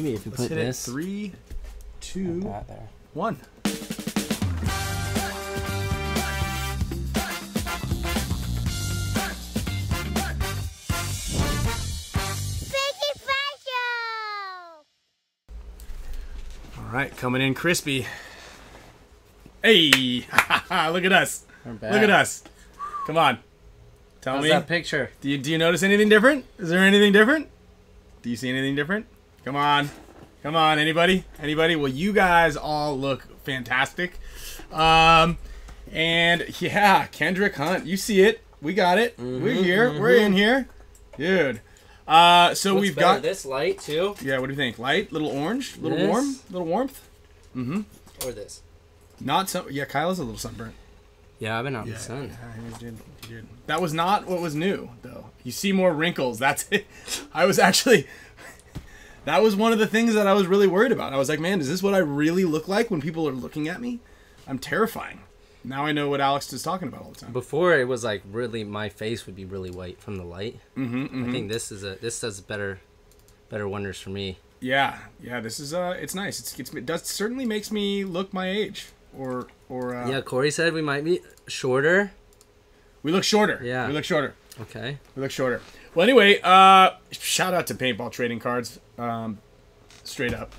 Maybe if you Let's put hit it. this Three, two, that there. one. Vicky Fashion! All right, coming in crispy. Hey, look at us. Look at us. Come on. Tell How's me. that picture? Do you, do you notice anything different? Is there anything different? Do you see anything different? Come on. Come on, anybody? Anybody? Well, you guys all look fantastic. Um, and yeah, Kendrick Hunt, you see it. We got it. We're here. We're in here. Dude. Uh, so we've got. this light too, Yeah, what do you think? Light? Little orange? Little This? warm? Little warmth? Mm-hmm. Or this? Not so. Yeah, Kyle's a little sunburnt. Yeah, I've been out in the sun. Yeah, he did, he did. That was not what was new, though. You see more wrinkles. That's it. I was actually. That was one of the things that I was really worried about. I was like, man, is this what I really look like when people are looking at me? I'm terrifying. Now I know what Alex is talking about all the time. Before it was like really, my face would be really white from the light. Mm-hmm, I think this is a this does better, better wonders for me. Yeah, yeah. This is uh, it's nice. It's, it's it does certainly makes me look my age, or or uh, Yeah, Corey said we might be shorter. we look shorter. Yeah. we look shorter. Okay. We look shorter. Well, anyway, uh, shout out to Paintball Trading Cards. Um, straight up,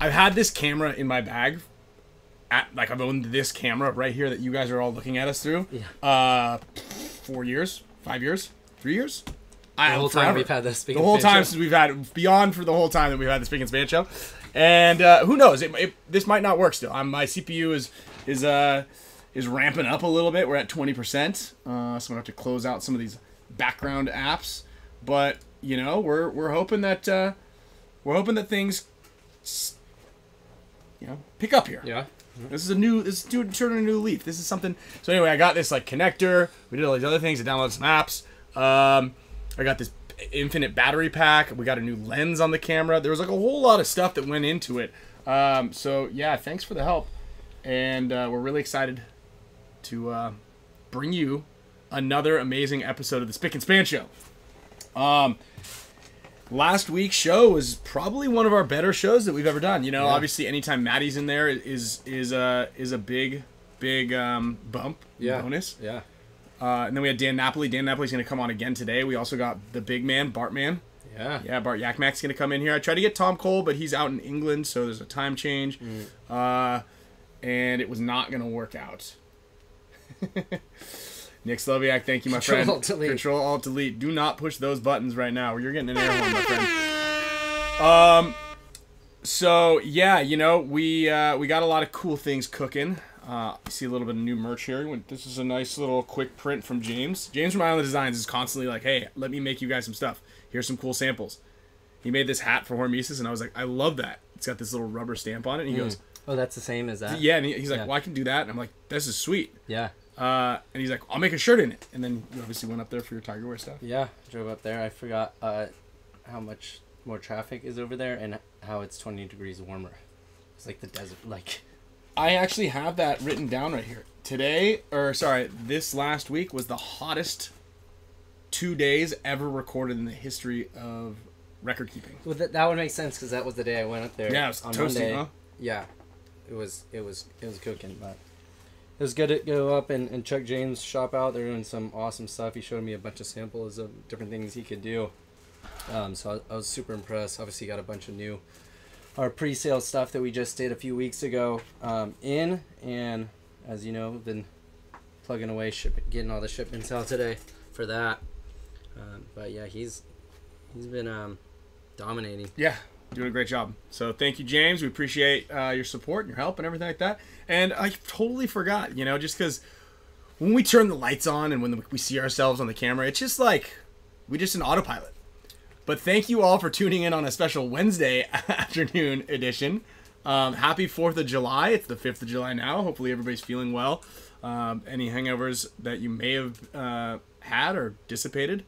I've had this camera in my bag. At, like I've owned this camera right here that you guys are all looking at us through. Yeah. Uh, four years, five years, three years. I The whole time we've had this. the whole time since we've had beyond for the whole time that we've had the Spick and Span show, and uh, who knows? It, it, this might not work still. I'm, my CPU is is uh is ramping up a little bit. We're at twenty percent, uh, so I'm gonna have to close out some of these background apps. But you know, we're we're hoping that uh, we're hoping that things, you know, pick up here. Yeah. This is a new. This is turning a new leaf. This is something. So anyway, I got this like connector. We did all these other things. I downloaded some apps. Um, I got this infinite battery pack. We got a new lens on the camera. There was like a whole lot of stuff that went into it. Um, so yeah, thanks for the help, and uh, we're really excited to uh, bring you another amazing episode of the Spick and Span Show. Um, last week's show was probably one of our better shows that we've ever done. You know, Yeah. obviously, anytime Maddie's in there is is a is a big big um, bump Yeah. bonus. Yeah. Uh, and then we had Dan Napoli. Dan Napoli's going to come on again today. We also got the big man, Bartman. Yeah. Yeah, Bart Yakmak's going to come in here. I tried to get Tom Cole, but he's out in England, so there's a time change. Uh, and it was not going to work out. Nick Slowiak, thank you, my Control, friend. Alt, Delete. Control Alt Delete. Do not push those buttons right now, or you're getting an air horn, my friend. Um, so yeah, you know we uh, we got a lot of cool things cooking. Uh, you see a little bit of new merch here. This is a nice little quick print from James. James from Island Designs is constantly like, "Hey, let me make you guys some stuff. Here's some cool samples." He made this hat for Hormesis, and I was like, "I love that." It's got this little rubber stamp on it, and he goes, Oh, that's the same as that. "Yeah," and he- he's like, Yeah. "Well, I can do that," and I'm like, "This is sweet." Yeah. Uh, and he's like, "I'll make a shirt in it," and then you obviously went up there for your Tiger Wear stuff. Yeah. Drove up there. I forgot uh, how much more traffic is over there and how it's 20 degrees warmer. It's like the desert. Like. I actually have that written down right here. Today, or sorry, this last week was the hottest two days ever recorded in the history of record keeping. Well, that, that would make sense because that was the day I went up there. Yeah, it was on toasty, Monday. huh? Yeah, it was. It was. It was cooking, but it was good to go up and, and check James' shop out. They're doing some awesome stuff. He showed me a bunch of samples of different things he could do. Um, so I, I was super impressed. Obviously, got a bunch of new our pre-sale stuff that we just did a few weeks ago um, in, and as you know, been plugging away, shipping, getting all the shipments out today for that. Um, but yeah, he's he's been um, dominating. Yeah, doing a great job. So thank you, James. We appreciate uh, your support and your help and everything like that. And I totally forgot, you know, just because when we turn the lights on and when we see ourselves on the camera, it's just like we just an autopilot. But thank you all for tuning in on a special Wednesday afternoon edition. Um, happy 4th of July. It's the 5th of July now. Hopefully, everybody's feeling well. Um, any hangovers that you may have uh, had or dissipated.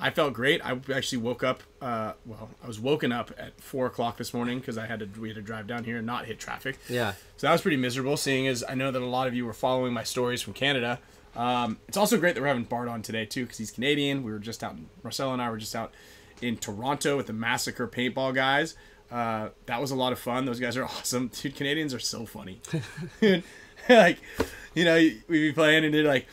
I felt great. I actually woke up. Uh, well, I was woken up at four o'clock this morning because I had to we had to drive down here and not hit traffic. Yeah. So that was pretty miserable. Seeing as I know that a lot of you were following my stories from Canada. Um, it's also great that we're having Bart on today too because he's Canadian. We were just out. In, Marcel and I were just out in Toronto with the Massacre Paintball guys. Uh, that was a lot of fun. Those guys are awesome, dude. Canadians are so funny. like, you know, we'd be playing and they're like,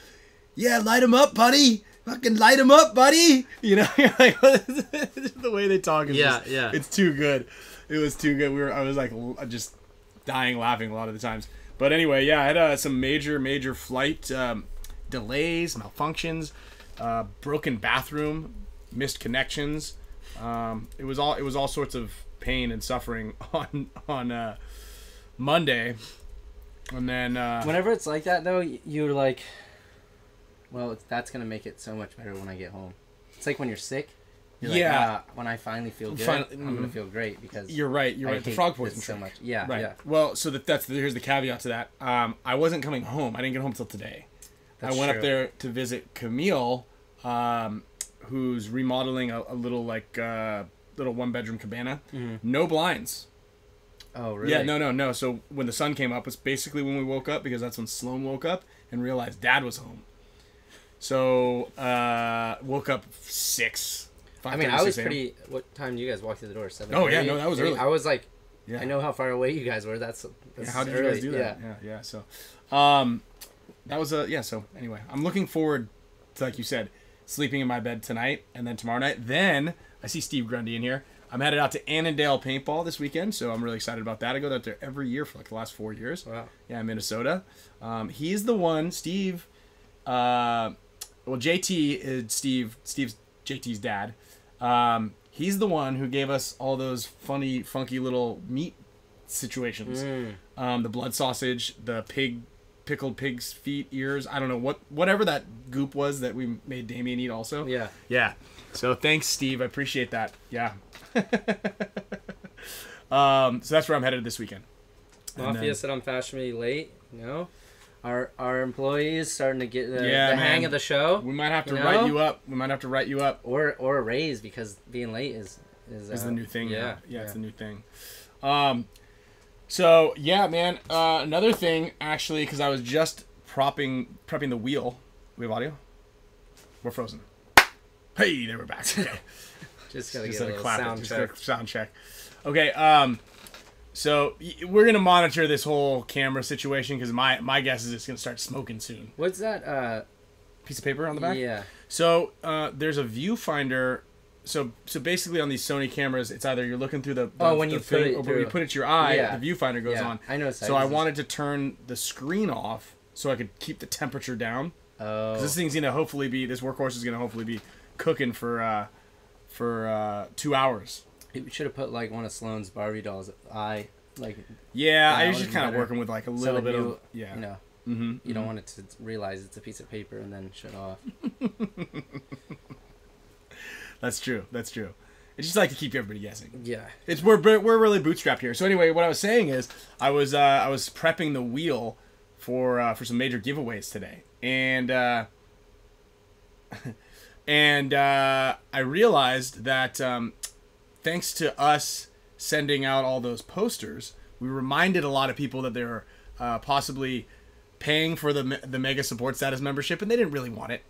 "Yeah, light them up, buddy." Fucking light them up, buddy. You know, you're like the way they talk is Yeah, just, yeah. it's too good. It was too good. We were, I was like, just dying laughing a lot of the times. But anyway, yeah, I had uh, some major, major flight um, delays, malfunctions, uh, broken bathroom, missed connections. Um, it was all it was all sorts of pain and suffering on on uh, Monday, and then uh, Whenever it's like that, though, you're like, well, that's gonna make it so much better when I get home. It's like when you're sick. You're like, Yeah. ah, when I finally feel good, Fin- I'm gonna mm. feel great because you're right. You're I right. The hate frog this poison so trick. much. Yeah, Right. yeah. Well, so that, that's here's the caveat to that. Um, I wasn't coming home. I didn't get home till today. That's I went true. up there to visit Camille, um, who's remodeling a, a little like uh, little one bedroom cabana. Mhm. No blinds. Oh, really? Yeah, no, no, no. So when the sun came up, it's basically when we woke up because that's when Sloan woke up and realized Dad was home. So uh, woke up six. I mean, I was pretty. What time did you guys walk through the door? Seven. Oh, yeah, no, that was early. I was like, Yeah. I know how far away you guys were. That's, that's Yeah, how did early. you guys do that? Yeah, yeah. So, um, that was a yeah. So anyway, I'm looking forward to like you said, sleeping in my bed tonight and then tomorrow night. Then I see Steve Grundy in here. I'm headed out to Annandale Paintball this weekend, so I'm really excited about that. I go out there every year for like the last four years. Yeah. Wow. Yeah, Minnesota. Um, he's the one, Steve. Uh, well, JT is Steve. Steve's JT's dad. Um, he's the one who gave us all those funny, funky little meat situations. Mm. Um, the blood sausage, the pig, pickled pig's feet, ears. I don't know what, whatever that goop was that we made Damien eat. Also. Yeah. Yeah. So thanks, Steve. I appreciate that. Yeah. um, so that's where I'm headed this weekend. Mafia then- said I'm fashionably late. Know, our our employees starting to get the, Yeah, the hang of the show, We might have to You write know? you up. We might have to write you up. or or a raise because being late is is, Is uh, the new thing. Yeah, now. Yeah, it's the new thing. Um, so yeah, man. Uh, another thing, actually, because I was just propping prepping the wheel. We have audio. We're frozen. Hey, there we're back. Okay. Just gotta just get a gotta clap sound Just check. sound check. Okay. Um, so we're gonna monitor this whole camera situation because my my guess is it's gonna start smoking soon. What's that? Uh, Piece of paper on the back. yeah. So uh, there's a viewfinder. So so basically on these Sony cameras, it's either you're looking through the, the Oh, when the you put it or when you put it to your eye, Yeah. the viewfinder goes yeah. on. I know. So I wanted to turn the screen off so I could keep the temperature down. Oh. This thing's gonna hopefully be this workhorse is gonna hopefully be cooking for uh, for uh, two hours. You should have put like one of Sloane's Barbie dolls' eye, like Yeah, I was just kind of working with like a little when bit you, of yeah. you know, mm-hmm, you don't want it to realize it's a piece of paper and then shut off. That's true. That's true. It's just like to keep everybody guessing. Yeah. It's we're we're really bootstrapped here. So anyway, what I was saying is I was uh, I was prepping the wheel for uh, for some major giveaways today, and uh, and uh, I realized that um, thanks to us sending out all those posters, we reminded a lot of people that they're uh, possibly paying for the the mega support status membership, and they didn't really want it.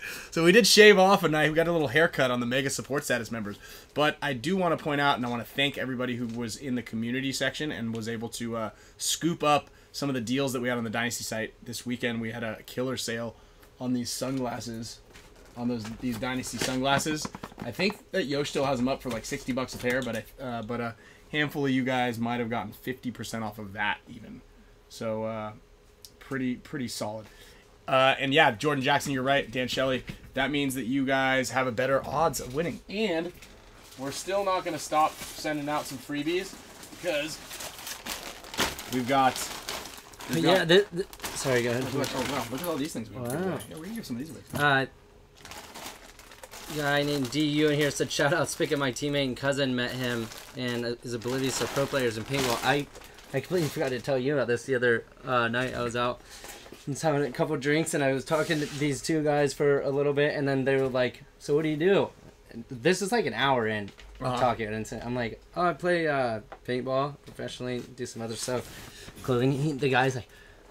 so we did shave off, and I got a little haircut on the mega support status members. But I do want to point out, and I want to thank everybody who was in the community section and was able to uh, scoop up some of the deals that we had on the Dynasty site this weekend. We had a killer sale on these sunglasses, on those these Dynasty sunglasses. I think that Yosh still has them up for like sixty bucks a pair, but I, uh, but a handful of you guys might have gotten fifty percent off of that even. So uh, pretty pretty solid. Uh, and yeah, Jordan Jackson, you're right. Dan Shelley. That means that you guys have a better odds of winning. And we're still not going to stop sending out some freebies because we've got. we've yeah. got- Th- th- sorry. Go ahead. oh wow! Look at all these things. we. Wow. Yeah, we can give some of these away. Uh, guy named DU in here said, "Shout out Spigot, my teammate and cousin met him and is oblivious to pro players in paintball." I, I completely forgot to tell you about this the other uh, night. I was out, I was having a couple drinks, and I was talking to these two guys for a little bit, and then they were like, "So what do you do?" This is like an hour in Uh-huh. talking, and so I'm like, "Oh, I play uh, paintball professionally, do some other stuff, clothing." He, the guy's like,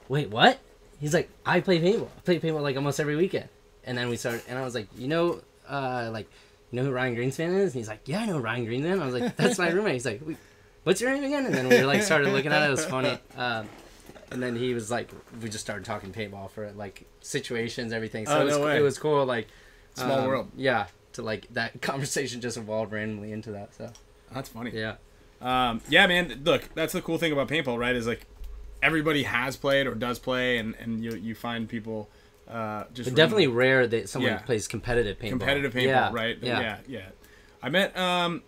"Wait, what?" He's like, "I play paintball. I play paintball like almost every weekend." And then we started, and I was like, "You know, uh, like you know who Ryan Greenspan is? And he's like, yeah, I know Ryan Greenspan. I was like, that's my roommate. He's like, "Wait, what's your name again? And then we like started looking at it. It was funny. Um, and then he was like, we just started talking paintball for like situations, everything. So Oh, it, was, no way. it was cool. Like Small um, world. Yeah, to like that conversation just evolved randomly into that. So That's funny. yeah, Um, yeah, man. Look, that's the cool thing about paintball, right? Is like everybody has played or does play, and and you you find people uh, just definitely rare that someone Yeah. plays competitive paintball. competitive paintball, yeah, right? Yeah. yeah, yeah. I met um,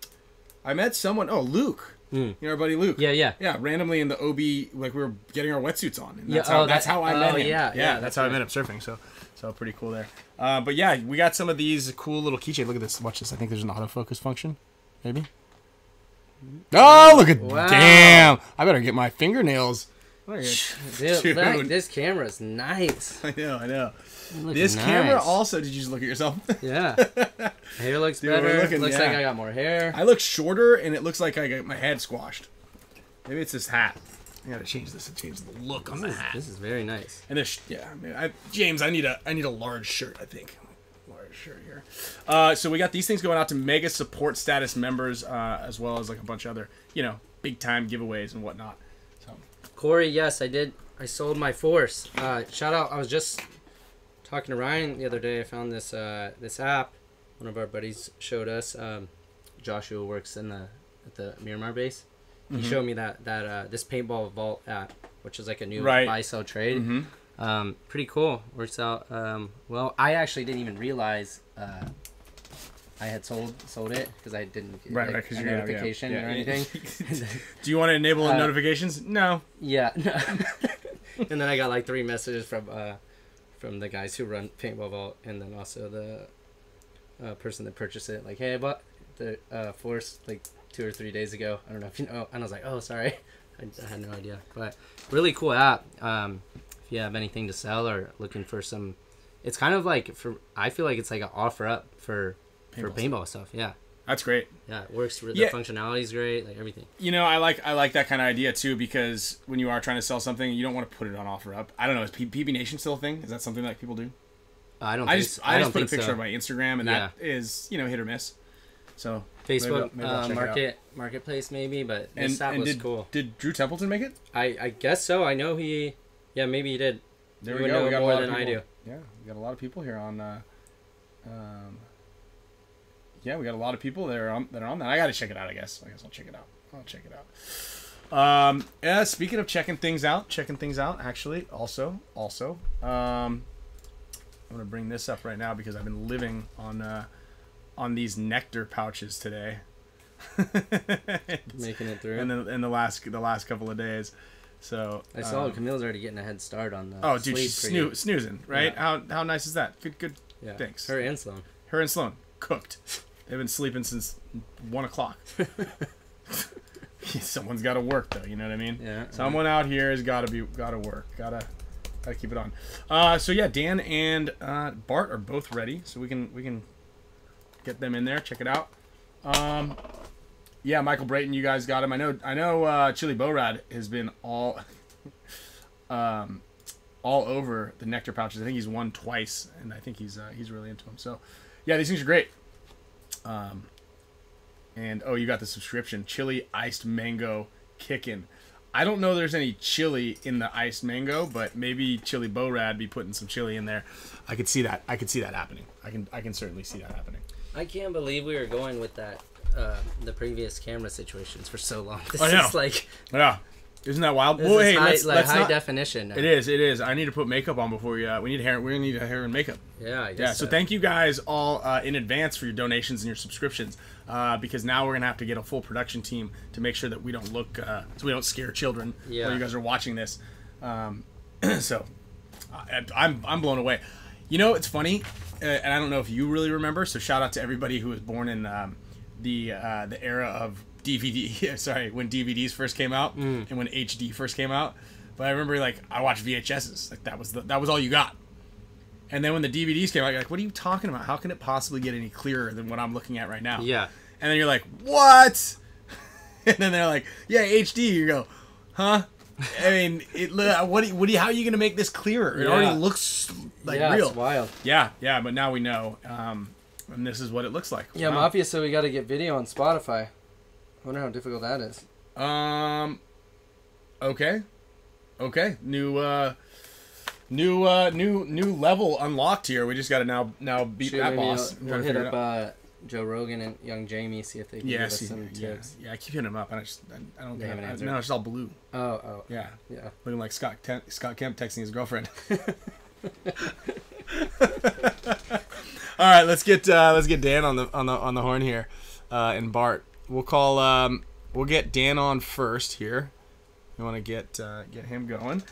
I met someone. Oh, Luke. Mm. You know our buddy Luke. Yeah, yeah. Yeah, randomly in the OB, like we were getting our wetsuits on. And Yeah, that's how, oh, that's that- how I oh, met him. yeah, yeah, that's, that's how I met him surfing. So, so pretty cool there. Uh, but yeah, we got some of these cool little keychains. Look at this. Watch this. I think there's an autofocus function. Maybe. Oh, look at Wow. damn! I better get my fingernails. Dude, Dude. that- this camera's nice. I know, I know. This nice. camera also. Did you just look at yourself? Yeah. Hair looks Dude, better. looking- looks yeah. like I got more hair. I look shorter, and it looks like I got my head squashed. Maybe it's this hat. I gotta change this to change the look on the hat. This is very nice. And this, yeah, I mean, I, James, I need a, I need a large shirt. I think, large shirt here. Uh, so we got these things going out to mega support status members, uh, as well as like a bunch of other, you know, big time giveaways and whatnot. Corey, yes, I did. I sold my force. Uh, shout out! I was just talking to Ryan the other day. I found this uh, this app. One of our buddies showed us. Um, Joshua works in the at the Miramar base. He Mm-hmm. showed me that that uh, this paintball vault app, which is like a new Right. buy sell trade. Mhm. Um, pretty cool. Works out. Um, well, I actually didn't even realize uh, I had sold sold it because I didn't get Right, like, right, a you're yeah, notification yeah. or anything. do you want to enable Uh, notifications? No. Yeah. and then I got like three messages from uh from the guys who run Paintball Vault and then also the uh, person that purchased it. Like, hey, I bought the uh, Force like two or three days ago. I don't know if you know. And I was like, oh, sorry. I, I had no idea. But really cool app. Um, if you have anything to sell or looking for some, it's kind of like for. I feel like it's like an offer up for for Paintball paintball stuff. Yeah. That's great. Yeah, it works. The Yeah. functionality is great. Like everything. You know, I like I like that kind of idea too because when you are trying to sell something, you don't want to put it on offer up. I don't know. Is P- PB Nation still a thing? Is that something that people do? I don't. I think just so. I, just don't put a picture so. of my Instagram, and Yeah. that is you know hit or miss. So Facebook maybe I'll uh, check it out. market marketplace maybe, but this and, app and was did, cool. did Drew Templeton make it? I I guess so. I know he, yeah, maybe he did. There You we go. know We got a more lot of than I people. Yeah, we got a lot of people here on. Uh, um, yeah, we got a lot of people that are on that are on that. I got to check it out. I guess. I guess I'll check it out. I'll check it out. Um, yeah. Speaking of checking things out, checking things out. Actually, also, also, um, I'm gonna bring this up right now because I've been living on uh, on these Nectr pouches today. Making it through. in the in the last the last couple of days. So I saw um, Camille's already getting a head start on the. Oh, dude, sleep she's snoo- snoozing, right? Yeah. How how nice is that? Good, good. Yeah. Thanks. Her and Sloan. Her and Sloan cooked. They've been sleeping since one o'clock. Someone's got to work, though. You know what I mean? Yeah. Someone out here has got to be got to work. Gotta gotta keep it on. Uh, so yeah, Dan and uh, Bart are both ready, so we can we can get them in there. Check it out. Um, yeah, Michael Brayton, you guys got him. I know. I know. Uh, Chili Borad has been all um, all over the Nectr pouches. I think he's won twice, and I think he's uh, he's really into them. So yeah, these things are great. Um, and oh, you got the subscription, chili iced mango kicking. I don't know there's any chili in the iced mango, but maybe Chili Borad be putting some chili in there. I could see that. I could see that happening. I can I can certainly see that happening. I can't believe we were going with that. Uh, the previous camera situations for so long. This I know. is like Yeah, isn't that wild? this well, hey, high, let's, like let's high not, definition. now. It is. It is. I need to put makeup on before we. Uh, we need hair. We're gonna need a hair and makeup. Yeah, I guess Yeah. So thank you guys all uh, in advance for your donations and your subscriptions, uh, because now we're gonna have to get a full production team to make sure that we don't look, uh, so we don't scare children Yeah. while you guys are watching this. Um, so I, I'm I'm blown away. You know, it's funny, uh, and I don't know if you really remember. So shout out to everybody who was born in um, the uh, the era of DVD. Sorry, when DVDs first came out Mm. and when HD first came out. But I remember like I watched VHSs. Like that was the, that was all you got. And then when the DVDs came out, you're like, what are you talking about? How can it possibly get any clearer than what I'm looking at right now? Yeah. And then you're like, what? and then they're like, yeah, HD. You go, huh? I mean, it. What? you- What? You, how are you gonna make this clearer? It Yeah. already looks like yeah, real. It's wild. Yeah, yeah. But now we know. Um, and this is what it looks like. Yeah, Wow. Mafia said we got to get video on Spotify. I wonder how difficult that is. Um. Okay. Okay. New. uh New. uh New. New level unlocked here. We just got to now now beat Shoot, that boss. We'll, we'll hit up uh, Joe Rogan and Young Jamie, see if they can Yeah, give us see, some yeah, tips. yeah. I keep hitting him up, and I just I, I don't They think I, answered. no, it's all blue. Oh, oh, Yeah, yeah. looking like Scott Tem- Scott Kemp texting his girlfriend. All right, let's get uh, let's get Dan on the on the on the horn here, uh, and Bart. We'll call um, we'll get Dan on first here. We want to get uh, get him going,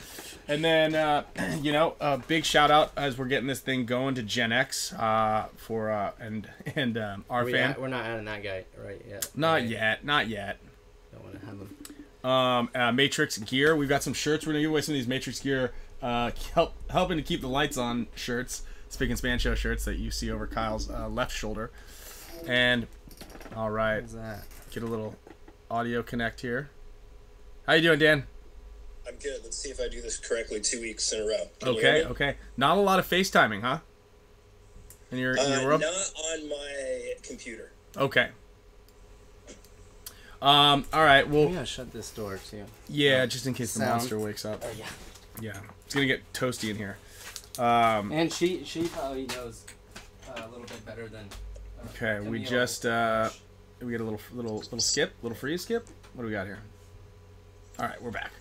and then uh, you know a big shout out as we're getting this thing going to Gen X uh, for uh, and and um, our We fan. add- we're not adding that guy right yet. Not Right. yet, not yet. Don't want to have him. um, uh, Matrix gear. We've got some shirts. We're gonna give away some of these Matrix gear, uh, help helping to keep the lights on shirts. Spick and Span Show shirts that you see over Kyle's uh, left shoulder. And all right, What's that? get a little audio connect here. How you doing, Dan? I'm good. Let's see if I do this correctly two weeks in a row. Can Okay, okay. Not a lot of FaceTiming, huh? In your, in your Uh, world? not on my computer. Okay. Um. All right. We Well, gotta shut this door too. yeah. Just in case the monster wakes up. Oh yeah. Yeah. It's gonna get toasty in here. Um. And she she probably knows uh, a little bit better than. Okay, we just uh, we get a little little little skip, little freeze skip. What do we got here? All right, we're back.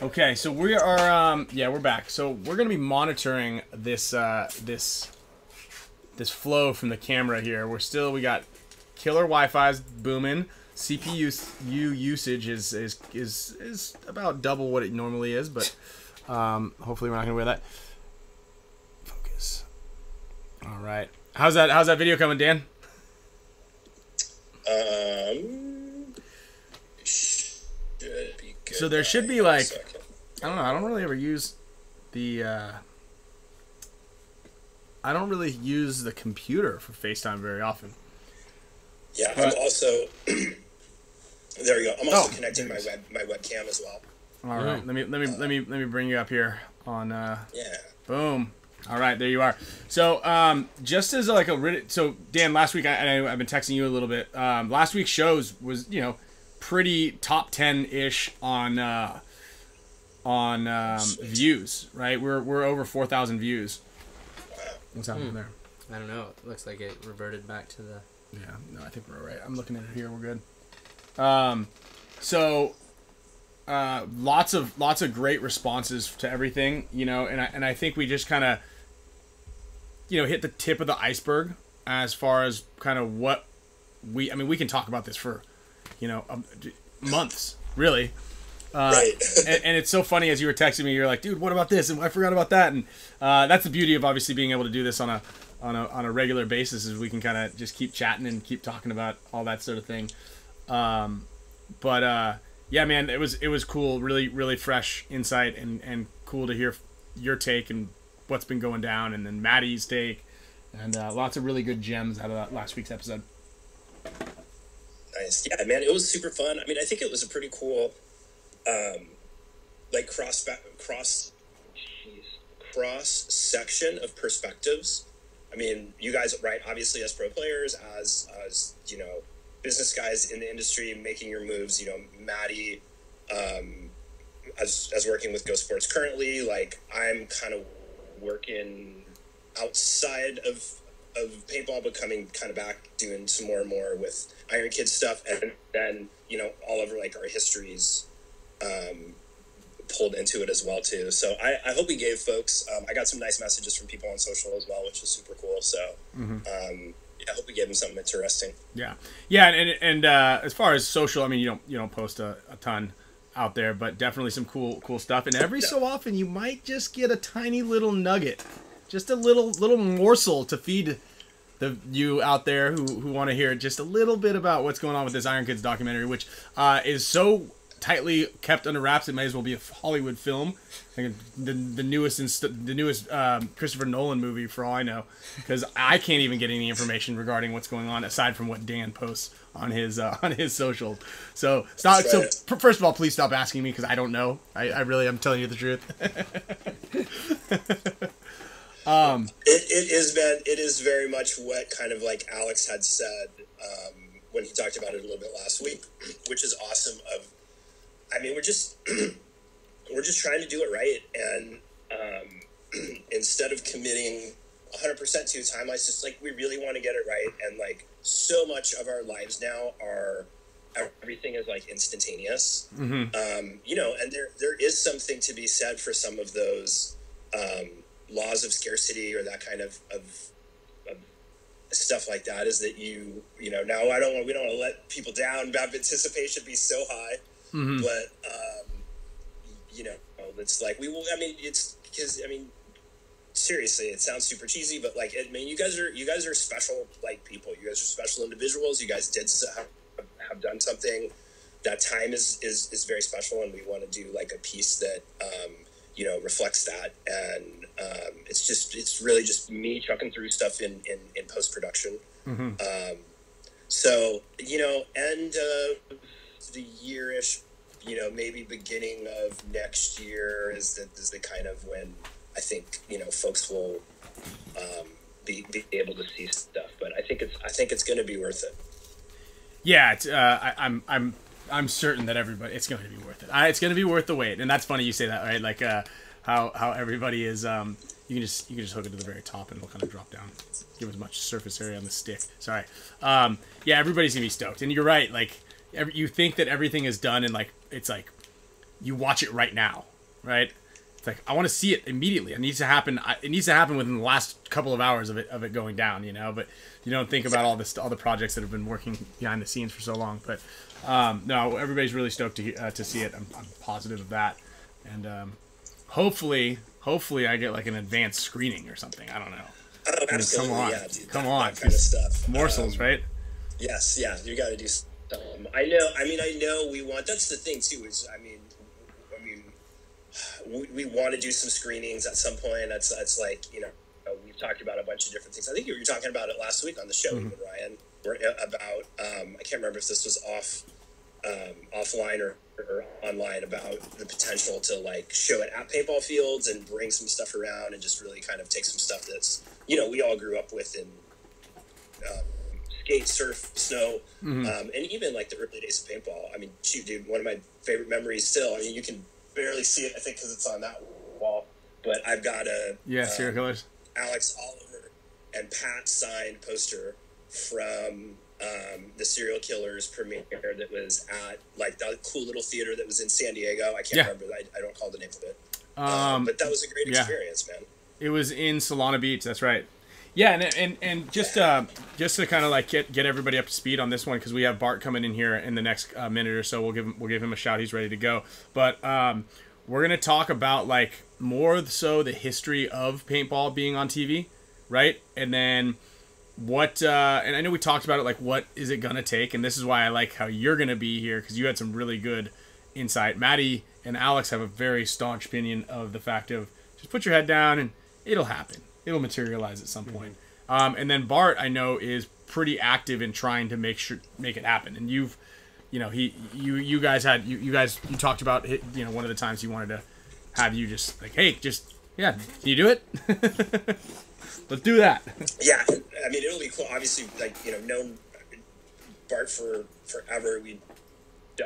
Okay, so we are um yeah we're back. So we're gonna be monitoring this uh this this flow from the camera here. We're still we got killer Wi-Fi's booming. CPU usage is is is is about double what it normally is, but um hopefully we're not gonna wear that. Focus. All right. How's that? How's that video coming, Dan? Um, be good. So there should be, Hang on a like- I don't know. I don't really ever use the. Uh, I don't really use the computer for FaceTime very often. Yeah, but- I'm also. there we go. I'm also Oh, connecting my web my webcam as well. All right. Let me let me let me let me bring you up here on. Uh, Yeah. Boom. All right, there you are. So, um, just as like a so Dan, last week I, I I've been texting you a little bit. Um, last week's shows was you know pretty top ten ish on uh, on um, views. Right, we're we're over four thousand views. What's happening there? I don't know. It looks like it reverted back to the. Yeah, no, I think we're all right. I'm looking at it here. We're good. Um, so uh, lots of lots of great responses to everything, you know, and I and I think we just kind of you know hit the tip of the iceberg as far as kind of what we. I mean, we can talk about this for you know um, months, really. Uh, Right. and, and it's so funny as you were texting me, you're like, dude, what about this? And I forgot about that. And uh, that's the beauty of obviously being able to do this on a on a on a regular basis is we can kind of just keep chatting and keep talking about all that sort of thing. Um, but uh, yeah, man, it was it was cool, really really fresh insight and and cool to hear your take and what's been going down, and then Maddie's take, and uh, lots of really good gems out of that last week's episode. Nice. Yeah, man, it was super fun. I mean, I think it was a pretty cool, um, like cross cross cross section of perspectives. I mean, you guys, right? Obviously, as pro players, as as you know, business guys in the industry making your moves. You know, Maddie, um, as as working with Go Sports currently, like I'm kind of working outside of of paintball, but coming kind of back doing some more and more with Iron Kid stuff, and then you know all of like our histories um, pulled into it as well too. So I, I hope we gave folks. Um, I got some nice messages from people on social as well, which was super cool. So um, yeah, I hope we gave them something interesting. Yeah, yeah, and and uh, as far as social, I mean, you don't you don't post a, a ton out there, but definitely some cool cool stuff. And every so often, you might just get a tiny little nugget, just a little little morsel to feed the you out there who who want to hear just a little bit about what's going on with this Iron Kids documentary, which uh, is so tightly kept under wraps. It may as well be a Hollywood film, the the newest inst- the newest um, Christopher Nolan movie for all I know, because I can't even get any information regarding what's going on aside from what Dan posts on his uh, on his socials. So stop. So first of all, please stop asking me because I don't know. I, I really am telling you the truth. um, It, it is, man. It is very much what kind of like Alex had said um, when he talked about it a little bit last week, which is awesome. Of, I mean, we're just we're just trying to do it right, and um, instead of committing 100 percent to timelines, just like we really want to get it right, and like so much of our lives now are everything is like instantaneous. Um, you know, and there there is something to be said for some of those um, laws of scarcity or that kind of, of stuff like that. Is that you you know now I don't want we don't want to let people down. About anticipation be so high, but um, you know it's like we will. I mean it's because I mean seriously, it sounds super cheesy, but like, I mean, you guys are you guys are special like people. You guys are special individuals. You guys did have, have done something. That time is is is very special, and we want to do like a piece that um, you know reflects that. And um, it's just it's really just me chucking through stuff in in, in post production. Um, so you know, and of the yearish, you know, maybe beginning of next year is the is the kind of when I think you know folks will um, be be able to see stuff. But I think it's I think it's going to be worth it. Yeah, uh, I, I'm I'm I'm certain that everybody it's going to be worth it. I, it's going to be worth the wait, and that's funny you say that, right? Like uh, how how everybody is. Um, you can just you can just hook it to the very top, and it'll kind of drop down, give as much surface area on the stick. Sorry. Um, yeah, everybody's gonna be stoked, and you're right. Like every, you think that everything is done, and like it's like you watch it right now, right? It's like I want to see it immediately. It needs to happen. It needs to happen within the last couple of hours of it of it going down, you know. But you don't think about all this, all the projects that have been working behind the scenes for so long. But um, no, everybody's really stoked to uh, to see it. I'm, I'm positive of that, and um, hopefully, hopefully, I get like an advanced screening or something. I don't know. Oh, come on. yeah, dude, Come that- on. that kind of stuff. Morsels, Um, right? Yes, yeah, you got to do some. I know. I mean, I know we want. That's the thing too. Is I mean, I mean, we, we want to do some screenings at some point. That's that's like you know we've talked about a bunch of different things. I think you were talking about it last week on the show, Mm-hmm. even Ryan, where, uh, about um, I can't remember if this was off um, offline or, or online about the potential to like show it at paintball fields and bring some stuff around and just really kind of take some stuff that's you know we all grew up with and. um, skate, surf, snow, um, and even like the early days of paintball. I mean, shoot, dude, one of my favorite memories still. I mean, you can barely see it, I think, because it's on that wall. But I've got a Yeah, uh, serial killers. Alex Oliver and Pat signed poster from um, the Serial Killers premiere that was at like the cool little theater that was in San Diego. I can't Yeah. remember. I, I don't call the name of it. Um, but that was a great yeah. experience, man. It was in Solana Beach. That's right. Yeah, and and, and just uh, just to kind of like get get everybody up to speed on this one because we have Bart coming in here in the next uh, minute or so. We'll give him we'll give him a shout. He's ready to go. But um, we're gonna talk about like more so the history of paintball being on TV, right? And then what uh, and I know we talked about it like what is it gonna take, and this is why I like how you're gonna be here because you had some really good insight. Maddie and Alex have a very staunch opinion of the fact of just put your head down and it'll happen. It'll materialize at some point. Um, and then Bart, I know, is pretty active in trying to make sure make it happen. And you've, you know, he you you guys had you, you guys you talked about it, you know one of the times you wanted to have you just like hey just yeah can you do it? Let's do that. Yeah, I mean it'll be cool. Obviously, like you know, known Bart for forever. We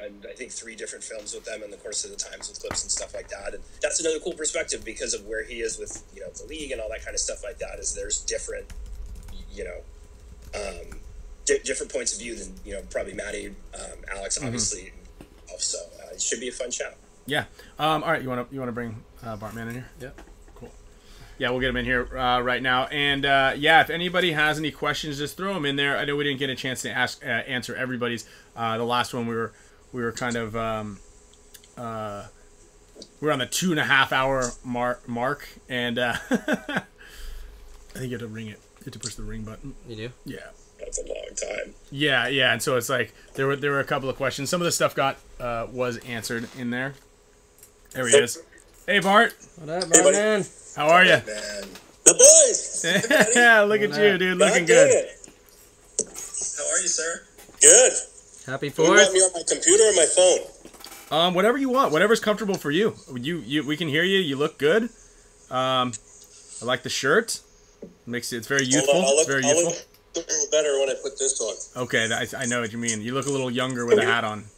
done I think three different films with them in the course of the times with clips and stuff like that. And that's another cool perspective because of where he is with you know the league and all that kind of stuff like that. Is there's different, you know, um, di- different points of view than you know probably Maddie, um, Alex, obviously. Also, uh, it should be a fun chat. Yeah. Um, all right. You want to you want to bring uh, Bartman in here? Yeah. Cool. Yeah, we'll get him in here uh, right now. And uh, yeah, if anybody has any questions, just throw them in there. I know we didn't get a chance to ask uh, answer everybody's. Uh, the last one we were we were kind of um, uh, we are on the two and a half hour mark mark, and uh, I think you have to ring it. You have to push the ring button. You do? Yeah. That's a long time. Yeah, yeah, and so it's like there were there were a couple of questions. Some of the stuff got uh, was answered in there. There he is. Hey Bart, What up, Hey, buddy. man? how are you? Man, the boys. yeah, look at What you, dude, looking good. How are you, sir? Good. Happy for You want me on my computer or my phone? Um, whatever you want, whatever's comfortable for you. You, you, we can hear you. You look good. Um, I like the shirt. Makes it it's very youthful. on, I'll It's very I'll youthful. look a little better when I put this on. Okay, that, I know what you mean. You look a little younger with a hat on.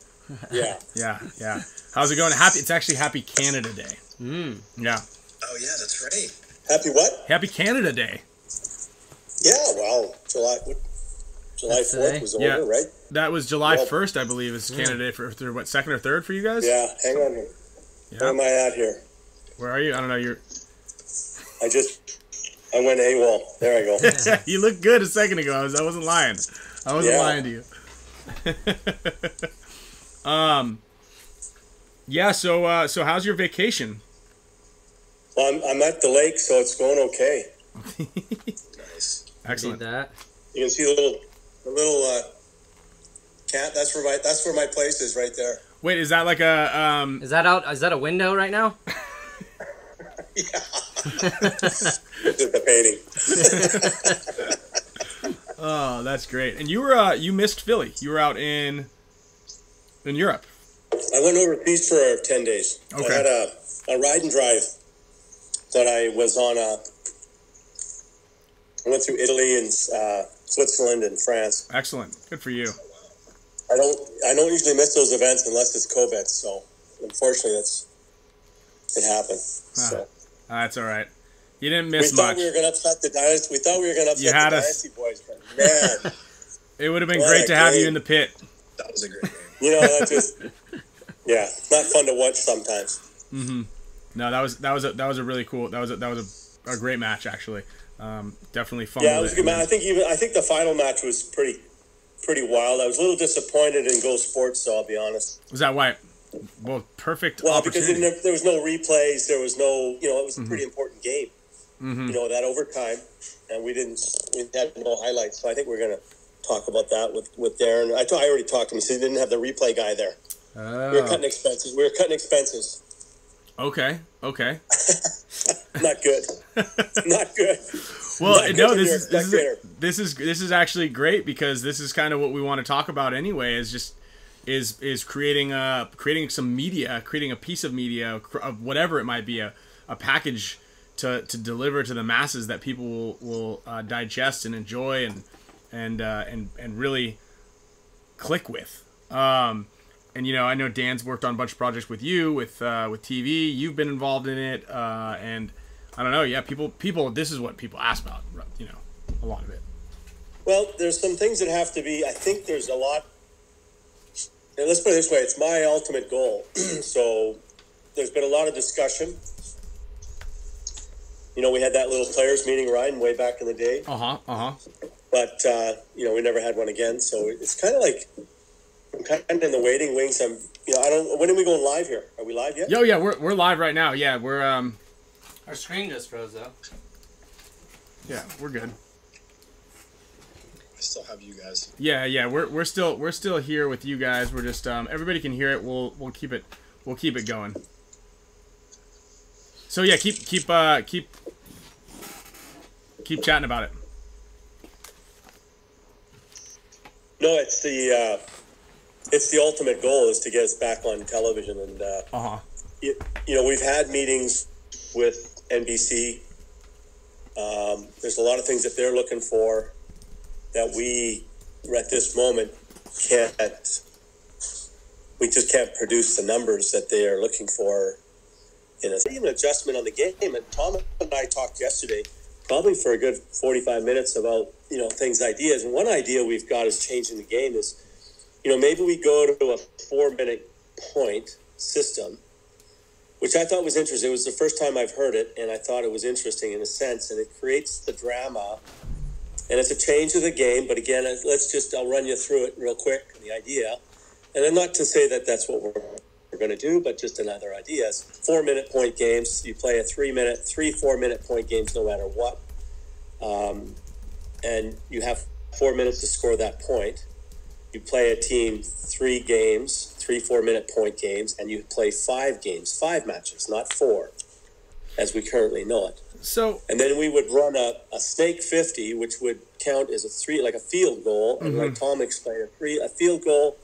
Yeah. Yeah, yeah. How's it going? Happy. It's actually Happy Canada Day. Mm. Yeah. Oh yeah, that's right. Happy what? Happy Canada Day. Yeah, well, July what, July That's fourth was over, Yeah. right? That was July Well- first, I believe, is Canada Day for, for what second or third for you guys? Yeah. Hang on. Where Yeah. am I at here? Where are you? I don't know. You're. I just I went AWOL. There I go. you looked good a second ago. I, was, I wasn't lying. I wasn't Yeah. lying to you. um. Yeah. So uh, so how's your vacation? well, I'm, I'm at the lake, so it's going okay. Nice. Need Excellent. that. You can see the little the little uh, cat. That's where my that's where my place is right there. Wait, is that like a um? Is that out? Is that a window right now? Yeah. Just the painting. Oh, that's great. And you were uh, you missed Philly. You were out in in Europe. I went overseas for ten days. Okay. I had a, a ride and drive that I was on. A, I went through Italy and uh, Switzerland and France. Excellent. Good for you. I don't I don't usually miss those events unless it's COVID. So unfortunately, that's it happened. So that's all right. You didn't miss thought much. we thought we were going to upset the dynasty. We thought we were going to upset You had the us. dynasty boys, but man, It would have been great a to have you in the pit. That was a great game. you know that just yeah, not fun to watch sometimes. Mm-hmm. No, that was that was a, that was a really cool. That was a, that was a, a great match actually. Um, definitely fun. Yeah, it was a good match. I think even I think the final match was pretty pretty wild. I was a little disappointed in Go Sports, so I'll be honest. Was that why? Well, perfect Well, because opportunity. there, there was no replays, there was no, you know, it was a pretty important game. Mhm. You know that overtime, and we didn't, we had no highlights. So I think we're gonna talk about that with with Darren. I, I already talked to him. He said he didn't have the replay guy there. We were Oh. cutting expenses. We were cutting expenses. Okay, okay. Not good. Not good. Well, Not no, good this is this is this is this is actually great because this is kind of what we want to talk about anyway. Is just is is creating a creating some media, creating a piece of media of whatever it might be, a, a package to, to deliver to the masses that people will will uh, digest and enjoy and and uh, and and really click with. Um, and you know, I know Dan's worked on a bunch of projects with you, with uh, with TV. You've been involved in it, uh, and I don't know. Yeah, people people. This is what people ask about. You know, a lot of it. Well, there's some things that have to be. I think there's a lot. And let's put it this way: it's my ultimate goal. so, there's been a lot of discussion. You know, we had that little players meeting, Ryan, way back in the day, Uh huh. Uh huh. but uh, you know, we never had one again. So it's kind of like I'm kind of in the waiting wings. I'm, you know, I don't. When are we going live here? Are we live yet? Yo, yeah, we're we're live right now. Yeah, we're um, Our screen just froze though. yeah, we're good. I still have you guys. Yeah, yeah, we're we're still we're still here with you guys. We're just um, everybody can hear it. We'll we'll keep it we'll keep it going. So yeah, keep keep uh keep keep chatting about it. No, it's the uh, it's the ultimate goal is to get us back on television, and uh, Uh huh. you, you know we've had meetings with NBC. Um, there's a lot of things that they're looking for that we at this moment can't. We just can't produce the numbers that they are looking for. In a even adjustment on the game, and Tom and I talked yesterday, probably for a good 45 minutes about you know things, ideas. And one idea we've got is changing the game is, you know, maybe we go to a four minute point system which I thought was interesting. It was the first time I've heard it, and I thought it was interesting in a sense, and it creates the drama. And it's a change of the game, but again, let's just, I'll run you through it real quick, the idea. And then not to say that that's what we're, we're going to do, but just another idea. Is four minute point games. You play a three minute, three, four minute point games no matter what. Um, and you have four minutes to score that point. You play a team three games, three four minute point games, and you play five games, five matches, not four, as we currently know it. So And then we would run a, a snake 50, which would count as a three, like a field goal. And like Tom explained, a, three, a field goal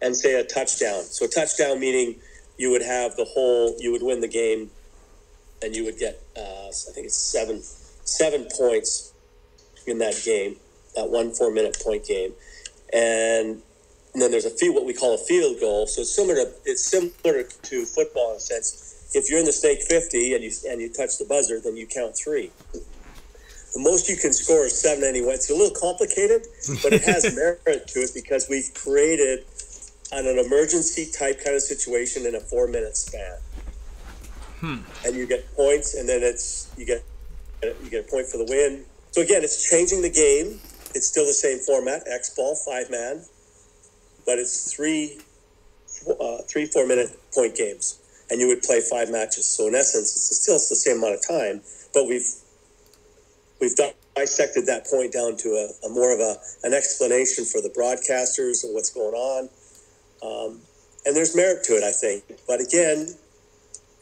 and say a touchdown. So a touchdown meaning you would have the whole, you would win the game and you would get, uh, I think it's seven, seven points in that game, that one four minute point game, and, and then there's a field what we call a field goal. So it's similar to it's similar to football in a sense. If you're in the snake fifty and you and you touch the buzzer, then you count three. The most you can score is seven anyway. It's a little complicated, but it has merit to it because we've created on an emergency type kind of situation in a four minute span. Hmm. And you get points, and then it's you get you get a point for the win. So again, it's changing the game. It's still the same format: X ball, five man, but it's three uh, three four minute point games, and you would play five matches. So in essence, it's still the same amount of time, but we've we've dissected that point down to a, a more of a an explanation for the broadcasters and what's going on. Um, and there's merit to it, I think. But again,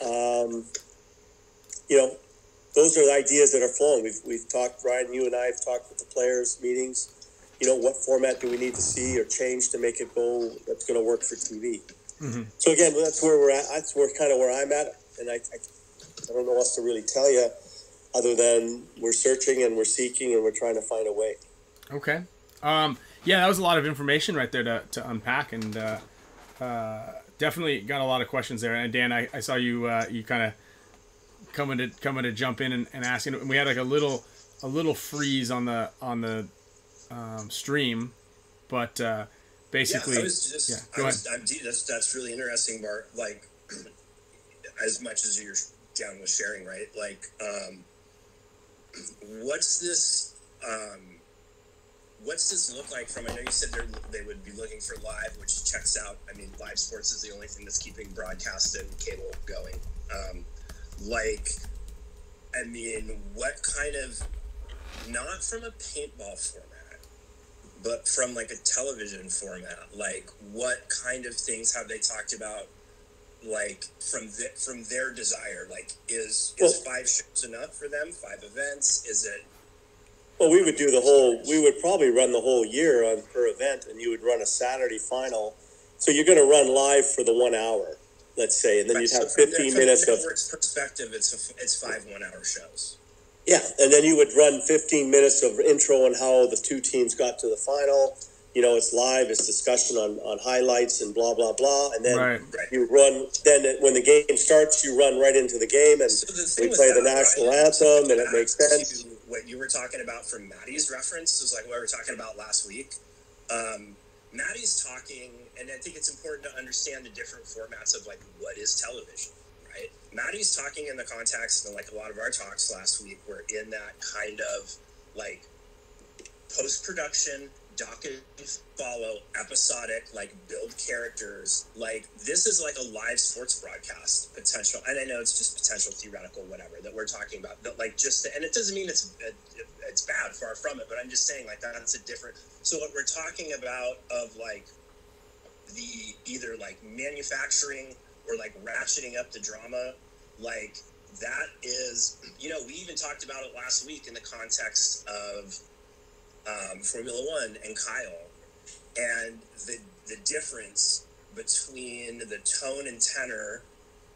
um, you know, those are the ideas that are flowing. We've we've talked, Ryan, you and I have talked with the players meetings. You know, what format do we need to see or change to make it go that's going to work for TV? So again, that's where we're at. That's where kind of where I'm at, and I, I, I don't know what else to really tell you, other than we're searching and we're seeking and we're trying to find a way. Okay. Um, yeah, that was a lot of information right there to, to unpack, and uh, uh, definitely got a lot of questions there. And Dan, I, I saw you uh, you kind of coming to coming to jump in and, and asking. And we had like a little a little freeze on the on the um, stream, but uh, basically, yeah, I was just, yeah, go was, I'm, that's that's really interesting, Bart. Like, as much as you're down with sharing, right? Like, um, what's this? Um, what's this look like from? I know you said they're, they would be looking for live, which checks out. I mean, live sports is the only thing that's keeping broadcast and cable going. Um, like, I mean, what kind of not from a paintball format, but from like a television format. Like, what kind of things have they talked about? Like from the, from their desire, like is is Well- five shows enough for them? Five events? Is it? Well, we would do the whole. We would probably run the whole year on per event, and you would run a Saturday final. So you're going to run live for the one hour, let's say, and then you'd So have from the- 15 from minutes of network's perspective. It's a, it's five one hour shows. yeah, and then you would run 15 minutes of intro on how the two teams got to the final. You know, it's live, it's discussion on on highlights and blah blah blah, and then Right. Right. you run. Then when the game starts, you run right into the game, and So the we thing with play the national Ryan, anthem, and it back makes to sense. What you were talking about from Maddie's reference is like what we were talking about last week. Um, Maddie's talking, and I think it's important to understand the different formats of like what is television, right? Maddie's talking in the context, and like a lot of our talks last week were in that kind of like post production, docket follow, episodic, like build characters. Like this is like a live sports broadcast potential, and I know it's just potential, theoretical, whatever that we're talking about. But like just, and it doesn't mean it's it, it's bad, far from it. But I'm just saying like that's a different. So what we're talking about of like the either like manufacturing or like ratcheting up the drama, like that is, you know, we even talked about it last week in the context of um, Formula One and Kyle, and the the difference between the tone and tenor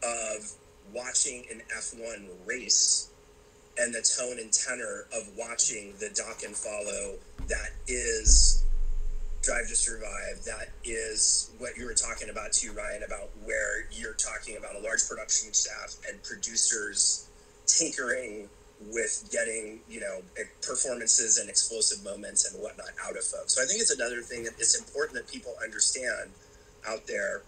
of watching an F1 race and the tone and tenor of watching the dock and follow that is Drive to Survive. That is what you were talking about too, Ryan, about where you're talking about a large production staff and producers tinkering with getting you know performances and explosive moments and whatnot out of folks. So I think it's another thing that it's important that people understand out there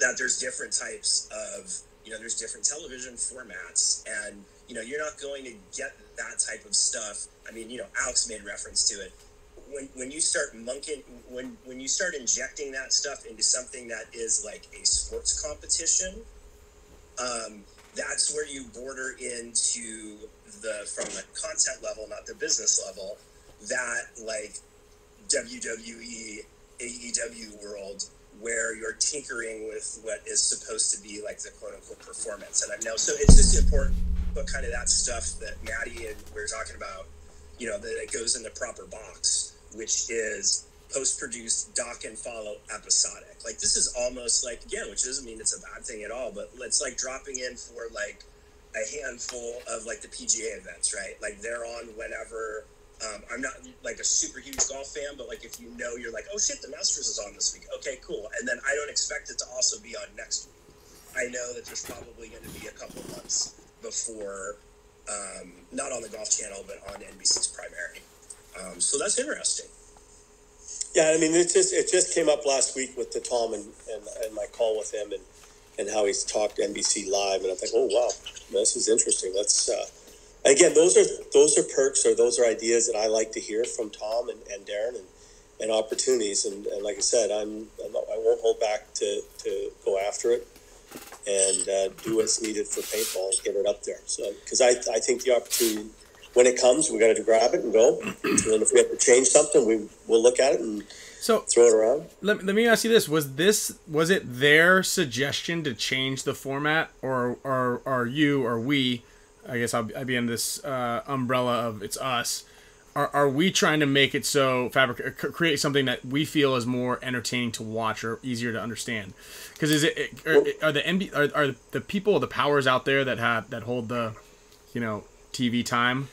that there's different types of you know there's different television formats and you know you're not going to get that type of stuff. I mean you know Alex made reference to it when when you start monking when when you start injecting that stuff into something that is like a sports competition um, that's where you border into the from the content level not the business level that like WWE AEW world where you're tinkering with what is supposed to be like the quote unquote performance. And I know so it's just important but kind of that stuff that Maddie and we are talking about you know that it goes in the proper box which is post-produced doc and follow episodic. Like this is almost like again which doesn't mean it's a bad thing at all but it's like dropping in for like a handful of like the PGA events, right? Like they're on whenever. Um, I'm not like a super huge golf fan, but like if you know, you're like, oh shit, the Masters is on this week. Okay, cool. And then I don't expect it to also be on next week. I know that there's probably going to be a couple months before, um, not on the Golf Channel, but on NBC's primary. Um, so that's interesting. Yeah, I mean, it just it just came up last week with the Tom and, and, and my call with him and and how he's talked NBC live, and I think, oh wow, this is interesting. Let's uh, again, those are those are perks or those are ideas that I like to hear from Tom and, and Darren and, and opportunities. And, and like I said, I'm, I'm not, I won't hold back to, to go after it and uh, do what's needed for paintball and get it up there. So because I I think the opportunity when it comes, we got to grab it and go. and if we have to change something, we will look at it and So throw it around. let, let me ask you this: Was this was it their suggestion to change the format, or or are you or we? I guess I'll, I'll be in this uh, umbrella of it's us. Are, are we trying to make it so fabric create something that we feel is more entertaining to watch or easier to understand? Because is it are, are the NB, are, are the people the powers out there that have that hold the you know TV time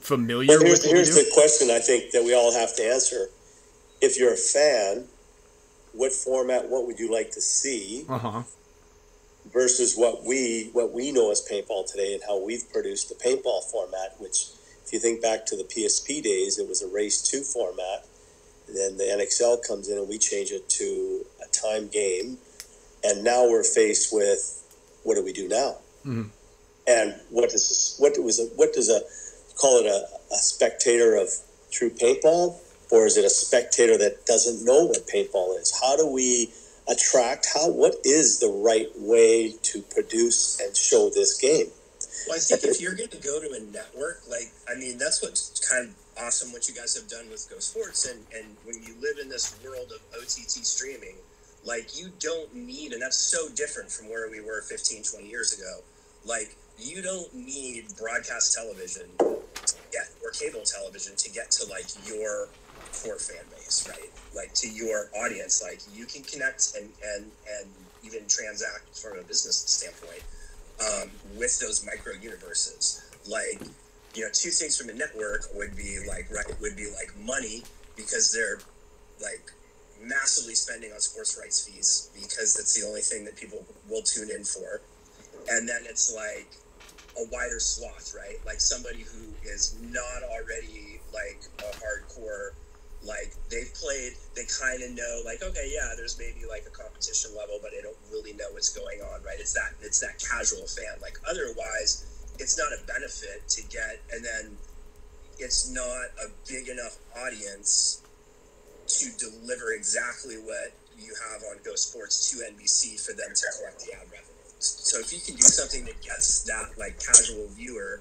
familiar Well, here's, with here's the question I think that we all have to answer. If you're a fan, what format, what would you like to see Uh huh. versus what we what we know as paintball today and how we've produced the paintball format, which if you think back to the PSP days, it was a race two format. Then the NXL comes in and we change it to a time game. And now we're faced with what do we do now? Mhm. And what does what was a, what does a call it a, a spectator of true paintball, or is it a spectator that doesn't know what paintball is? How do we attract? How what is the right way to produce and show this game? Well, I think if you're going to go to a network, like, I mean, that's what's kind of awesome what you guys have done with Go Sports. And, and when you live in this world of OTT streaming, like, you don't need, and that's so different from where we were 15, 20 years ago. Like, you don't need broadcast television yeah, or cable television to get to, like, your core fan base, right? Like, to your audience. Like, you can connect and, and, and even transact from a business standpoint um, with those micro universes. Like, you know, two things from a network would be like right would be like money because they're like massively spending on sports rights fees because that's the only thing that people will tune in for. And then it's like a wider swath, right? Like somebody who is not already like a hardcore like they've played they kind of know like okay yeah there's maybe like a competition level but they don't really know what's going on right it's that it's that casual fan like otherwise it's not a benefit to get and then it's not a big enough audience to deliver exactly what you have on Go Sports to NBC for them to collect the ad revenue. So if you can do something that gets that like casual viewer,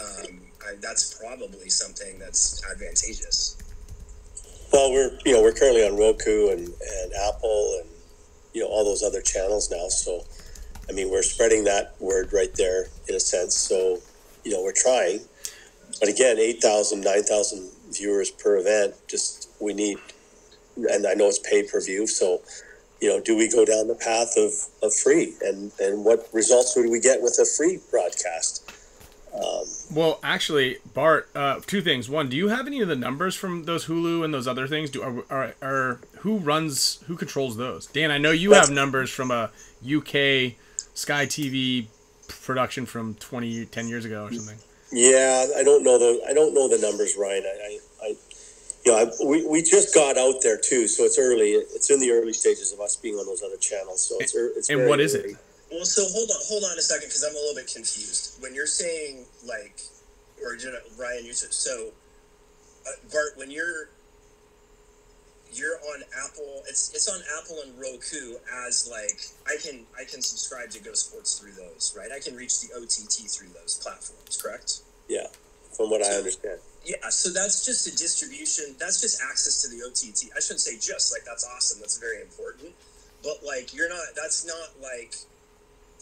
um, I, that's probably something that's advantageous. Well, we're you know we're currently on Roku and, and Apple and you know all those other channels now. So, I mean, we're spreading that word right there in a sense. So, you know, we're trying. But again, 8,000, 9,000 viewers per event. Just we need, and I know it's pay per view. So, you know, do we go down the path of, of free? And and what results would we get with a free broadcast? Um, Well, actually, Bart, uh, two things. One, do you have any of the numbers from those Hulu and those other things? Do are, are, are who runs who controls those? Dan, I know you have numbers from a UK Sky TV production from 20 10 years ago or something. Yeah, I don't know the I don't know the numbers, Ryan. I, I, I you know, I, we we just got out there too, so it's early. It's in the early stages of us being on those other channels. So it's it's And what is early. it? Well, so hold on, hold on a second, because I'm a little bit confused. When you're saying like, or you know, Ryan, you said so. Uh, Bart, when you're you're on Apple, it's it's on Apple and Roku as like I can I can subscribe to Go Sports through those, right? I can reach the OTT through those platforms, correct? Yeah, from what I understand. Yeah, so that's just a distribution. That's just access to the OTT. I shouldn't say just like that's awesome. That's very important. But like you're not. That's not like.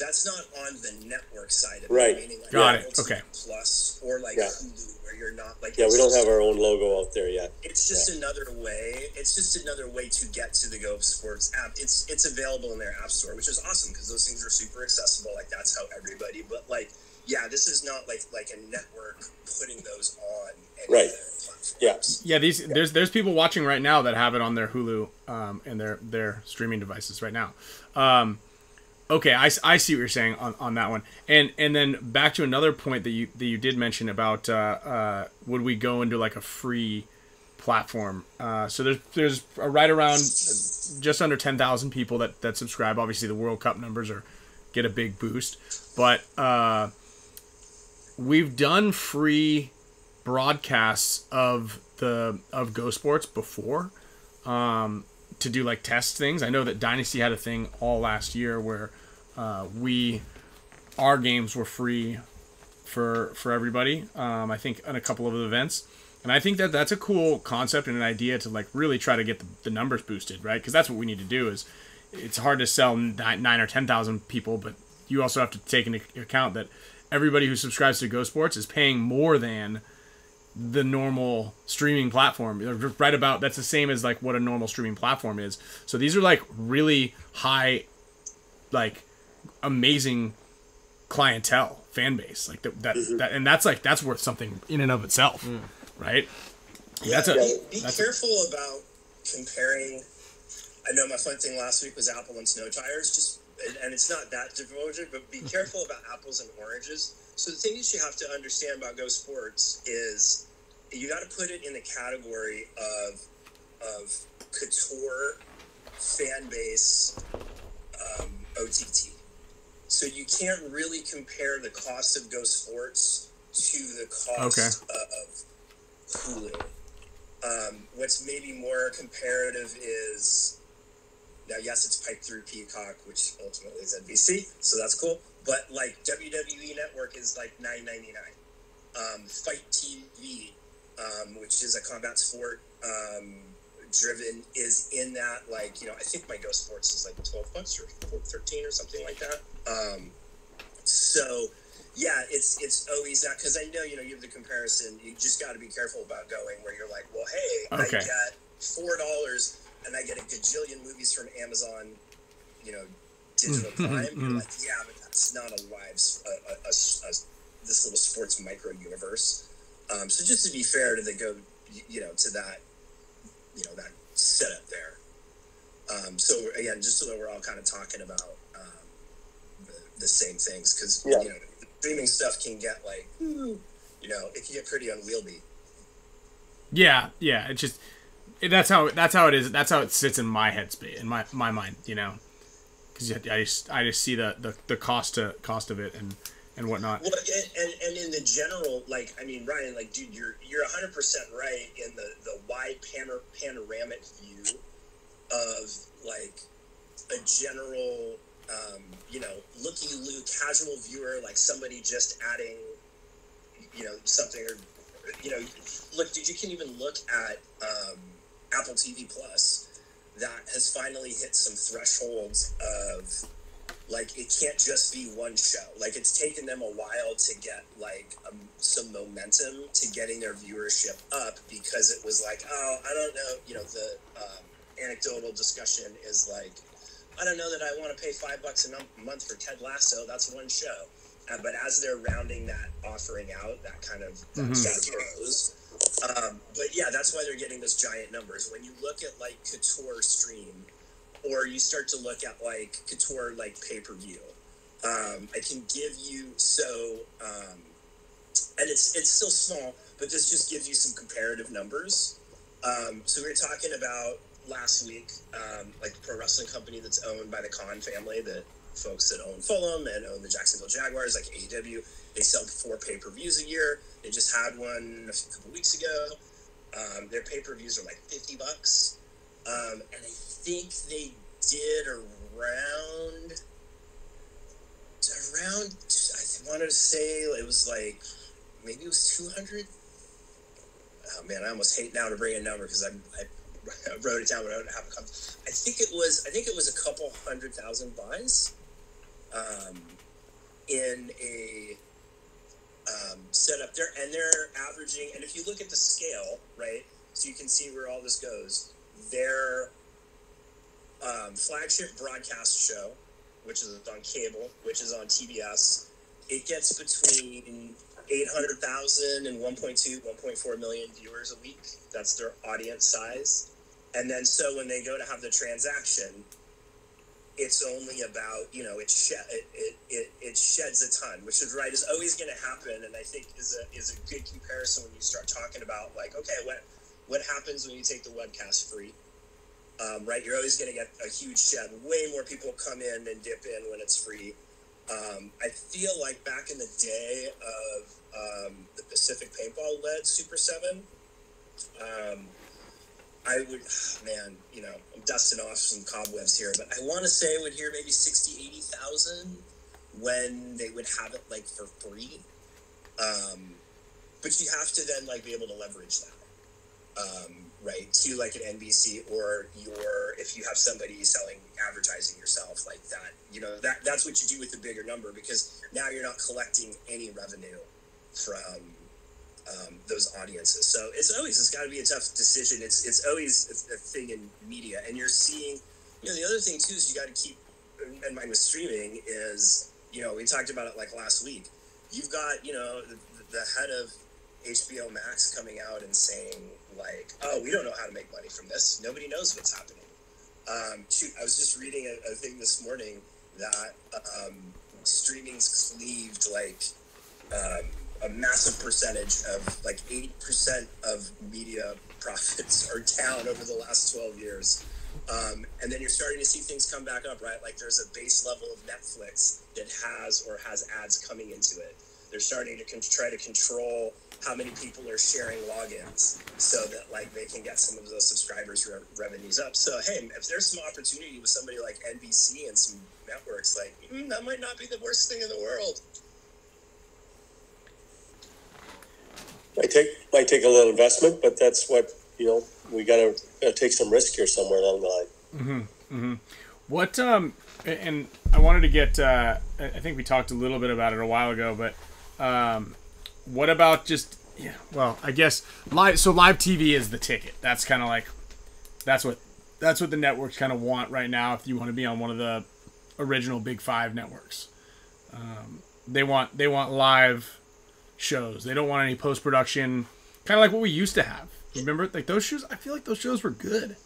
That's not on the network side of Right. it. Meaning like Got an it. Okay. Plus or like Yeah. Hulu, where you're not like. Yeah, we don't have our own logo out there yet. It's just another way. It's just another way to get to the Go Sports app. It's it's available in their app store, which is awesome because those things are super accessible. Like that's how everybody. But like yeah, this is not like like a network putting those on. Right. of their platforms. Yeah. Yeah, these there's there's people watching right now that have it on their Hulu um, and their their streaming devices right now. Um, okay, I, I see what you're saying on, on that one, and and then back to another point that you that you did mention about uh, uh, would we go into like a free platform? Uh, so there's there's right around just under ten thousand people that that subscribe. Obviously, the World Cup numbers are get a big boost, but uh, we've done free broadcasts of the of Go Sports before um, to do like test things. I know that Dynasty had a thing all last year where uh, we our games were free for for everybody. Um, I think on a couple of events, and I think that that's a cool concept and an idea to like really try to get the, the numbers boosted, right? Because that's what we need to do. Is it's hard to sell nine, nine or ten thousand people, but you also have to take into account that everybody who subscribes to Go Sports is paying more than the normal streaming platform. Right about that's the same as like what a normal streaming platform is. So these are like really high, like amazing clientele fan base like that, that, mm-hmm. that and that's like that's worth something in and of itself mm. right that's a be, be that's a- careful about comparing. I know my fun thing last week was apple and snow tires, just and, and it's not that divergent, but be mm-hmm. careful about apples and oranges. So the thing that you have to understand about Go Sports is you got to put it in the category of of couture fan base um, OTT. So you can't really compare the cost of Go Sports to the cost of Hulu. Um, what's maybe more comparative is now, yes, it's piped through Peacock, which ultimately is NBC, so that's cool. But like WWE Network is like nine ninety nine. Um, FITE TV, um, which is a combat sport um, driven, is in that like you know I think my Go Sports is like twelve bucks or 13 or something like that. Um, so yeah, it's it's always that because I know you know you have the comparison. You just got to be careful about going where you're like, well, hey, Okay. I got four dollars and I get a gajillion movies from Amazon, you know, digital Prime. You're like, yeah, but that's not a live, a, a- a a- this little sports micro universe. Um, so just to be fair to the go, you know, to that, you know, that setup there. Um, so again, just so that we're all kind of talking about um, the, the same things, because Yeah. you know, streaming stuff can get like, you know, it can get pretty unwieldy. yeah yeah it's just it- that's how that's how it is that's how it sits in my headspace in my my mind you know because I just I just see the, the the cost to cost of it and and whatnot. Well, and, and, in the general, like, I mean, Ryan, like, dude, you're you're 100 percent right in the the wide panor- panoramic view of like a general, um, you know, looky loo casual viewer, like somebody just adding, you know, something or, you know, look, dude, you can even look at um, Apple TV Plus that has finally hit some thresholds of like it can't just be one show. Like it's taken them a while to get like um, some momentum to getting their viewership up because it was like oh i don't know you know the um, anecdotal discussion is like i don't know that i want to pay five bucks a month for ted lasso that's one show. Uh, but as they're rounding that offering out that kind of Mhm. grows. Um, but yeah that's why they're getting those giant numbers. When you look at like couture stream or you start to look at like couture like pay-per-view um, i can give you so um, and it's it's still small but this just gives you some comparative numbers. Um, so we were talking about last week um, like the pro wrestling company that's owned by the Khan family the folks that own fulham and own the jacksonville jaguars like aew they sell four pay-per-views a year. They just had one a couple weeks ago. Um, their pay-per-views are like 50 bucks um, and I think they did around around. I wanted to say it was like maybe it was two hundred. Oh man, I almost hate now to bring a number because I, I wrote it down, but I don't have come- I think it was. I think it was a couple hundred thousand buys. Um, in a um, setup there, and they're averaging. And if you look at the scale, right, so you can see where all this goes. Their um, flagship broadcast show, which is on cable, which is on TBS, it gets between 800,000 and 1.2, 1.4 million viewers a week. That's their audience size. And then so when they go to have the transaction, it's only about you know it, it, it, it, it sheds a ton, which is right is always going to happen, and I think is a is a good comparison when you start talking about like okay what what happens when you take the webcast free, um, right? You're always going to get a huge shed. Way more people come in and dip in when it's free. Um, I feel like back in the day of um, the Pacific Paintball led Super Seven. Um, I would, man, you know, I'm dusting off some cobwebs here, but I want to say I would hear maybe 60, 80,000 when they would have it like for free. Um, but you have to then like be able to leverage that, um, right? To like an NBC or your, if you have somebody selling advertising yourself like that, you know, that that's what you do with the bigger number because now you're not collecting any revenue from um, those audiences. So it's always it's got to be a tough decision. It's it's always a, a thing in media, and you're seeing. You know, the other thing too is you got to keep in mind with streaming is you know we talked about it like last week. You've got you know the, the head of HBO Max coming out and saying like, oh, we don't know how to make money from this. Nobody knows what's happening. Um, shoot, I was just reading a, a thing this morning that um, streaming's cleaved like. Um, a massive percentage of like 80% of media profits are down over the last 12 years. Um, and then you're starting to see things come back up, right? Like there's a base level of Netflix that has or has ads coming into it. They're starting to con- try to control how many people are sharing logins so that like they can get some of those subscribers re- revenues up. So hey, if there's some opportunity with somebody like NBC and some networks, like mm, that might not be the worst thing in the world. Might take might take a little investment, but that's what you know. We gotta, gotta take some risk here somewhere along the line. Hmm. Hmm. What um and I wanted to get uh I I think we talked a little bit about it a while ago, but um what about just yeah, well, I guess live so live TV is the ticket. That's kind of like that's what that's what the networks kind of want right now if you want to be on one of the original Big 5 networks. Um they want they want live shows. They don't want any post-production kind of like what we used to have. Remember like those shows I feel like those shows were good.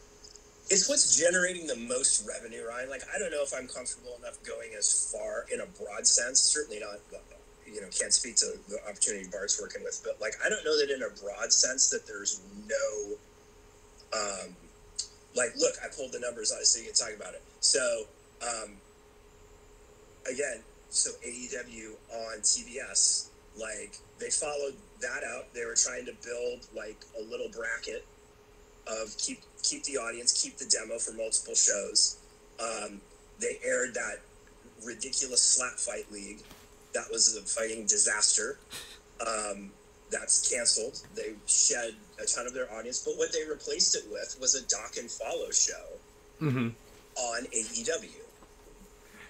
it's what's generating the most revenue, Ryan. Like, I don't know if I'm comfortable enough going as far in a broad sense. Certainly not, you know, can't speak to the opportunity Bart's working with, but like, I don't know that in a broad sense that there's no, um, like, look, I pulled the numbers out so you can talk about it. So, um, again, so AEW on TBS, like, they followed that out. They were trying to build like a little bracket of keep keep the audience, keep the demo for multiple shows. Um, they aired that ridiculous slap fight league. That was a fighting disaster. Um, that's canceled. They shed a ton of their audience, but what they replaced it with was a doc and follow show Mhm. on AEW.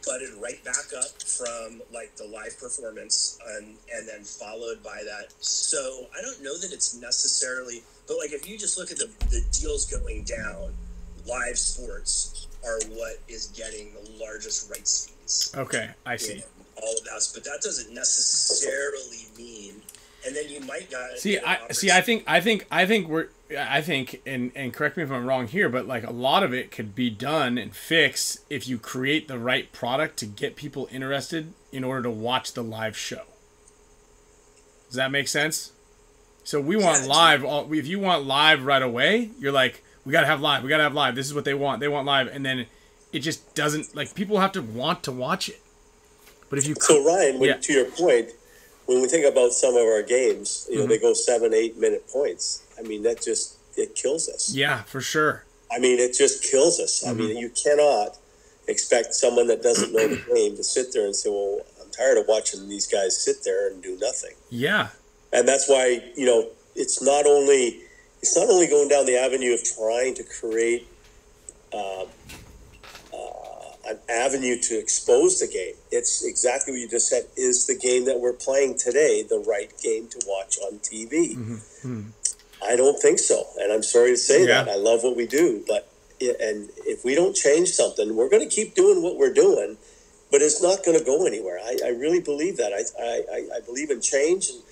Butted right back up from like the live performance and and then followed by that. So I don't know that it's necessarily but like if you just look at the, the deals going down, live sports are what is getting the largest rights fees Okay, I see. All of that. But that doesn't necessarily mean and then you might got See, I see. I think, I think, I think we're, I think, and and correct me if I'm wrong here, but like a lot of it could be done and fixed if you create the right product to get people interested in order to watch the live show. Does that make sense? So we want Yeah, live. All, if you want live right away, you're like, we gotta have live. We gotta have live. This is what they want. They want live, and then it just doesn't like people have to want to watch it. But if you So Ryan, when, Yeah. to your point, when we think about some of our games, you know, Mm-hmm. they go seven, eight minute points. I mean, that just it kills us. yeah, for sure. I mean, it just kills us. I Mm-hmm. mean, you cannot expect someone that doesn't know the game to sit there and say, "Well, I'm tired of watching these guys sit there and do nothing." Yeah, And that's why you know it's not only it's not only going down the avenue of trying to create uh, an avenue to expose the game. It's exactly what you just said. Is the game that we're playing today the right game to watch on TV? I don't think so, and I'm sorry to say Yeah. that. I love what we do, but and if we don't change something, we're going to keep doing what we're doing. but it's not going to go anywhere. I, I really believe that. I, I, I believe in change, and,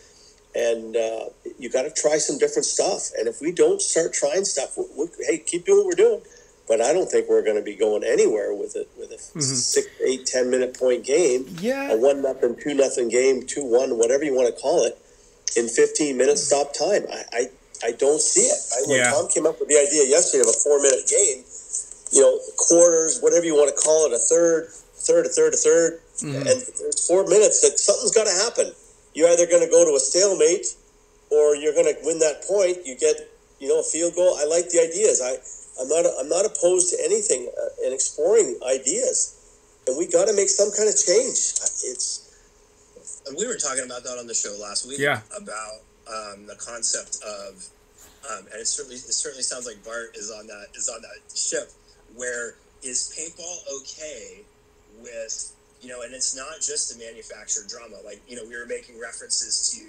and uh, you got to try some different stuff. And if we don't start trying stuff, we, we, hey, keep doing what we're doing. But I don't think we're going to be going anywhere with it with a mm-hmm. six, eight, ten minute point game, Yeah. a one nothing, two nothing game, two one, whatever you want to call it, in fifteen minutes stop time. I, I, I don't see it. I, when Yeah. Tom came up with the idea yesterday of a four minute game, you know, quarters, whatever you want to call it, a third, third, a third, a 3rd mm-hmm. and there's four minutes that something's got to happen. You're either going to go to a stalemate, or you're going to win that point. You get, you know, a field goal. I like the ideas. I, I'm not, I'm not opposed to anything uh, and exploring ideas, and we got to make some kind of change. It's And we were talking about that on the show last week. Yeah. About um, the concept of, um, and it certainly it certainly sounds like Bart is on that is on that ship. Where is paintball okay with you know? And it's not just a manufactured drama. Like you know, we were making references to.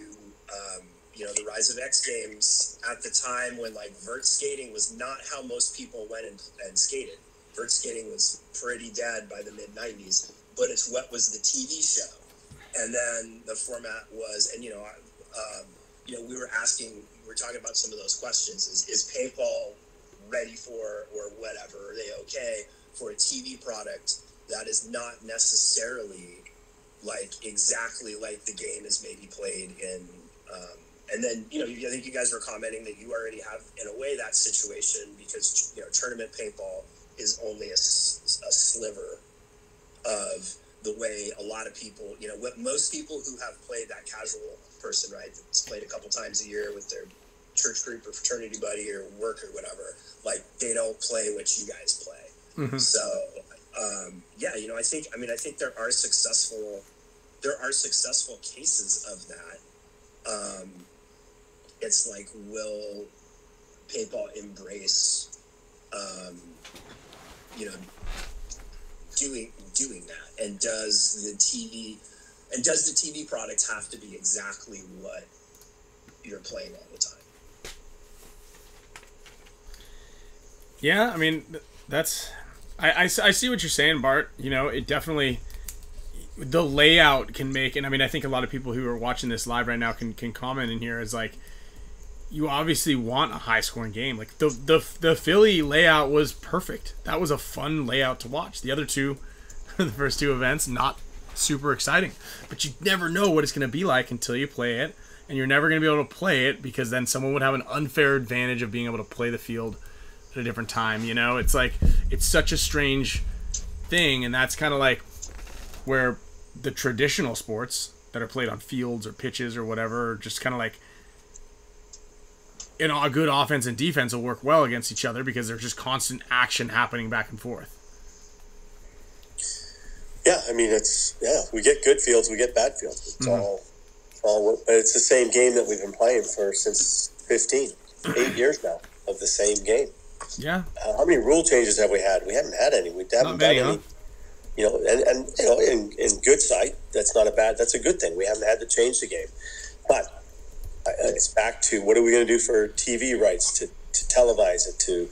Um, you know the rise of X Games at the time when like vert skating was not how most people went and, and skated. Vert skating was pretty dead by the mid '90s, but it's what was the TV show. And then the format was and you know um, you know we were asking we were talking about some of those questions. Is, is paintball ready for or whatever? Are they okay for a tv product that is not necessarily like exactly like the game is maybe played in um, and then you know i think you guys were commenting that you already have in a way that situation because you know tournament paintball is only a sliver of the way a lot of people, you know, what most people who have played that casual person, right, that's played a couple times a year with their church group or fraternity buddy or work or whatever, like they don't play what you guys play. So, um, yeah, you know, I think, I mean, I think there are successful, there are successful cases of that. Um, it's like, will paintball embrace, um, you know, doing doing that and does the tv and does the tv product have to be exactly what you're playing all the time Yeah, I mean, th- that's. I, see what you're saying, Bart. You know, it definitely. The layout can make, and I mean, I think a lot of people who are watching this live right now can, can comment in here is like, you obviously want a high scoring game. Like the the the Philly layout was perfect. That was a fun layout to watch. The other two, the first two events, not super exciting. But you never know what it's going to be like until you play it, and you're never going to be able to play it because then someone would have an unfair advantage of being able to play the field at a different time. You know, it's like it's such a strange thing, and that's kind of like where the traditional sports that are played on fields or pitches or whatever just kind of like you know a good offense and defense will work well against each other because there's just constant action happening back and forth. Yeah, I mean it's yeah. We get good fields, we get bad fields. It's Mm-hmm. all, all. It's the same game that we've been playing for since 15, eight years now of the same game. Yeah, Uh, how many rule changes have we had? We haven't had any. We haven't many, done any. huh? You know, and, and you know, in, in good sight, that's not a bad. That's a good thing. We haven't had to change the game, but it's back to what are we going to do for TV rights to, to televise it to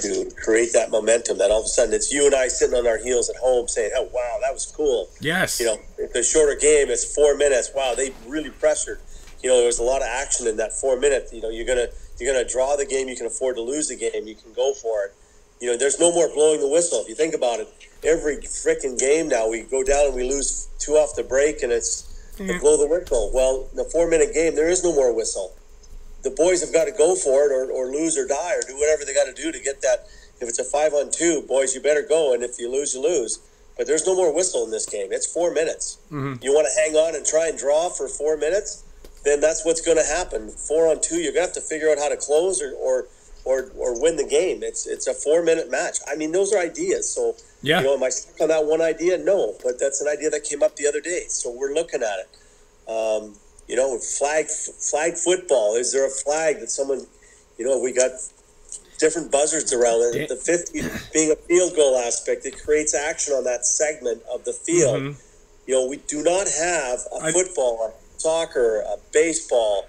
to create that momentum that all of a sudden it's you and I sitting on our heels at home saying, "Oh wow, that was cool." yes, you know, the shorter game is four minutes, wow, they really pressured. You know, there was a lot of action in that four minutes. You know, you're gonna you're gonna draw the game. You can afford to lose the game. You can go for it. You know, there's no more blowing the whistle. If you think about it, every freaking game now we go down and we lose two off the break, and it's the blow the whistle. Well, in the four minute game, there is no more whistle. The boys have got to go for it, or, or lose or die, or do whatever they got to do to get that. If it's a five on two, boys, you better go, and if you lose, you lose. But there's no more whistle in this game. It's four minutes. Mm-hmm. You want to hang on and try and draw for four minutes, then that's what's going to happen. Four on two, you're going to have to figure out how to close or or, or, or win the game. It's it's a four minute match. I mean, those are ideas. So Yeah. you know, am I stuck on that one idea? No, but that's an idea that came up the other day. So we're looking at it. Um, you know, flag flag football. Is there a flag that someone, you know, we got different buzzers around it. The 50 being a field goal aspect, it creates action on that segment of the field. You know, we do not have a football, a soccer, a baseball.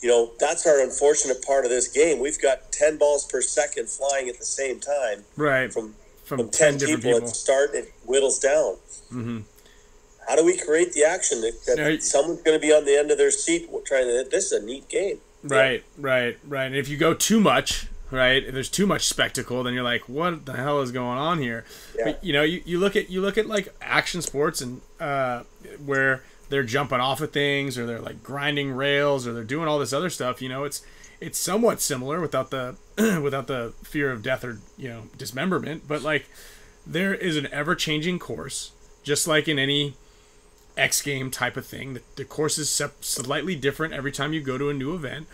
You know, that's our unfortunate part of this game. We've got 10 balls per second flying at the same time right. from from, from 10, 10 different people, people. at the start, it whittles down. Mhm. How do we create the action that, that someone's going to be on the end of their seat trying to? This is a neat game. Right, right, right. And if you go too much, right, if there's too much spectacle, then you're like, what the hell is going on here? Yeah. But, you know, you, you look at you look at like action sports and uh, where they're jumping off of things or they're like grinding rails or they're doing all this other stuff. You know, it's it's somewhat similar without the without the fear of death or you know dismemberment, but like there is an ever changing course, just like in any X game type of thing. The, the course is sep- slightly different every time you go to a new event,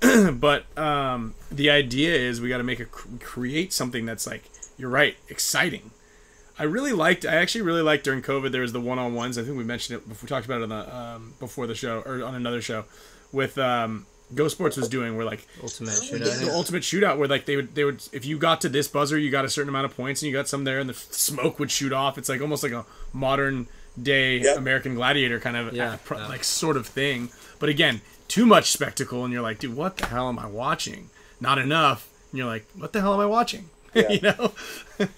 but um, the idea is we got to make a create something that's like you're right, exciting. I really liked. I actually really liked during COVID. There was the one on ones. I think we mentioned it. before We talked about it on the um, before the show or on another show with um, Go Sports was doing where like Ultimate the, shootout. the ultimate shootout where like they would they would if you got to this buzzer you got a certain amount of points and you got some there and the smoke would shoot off it's like almost like a modern day Yep. american gladiator kind of Yeah, pro- yeah. like sort of thing but again too much spectacle and you're like dude what the hell am i watching not enough and you're like what the hell am i watching Yeah. you know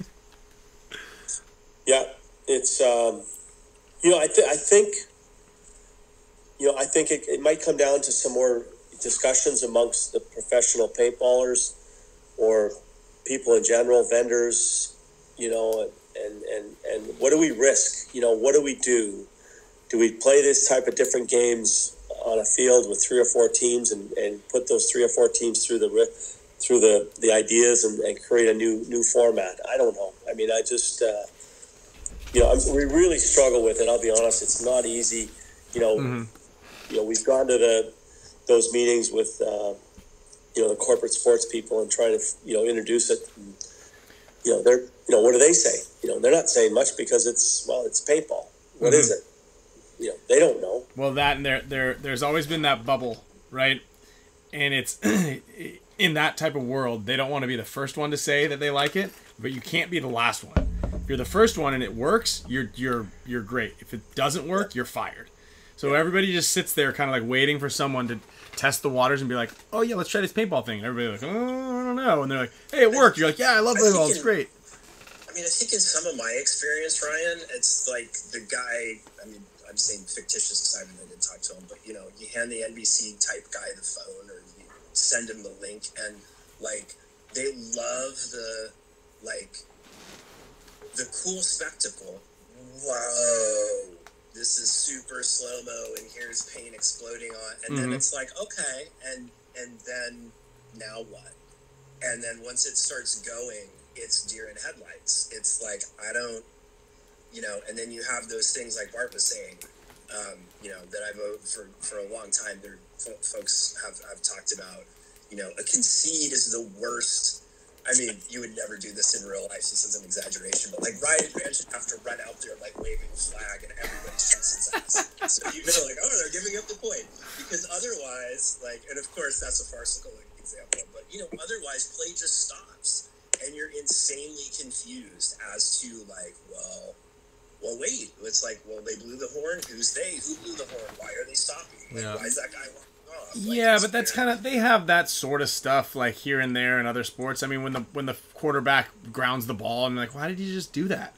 Yeah, it's um, you know I th- I think you know I think it, it might come down to some more discussions amongst the professional paintballers or people in general, vendors, you know, and and and what do we risk? You know, what do we do? Do we play this type of different games on a field with three or four teams and, and put those three or four teams through the through the, the ideas and, and create a new new format? I don't know. I mean, I just uh, you know, we really struggle with it. I'll be honest; it's not easy. You know, you know, we've gone to the those meetings with uh, you know the corporate sports people and trying to you know introduce it. And, you know, they're you know what do they say? You know, they're not saying much because it's well, it's paintball. What is it? You know, they don't know. Well, that and there, there, there's always been that bubble, right? And it's in that type of world, they don't want to be the first one to say that they like it, but you can't be the last one. If you're the first one and it works, you're you're you're great. If it doesn't work, you're fired. So everybody just sits there, kind of like waiting for someone to test the waters and be like, "Oh yeah, let's try this paintball thing." And everybody's like, "Oh, I don't know," and they're like, "Hey, it worked." You're like, "Yeah, I love paintball. It's great." I mean, I think in some of my experience, Ryan, it's like the guy. I mean, I'm saying fictitious because I haven't been to talk to him, but you know, you hand the NBC type guy the phone or you send him the link, and like they love the like the cool spectacle. Whoa, this is super slow mo, and here's paint exploding on, and then Mhm. it's like okay, and and then now what? And then once it starts going, it's deer in headlights. It's like I don't, you know. And then you have those things like Bart was saying, um, you know, that I've uh, for for a long time. There, fo- folks have have talked about, you know, a concede is the worst. I mean, you would never do this in real life. This is an exaggeration, but like Ryan Grant should have to run out there like waving a flag, and everybody shoots his ass. so you know, like, oh, they're giving up the point because otherwise, like, and of course that's a farcical example, but you know, otherwise play just stops, and you're insanely confused as to like, well, well, wait, it's like, well, they blew the horn. Who's they? Who blew the horn? Why are they stopping? Like, Yeah. why is that guy walking off? Like, Yeah, but that's kind of they have that sort of stuff like here and there in other sports. I mean, when the when the quarterback grounds the ball and like, why did you just do that?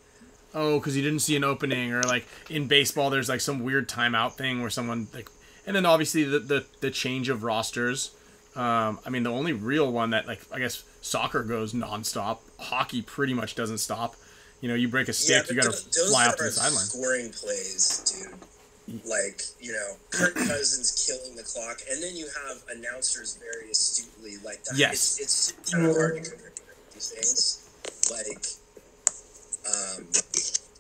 Oh, because you didn't see an opening, or like in baseball, there's like some weird timeout thing where someone like, and then obviously the the, the change of rosters. Um, I mean, the only real one that like I guess soccer goes nonstop. Hockey pretty much doesn't stop. You know, you break a stick, but you got to fly off to the sideline. Scoring plays, dude. Like you know, Kirk Cousins killing the clock, and then you have announcers very astutely like that. Yes. it's, it's kind of hard to compare these things. Like, um,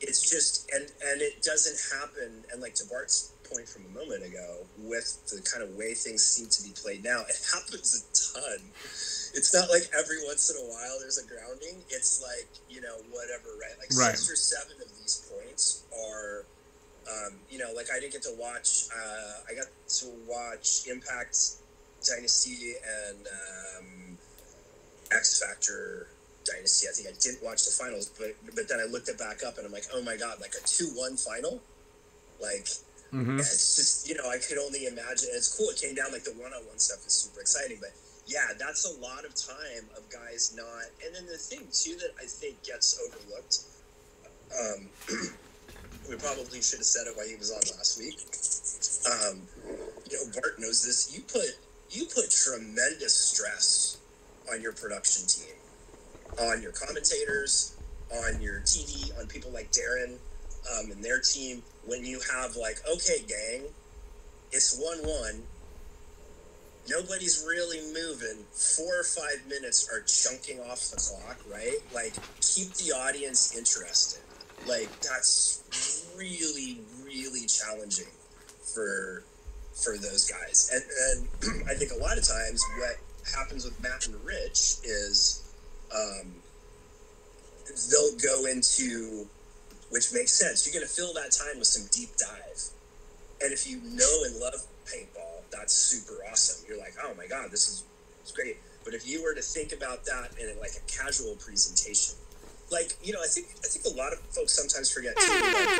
it's just and and it doesn't happen. And like to Bart's point from a moment ago, with the kind of way things seem to be played now, it happens a ton. It's not like every once in a while there's a grounding. It's like you know whatever, right? Like Right. six or seven of these points are, um, you know, like I didn't get to watch. Uh, I got to watch Impact Dynasty and um, X Factor Dynasty. I think I didn't watch the finals, but but then I looked it back up and I'm like, oh my god, like a two one final, like hmm it's just you know I could only imagine. It's cool. It came down like the one on one stuff is super exciting, but yeah, that's a lot of time of guys not. And then the thing too that I think gets overlooked. Um, we probably should have said it while he was on last week. Um, you know, Bart knows this. You put you put tremendous stress on your production team, on your commentators, on your TV, on people like Darren um, and their team. When you have like, okay, gang, it's one one. Nobody's really moving. Four or five minutes are chunking off the clock, right? Like, keep the audience interested. Like, that's really, really challenging for for those guys. And, and I think a lot of times what happens with Matt and Rich is um, they'll go into, which makes sense. You're going to fill that time with some deep dive. And if you know and love paintball, that's super awesome. You're like, oh my God, this is, this is great. But if you were to think about that in like a casual presentation, like you know, I think I think a lot of folks sometimes forget too. Like,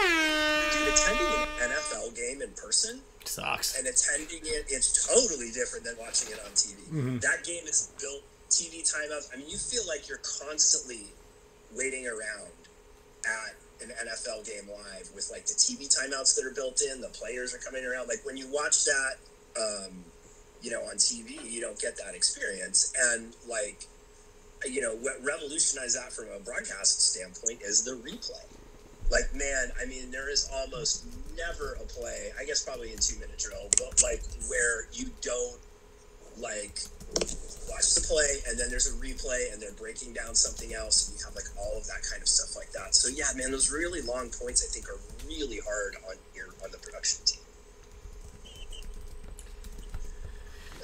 dude, attending an NFL game in person Sucks. and attending it, it's totally different than watching it on TV. That game is built TV timeouts. I mean, you feel like you're constantly waiting around at an NFL game live with like the TV timeouts that are built in. The players are coming around. Like when you watch that, um, you know, on TV, you don't get that experience. And like, you know, what revolutionized that from a broadcast standpoint is the replay. Like, man, I mean, there is almost never a play, I guess probably in two minute drill, but like where you don't like watch the play and then there's a replay and they're breaking down something else and you have like all of that kind of stuff like that. So yeah, man, those really long points I think are really hard on your on the production team.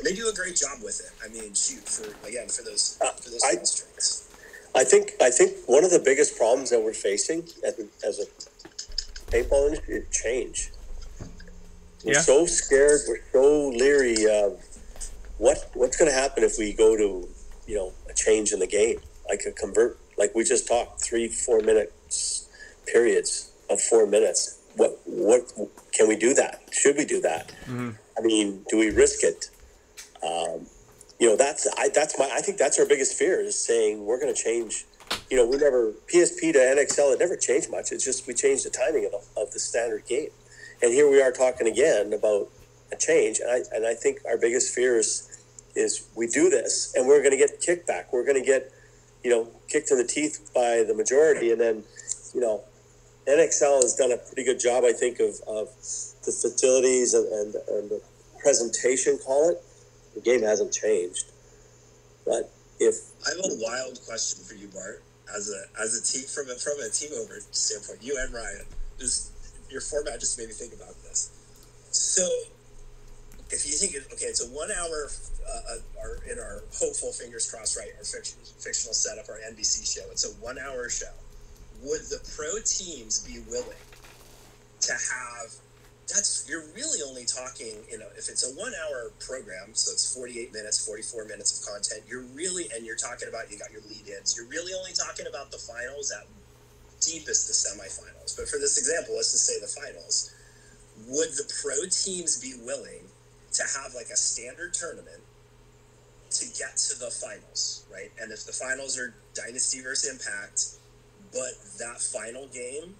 And they do a great job with it. I mean, shoot for again for those uh, for those I- constraints. I think I think one of the biggest problems that we're facing as a, as a paintball industry is change. We're Yeah. so scared. We're so leery of what what's going to happen if we go to you know a change in the game, like a convert, like we just talked, three four minutes periods of four minutes. What what can we do that? Should we do that? Mm-hmm. I mean, do we risk it? Um, you know, that's I that's my I think that's our biggest fear is saying we're going to change. You know, we never PSP to NXL. It never changed much. It's just we changed the timing of of the standard game, and here we are talking again about a change. And I and I think our biggest fear is is we do this and we're going to get kickback. We're going to get you know kicked in the teeth by the majority, and then you know NXL has done a pretty good job, I think, of, of the facilities and, and, and the presentation, call it. The game hasn't changed. But if, I have a wild question for you, Bart. As a as a team from a from a team over standpoint, you and Ryan, just your format just made me think about this. So, if you think, okay, it's a one hour, uh, uh, our, in our hopeful fingers crossed, right, our fiction, fictional setup, our NBC show. It's a one hour show. Would the pro teams be willing to have? That's you're really only talking, you know, if it's a one hour program, so it's 48 minutes, 44 minutes of content, you're really, and you're talking about, you got your lead ins, you're really only talking about the finals at deepest the semifinals. But for this example, let's just say the finals. Would the pro teams be willing to have like a standard tournament to get to the finals, right? And if the finals are Dynasty versus Impact, but that final game,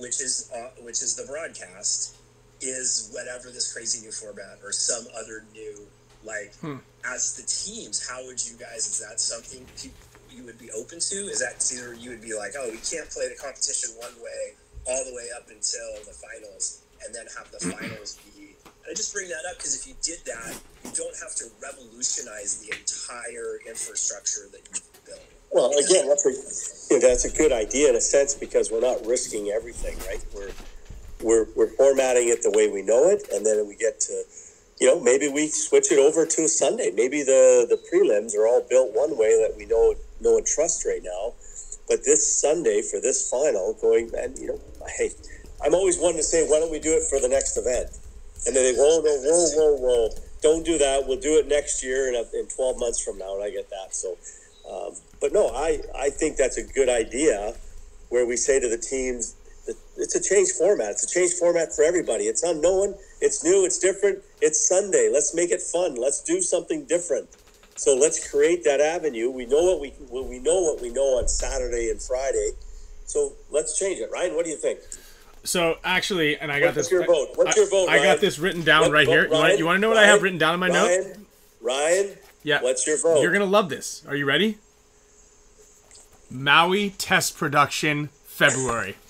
which is uh, which is the broadcast, is whatever this crazy new format or some other new like as the teams. How would you guys? Is that something you, would be open to? Is that either you would be like, oh, we can't play the competition one way all the way up until the finals, and then have the finals be. And I just bring that up because if you did that, you don't have to revolutionize the entire infrastructure that you've. Well, again, that's a, you know, that's a good idea in a sense because we're not risking everything, right? We're, we're, we're formatting it the way we know it, and then we get to, you know, maybe we switch it over to a Sunday. Maybe the, the prelims are all built one way that we know, know and trust right now. But this Sunday for this final, going and you know, hey, I'm always one to say, why don't we do it for the next event? And then they whoa, oh, no, whoa, whoa, whoa, don't do that. We'll do it next year and in 12 months from now. And I get that. So, um, but no, I I think that's a good idea, where we say to the teams, that it's a change format. It's a change format for everybody. It's unknown. It's new. It's different. It's Sunday. Let's make it fun. Let's do something different. So let's create that avenue. We know what we well, we know what we know on Saturday and Friday. So let's change it. Ryan, what do you think? So actually, and I got What's this. your vote? What's I, your vote, I got this written down What- right what- here. You want, Ryan? you want to know what I have written down in my Ryan, note? Ryan, Yeah. what's your vote? You're gonna love this. Are you ready? Maui test production February.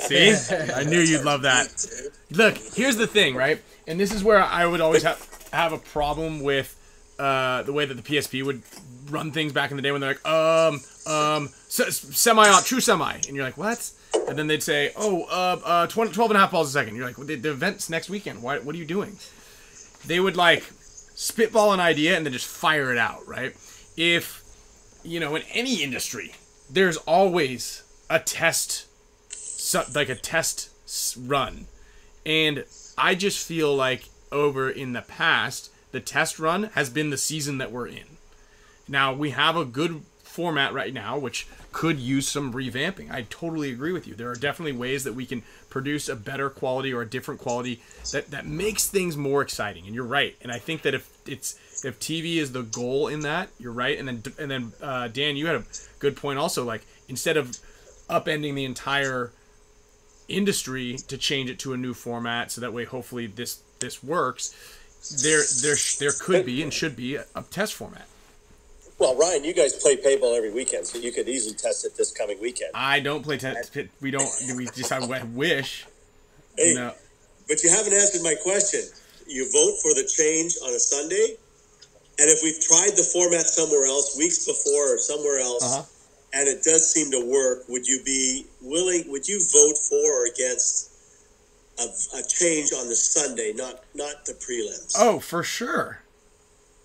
See, I knew you'd love that. Look, here's the thing, right? And this is where I would always have have a problem with uh, the way that the PSP would run things back in the day when they're like, um, um, se- semi on true semi, and you're like, what? And then they'd say, oh, uh, uh, 20, 12 and a half balls a second. You're like, well, the, the event's next weekend. Why, what are you doing? They would like spitball an idea and then just fire it out, right? If, you know, in any industry, there's always a test, like a test run. And I just feel like over in the past, the test run has been the season that we're in. Now, we have a good format right now, which could use some revamping. I totally agree with you. There are definitely ways that we can produce a better quality or a different quality that, that makes things more exciting. And you're right. And I think that if it's if TV is the goal in that, you're right. And then and then uh, Dan, you had a good point also. Like instead of upending the entire industry to change it to a new format, so that way hopefully this this works. There there there could be and should be a, a test format. Well, Ryan, you guys play paintball every weekend, so you could easily test it this coming weekend. I don't play test. We don't. We just I wish. Hey, No. but you haven't answered my question. You vote for the change on a Sunday, and if we've tried the format somewhere else, weeks before or somewhere else, Uh-huh. and it does seem to work, would you be willing? Would you vote for or against a, a change on the Sunday, not not the prelims? Oh, for sure.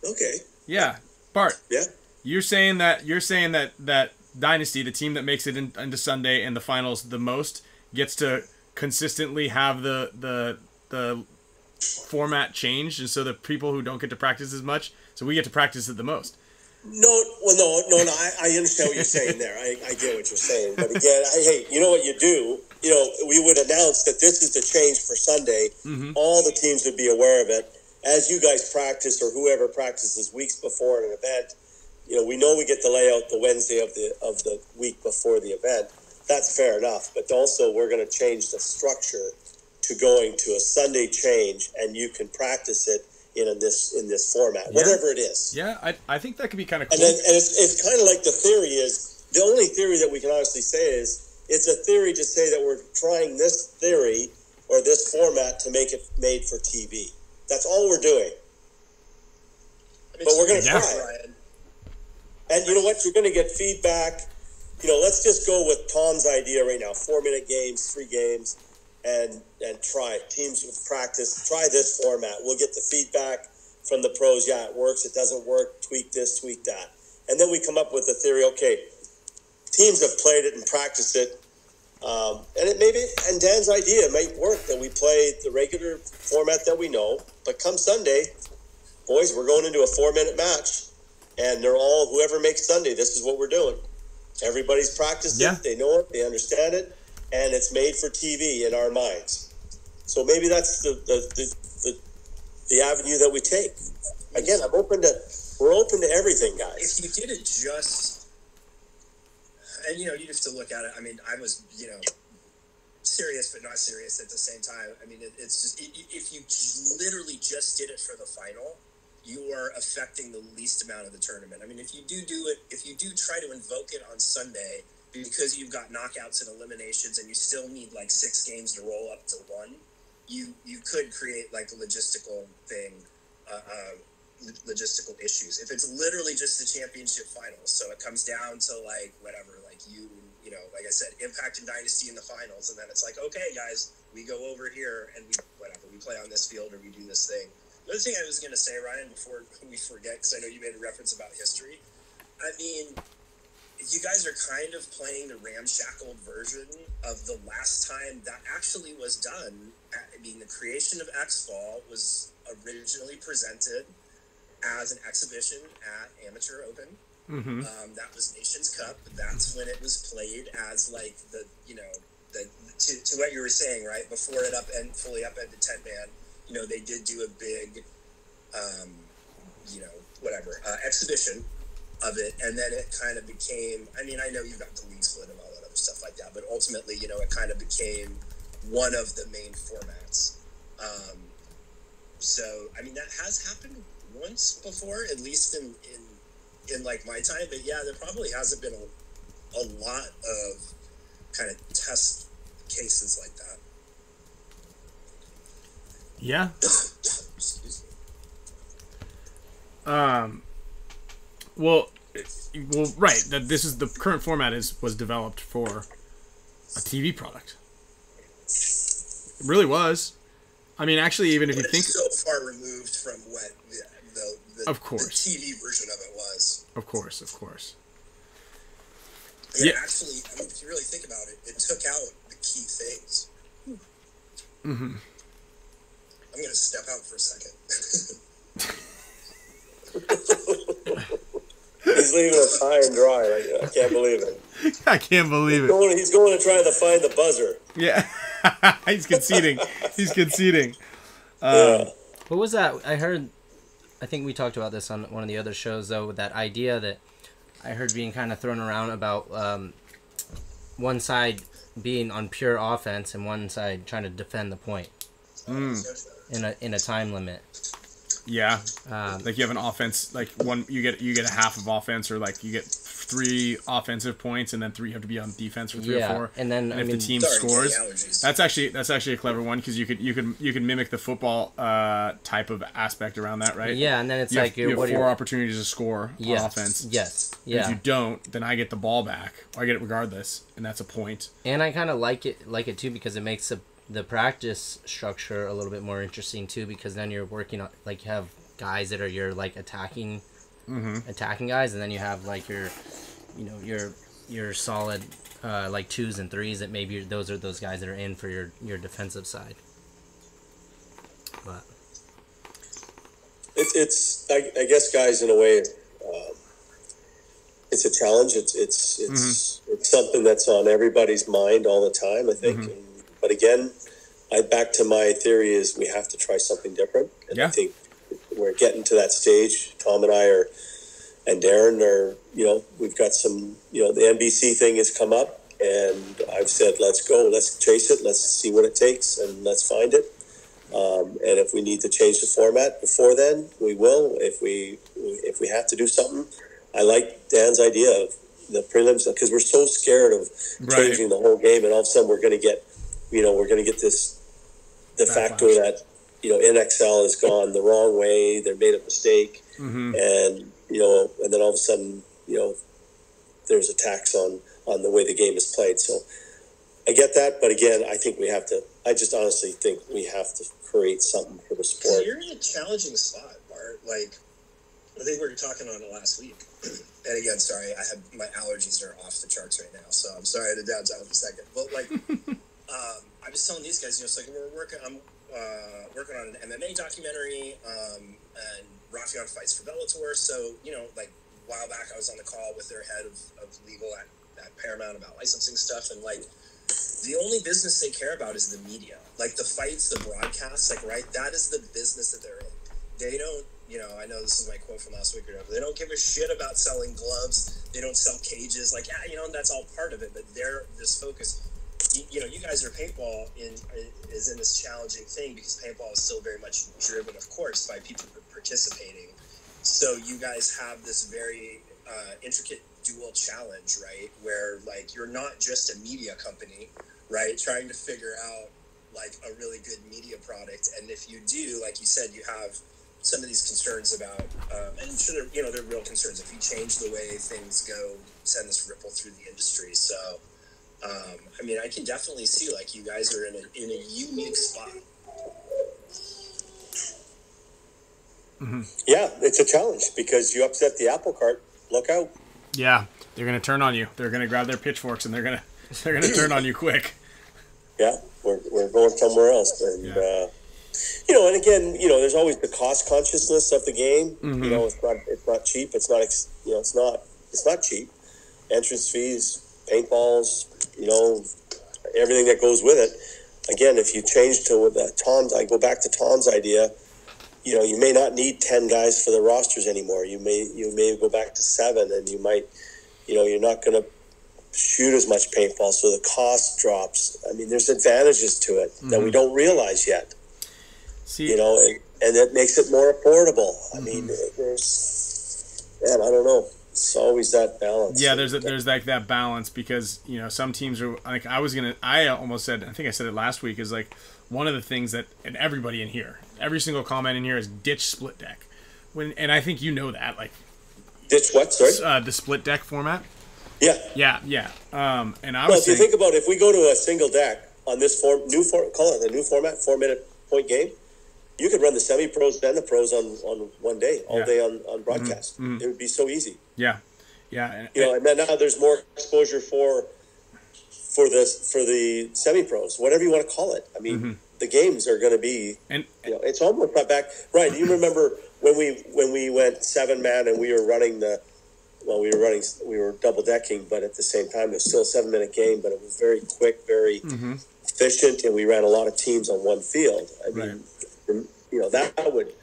Okay, Yeah, Bart. yeah. You're saying that you're saying that that Dynasty, the team that makes it in, into Sunday and the finals the most, gets to consistently have the the the format changed, and so the people who don't get to practice as much, so we get to practice it the most. No, well, no, no, no. I, I understand what you're saying there. I, I get what you're saying. But again, I, hey, you know what you do? You know, we would announce that this is the change for Sunday. Mm-hmm. All the teams would be aware of it. As you guys practice or whoever practices weeks before an event, you know, we know we get the layout the Wednesday of the of the week before the event. That's fair enough. But also, we're going to change the structure to going to a Sunday change, and you can practice it in a, this in this format, whatever it is. Yeah, I, I think that could be kind of And then, and it's, it's kind of like the theory is the only theory that we can honestly say is it's a theory to say that we're trying this theory or this format to make it made for TV. That's all we're doing. But we're gonna Yeah. try. Ryan. And you know what? You're going to get feedback. You know, let's just go with Tom's idea right now: four minute games, three games, and and try it. Teams with practice. Try this format. We'll get the feedback from the pros. Yeah, it works. It doesn't work. Tweak this. Tweak that. And then we come up with a theory. Okay, teams have played it and practiced it. Um, and it maybe and Dan's idea might work that we play the regular format that we know, but come Sunday, boys, we're going into a four minute match and they're all whoever makes Sunday. This is what we're doing. Everybody's practiced Yeah. it. They know it. They understand it, and it's made for TV in our minds. So maybe that's the the the, the, the avenue that we take. Again, I'm open to we're open to everything, guys. if you did it just and you know you have to look at it i mean i was you know serious but not serious at the same time i mean it, it's just i- i- if you literally just did it for the final you are affecting the least amount of the tournament i mean if you do do it if you do try to invoke it on sunday because you've got knockouts and eliminations and you still need like six games to roll up to one you you could create like a logistical thing uh, uh, logistical issues. If it's literally just the championship finals, so it comes down to like whatever, like you, you know, like I said, Impact and Dynasty in the finals, and then it's like, okay, guys, we go over here and we whatever, we play on this field or we do this thing. The other thing I was gonna say, Ryan, before we forget, because I know you made a reference about history. I mean, you guys are kind of playing the ramshackled version of the last time that actually was done. I mean, the creation of X-Ball was originally presented as an exhibition at Amateur Open. hmm Um, that was Nations Cup. That's when it was played as like the you know the to, to what you were saying right before it up and fully upended ten man. You know they did do a big, um, you know whatever uh, exhibition of it, and then it kind of became. I mean, I know you've got the split and all that other stuff like that, but ultimately, you know, it kind of became one of the main formats. Um, so, I mean, that has happened once before, at least in in in like my time. But yeah, there probably hasn't been a, a lot of kind of test cases like that. Yeah. Um. Well, well, right. That this is the current format is was developed for a TV product. It really was. I mean, actually, even if you But think, so far removed from what the, the, the, Of course. the TV version of it was. of course, of course. It Yeah. actually, I mean, if you really think about it, it took out the key things. Mm-hmm. I'm going to step out for a second. He's leaving us high and dry. I, I can't believe it. I can't believe it. Going, he's going to try to find the buzzer. Yeah, he's conceding. He's conceding. Yeah. What was that? I heard. I think we talked about this on one of the other shows, though. That idea that I heard being kind of thrown around about um, one side being on pure offense and one side trying to defend the point in a in a time limit. Yeah, Um, like you have an offense, like one you get you get a half of offense, or like you get three offensive points, and then three you have to be on defense for three Yeah, or four. and then, and I if mean- the team Sorry, scores, allergies. that's actually that's actually a clever one because you could you could you could mimic the football uh, type of aspect around that, right? Yeah, and then it's you like have, you have what four your- opportunities to score yes, on offense. Yes. And Yeah. If you don't, then I get the ball back. Or I get it regardless, and that's a point. and I kind of like it like it too because it makes the the practice structure a little bit more interesting too because then you're working on like you have guys that are your like attacking attacking guys and then you have like your you know your your solid uh, like twos and threes that maybe those are those guys that are in for your your defensive side but It, it's, I, I guess, guys, in a way, um, it's a challenge. It's, it's, it's, it's something that's on everybody's mind all the time. I think. And, but again, I back to my theory is we have to try something different. And I think we're getting to that stage. Tom and I are, and Darren are. You know, we've got some. You know, the NBC thing has come up, and I've said, let's go, let's chase it, let's see what it takes, and let's find it. Um, and if we need to change the format before then, we will. If we if we have to do something, I like Dan's idea of the prelims because we're so scared of Right. changing the whole game, and all of a sudden we're going to get, you know, we're going to get this the factor that you know NXL has gone the wrong way. They made a mistake, Mm-hmm. and you know, and then all of a sudden, you know, there's attacks on on the way the game is played. So I get that, but again, I think we have to. I just honestly think we have to create something for the sport. you're in a challenging spot, Bart. Like, I think we were talking on it last week. And again, sorry, I have my allergies are off the charts right now, so I'm sorry to downtime for a second. But like, um, I was telling these guys, you know, it's like we're working. I'm uh, working on an MMA documentary, um, and Rafion fights for Bellator. So you know, like a while back, I was on the call with their head of, of legal at, at Paramount about licensing stuff, and like the only business they care about is the media. Like the fights, the broadcasts, like right, that is the business that they're in. They don't, you know, I know this is my quote from last week or whatever. They don't give a shit about selling gloves. They don't sell cages. Like, yeah, you know, that's all part of it. But they're this focus. You, you know, you guys are paintball in is in this challenging thing because paintball is still very much driven, of course, by people participating. So you guys have this very uh, intricate dual challenge, right? Where like you're not just a media company, right? Trying to figure out like a really good media product, and if you do, like you said, you have some of these concerns about, um, and I'm sure they're, you know they're real concerns. If you change the way things go, send this ripple through the industry. So, um, I mean, I can definitely see like you guys are in a in a unique spot. Yeah, it's a challenge because you upset the apple cart. Look out. Yeah, they're gonna turn on you. They're gonna grab their pitchforks and they're gonna they're gonna turn on you quick. Yeah, we're, we're going somewhere else. And, Yeah. uh, you know, and again, you know, there's always the cost consciousness of the game. You know, it's not it's not cheap. It's not ex- you know, it's not it's not cheap. Entrance fees, paintballs, you know, everything that goes with it. Again, if you change to uh, Tom's, I go back to Tom's idea. you know, you may not need ten guys for the rosters anymore. You may you may go back to seven, and you might, you know, you're not going to shoot as much paintball, so the cost drops. I mean, there's advantages to it that we don't realize yet. See, You know, and, and it makes it more affordable. I mean, there's, man, I don't know. It's always that balance. Yeah, there's a, there's like that balance because you know some teams are like I was gonna I almost said I think I said it last week is like one of the things that and everybody in here every single comment in here is ditch split deck when and I think you know that like ditch what? Sorry. uh, the split deck format Yeah. yeah yeah um and I Well, was if you think about it, if we go to a single deck on this form, new form, call it the new format, four minute point game, you could run the semi pros and the pros on, on one day, all Yeah. day on, on mm-hmm. broadcast. Mm-hmm. It would be so easy. yeah yeah and, You know, and then now there's more exposure for for this for the semi pros, whatever you want to call it. I mean, mm-hmm. the games are going to be and you know, it's almost brought back. Right. You remember when we when we went seven man and we were running the well, we were running we were double decking, but at the same time it was still a seven minute game, but it was very quick, very efficient, and we ran a lot of teams on one field. I mean, you know that would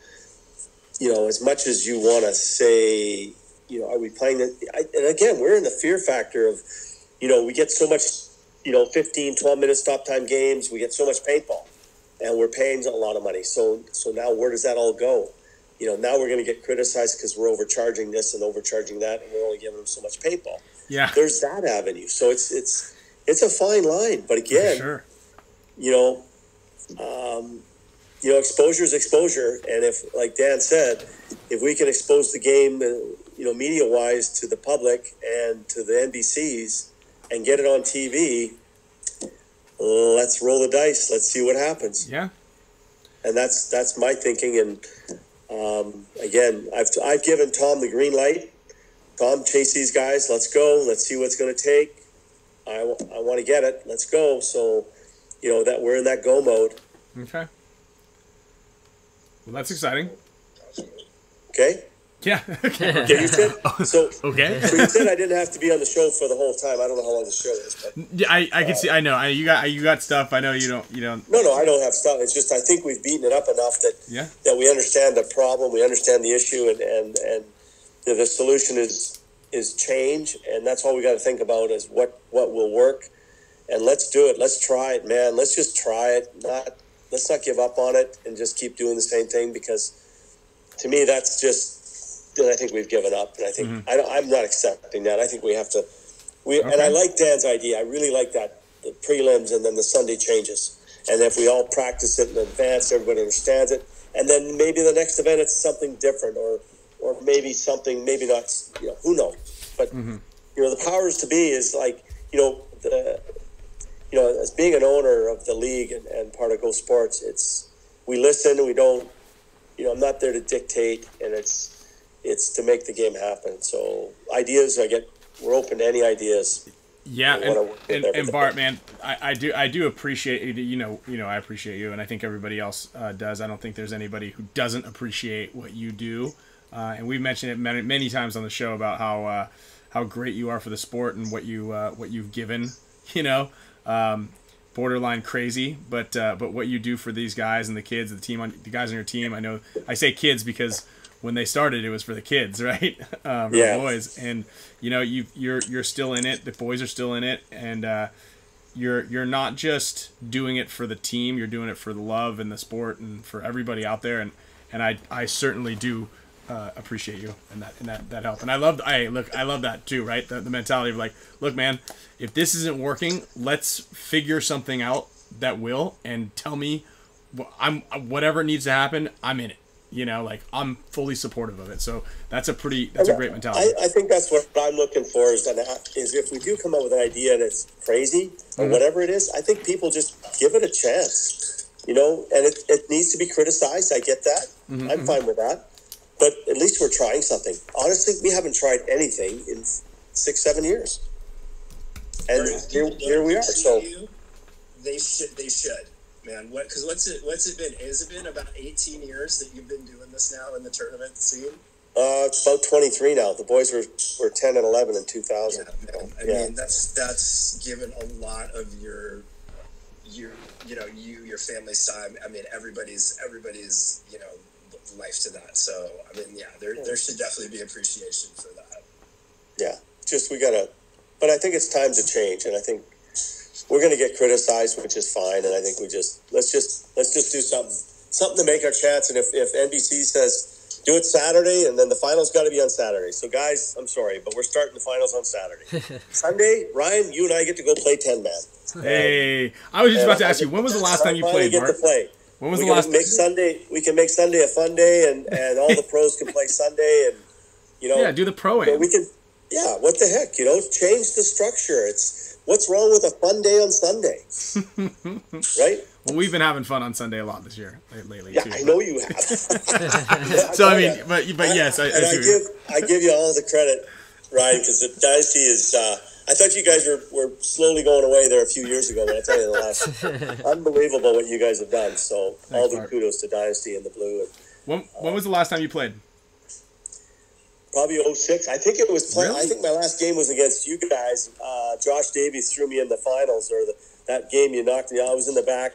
you know as much as you want to say you know are we playing it? I, and again, we're in the fear factor of you know we get so much you know 15, 12 minute stop time games, we get so much paintball and we're paying a lot of money. So so now where does that all go? You know, now we're going to get criticized because we're overcharging this and overcharging that, and we're only giving them so much paintball. yeah There's that avenue. So it's it's it's a fine line, but again, sure you know, um, you know, exposure is exposure, and if, like Dan said, if we can expose the game, uh, you know, media wise to the public and to the NBCs and get it on TV, let's roll the dice. Let's see what happens yeah and that's that's my thinking. And um, again, I've I've given Tom the green light. Tom, chase these guys. Let's go. Let's see what's going to take. I, I want to get it. Let's go. So, you know that we're in that go mode. okay well that's exciting Okay. yeah okay Okay. You said so. okay So you said I didn't have to be on the show for the whole time. I don't know how long the show is, but yeah I I can see I know I you got you got stuff I know you don't you don't no, no, I don't have stuff. It's just I think we've beaten it up enough that yeah that we understand the problem, we understand the issue, and and and the, the solution is is change, and that's all we got to think about is what what will work, and let's do it. Let's try it, man. Let's just try it. Not let's not give up on it and just keep doing the same thing because to me that's just then I think we've given up, and I think mm-hmm. I don't, I'm not accepting that. I think we have to. We and I like Dan's idea. I really like that the prelims and then the Sunday changes. And if we all practice it in advance, everybody understands it. And then maybe the next event it's something different, or or maybe something, maybe not. You know, who knows? But mm-hmm. you know, the powers to be is like you know the you know as being an owner of the league and, and part of Go Sports, it's we listen. We don't. You know, I'm not there to dictate, and it's it's to make the game happen. So ideas, I get. We're open to any ideas. Yeah, and, wanna work with and, and. Bart, man, I, I do I do appreciate you know you know I appreciate you, and I think everybody else uh, does. I don't think there's anybody who doesn't appreciate what you do, uh, and we've mentioned it many, many times on the show about how uh, how great you are for the sport and what you uh, what you've given. You know, um, borderline crazy, but uh, but what you do for these guys and the kids, the team on the guys on your team. I know I say kids because when they started, it was for the kids, right? Um, for Yeah. the boys, and you know you you're you're still in it. The boys are still in it, and uh, you're you're not just doing it for the team. You're doing it for the love and the sport and for everybody out there. And and I I certainly do. Uh, appreciate you and that and that, that help and I love I look I love that too right the, the mentality of like look man if this isn't working let's figure something out that will and tell me I'm whatever needs to happen I'm in it you know like I'm fully supportive of it so that's a pretty that's a great mentality I, I think that's what I'm looking for is that is if we do come up with an idea that's crazy or Mm-hmm. whatever it is, I think people just give it a chance. You know, and it, it needs to be criticized. I get that. Mm-hmm, I'm fine with that. But at least we're trying something. Honestly, we haven't tried anything in six, seven years. And here, here we are. So they should. They should, man. What? Because what's it? What's it been? Has it been about eighteen years that you've been doing this now in the tournament scene? uh, it's about 23 now. The boys were, were 10 and 11 in 2000. Yeah, man. I Yeah. mean, that's that's given a lot of your your you know you your family's time. I mean, everybody's everybody's you know life to that. So I mean, yeah, there there should definitely be appreciation for that. Yeah, just we gotta. But I think it's time to change, and I think we're gonna get criticized, which is fine. And I think we just let's just let's just do something something to make our chance. And if if NBC says do it Saturday, and then the finals got to be on Saturday. So guys, I'm sorry, but we're starting the finals on Saturday. Sunday, Ryan, you and I get to go play ten man. Hey, I was just about to ask you, when was the last time you Finally played, get Mark? To play. When was we the can last? make Sunday? We can make Sunday a fun day, and and all the pros can play Sunday, and you know, Yeah, do the pro but am. we can. Yeah, what the heck? You know, change the structure. It's what's wrong with a fun day on Sunday, right? Well, we've been having fun on Sunday a lot this year lately Yeah, too. I know you have. So I mean, but but yes, I, I and I give I give you all the credit, Ryan, because the dynasty is. Uh, I thought you guys were, were slowly going away there a few years ago, but I tell you, the last unbelievable what you guys have done. So all the Mark. kudos to Dynasty and the Blue. And when when was the last time you played? probably 06. I think it was. Play, Really? I think my last game was against you guys. Uh, Josh Davies threw me in the finals, or the, that game you knocked me. out. I was in the back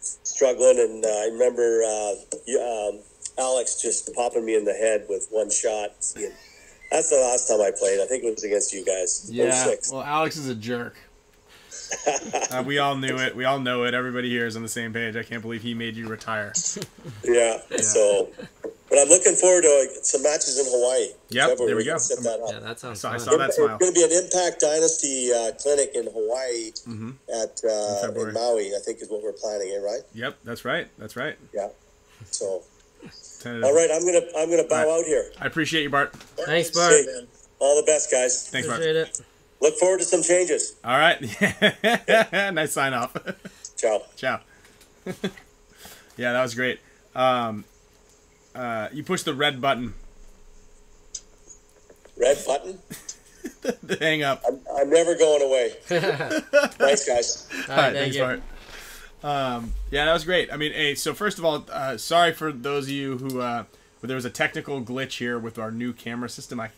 struggling, and uh, I remember uh, you, um, Alex just popping me in the head with one shot. And that's the last time I played. I think it was against you guys. 06. Well, Alex is a jerk. uh, we all knew it. We all know it. Everybody here is on the same page. I can't believe he made you retire. Yeah. So, but I'm looking forward to uh, some matches in Hawaii. Yep, February. there we go. Set that up. Yeah, that sounds So I saw that It's going to be an Impact Dynasty uh, clinic in Hawaii Mhm. at uh, February. in Maui. I think is what we're planning. It right? Yep, that's right. That's right. Yeah. So, Tentative. all right, I'm gonna I'm gonna bow All out here. I appreciate you, Bart. Thanks, Bart. man. All the best, guys. Thanks, Bart. Appreciate it. Look forward to some changes. All right. nice sign off. Ciao. Ciao. yeah, that was great. Um, uh, you push the red button Red button. to hang up. I'm, I'm never going away. Thanks, guys. All All right, right, thank thanks, you. Bart. Um, yeah, that was great. I mean, hey, so first of all, uh, sorry for those of you who uh, where there was a technical glitch here with our new camera system. I,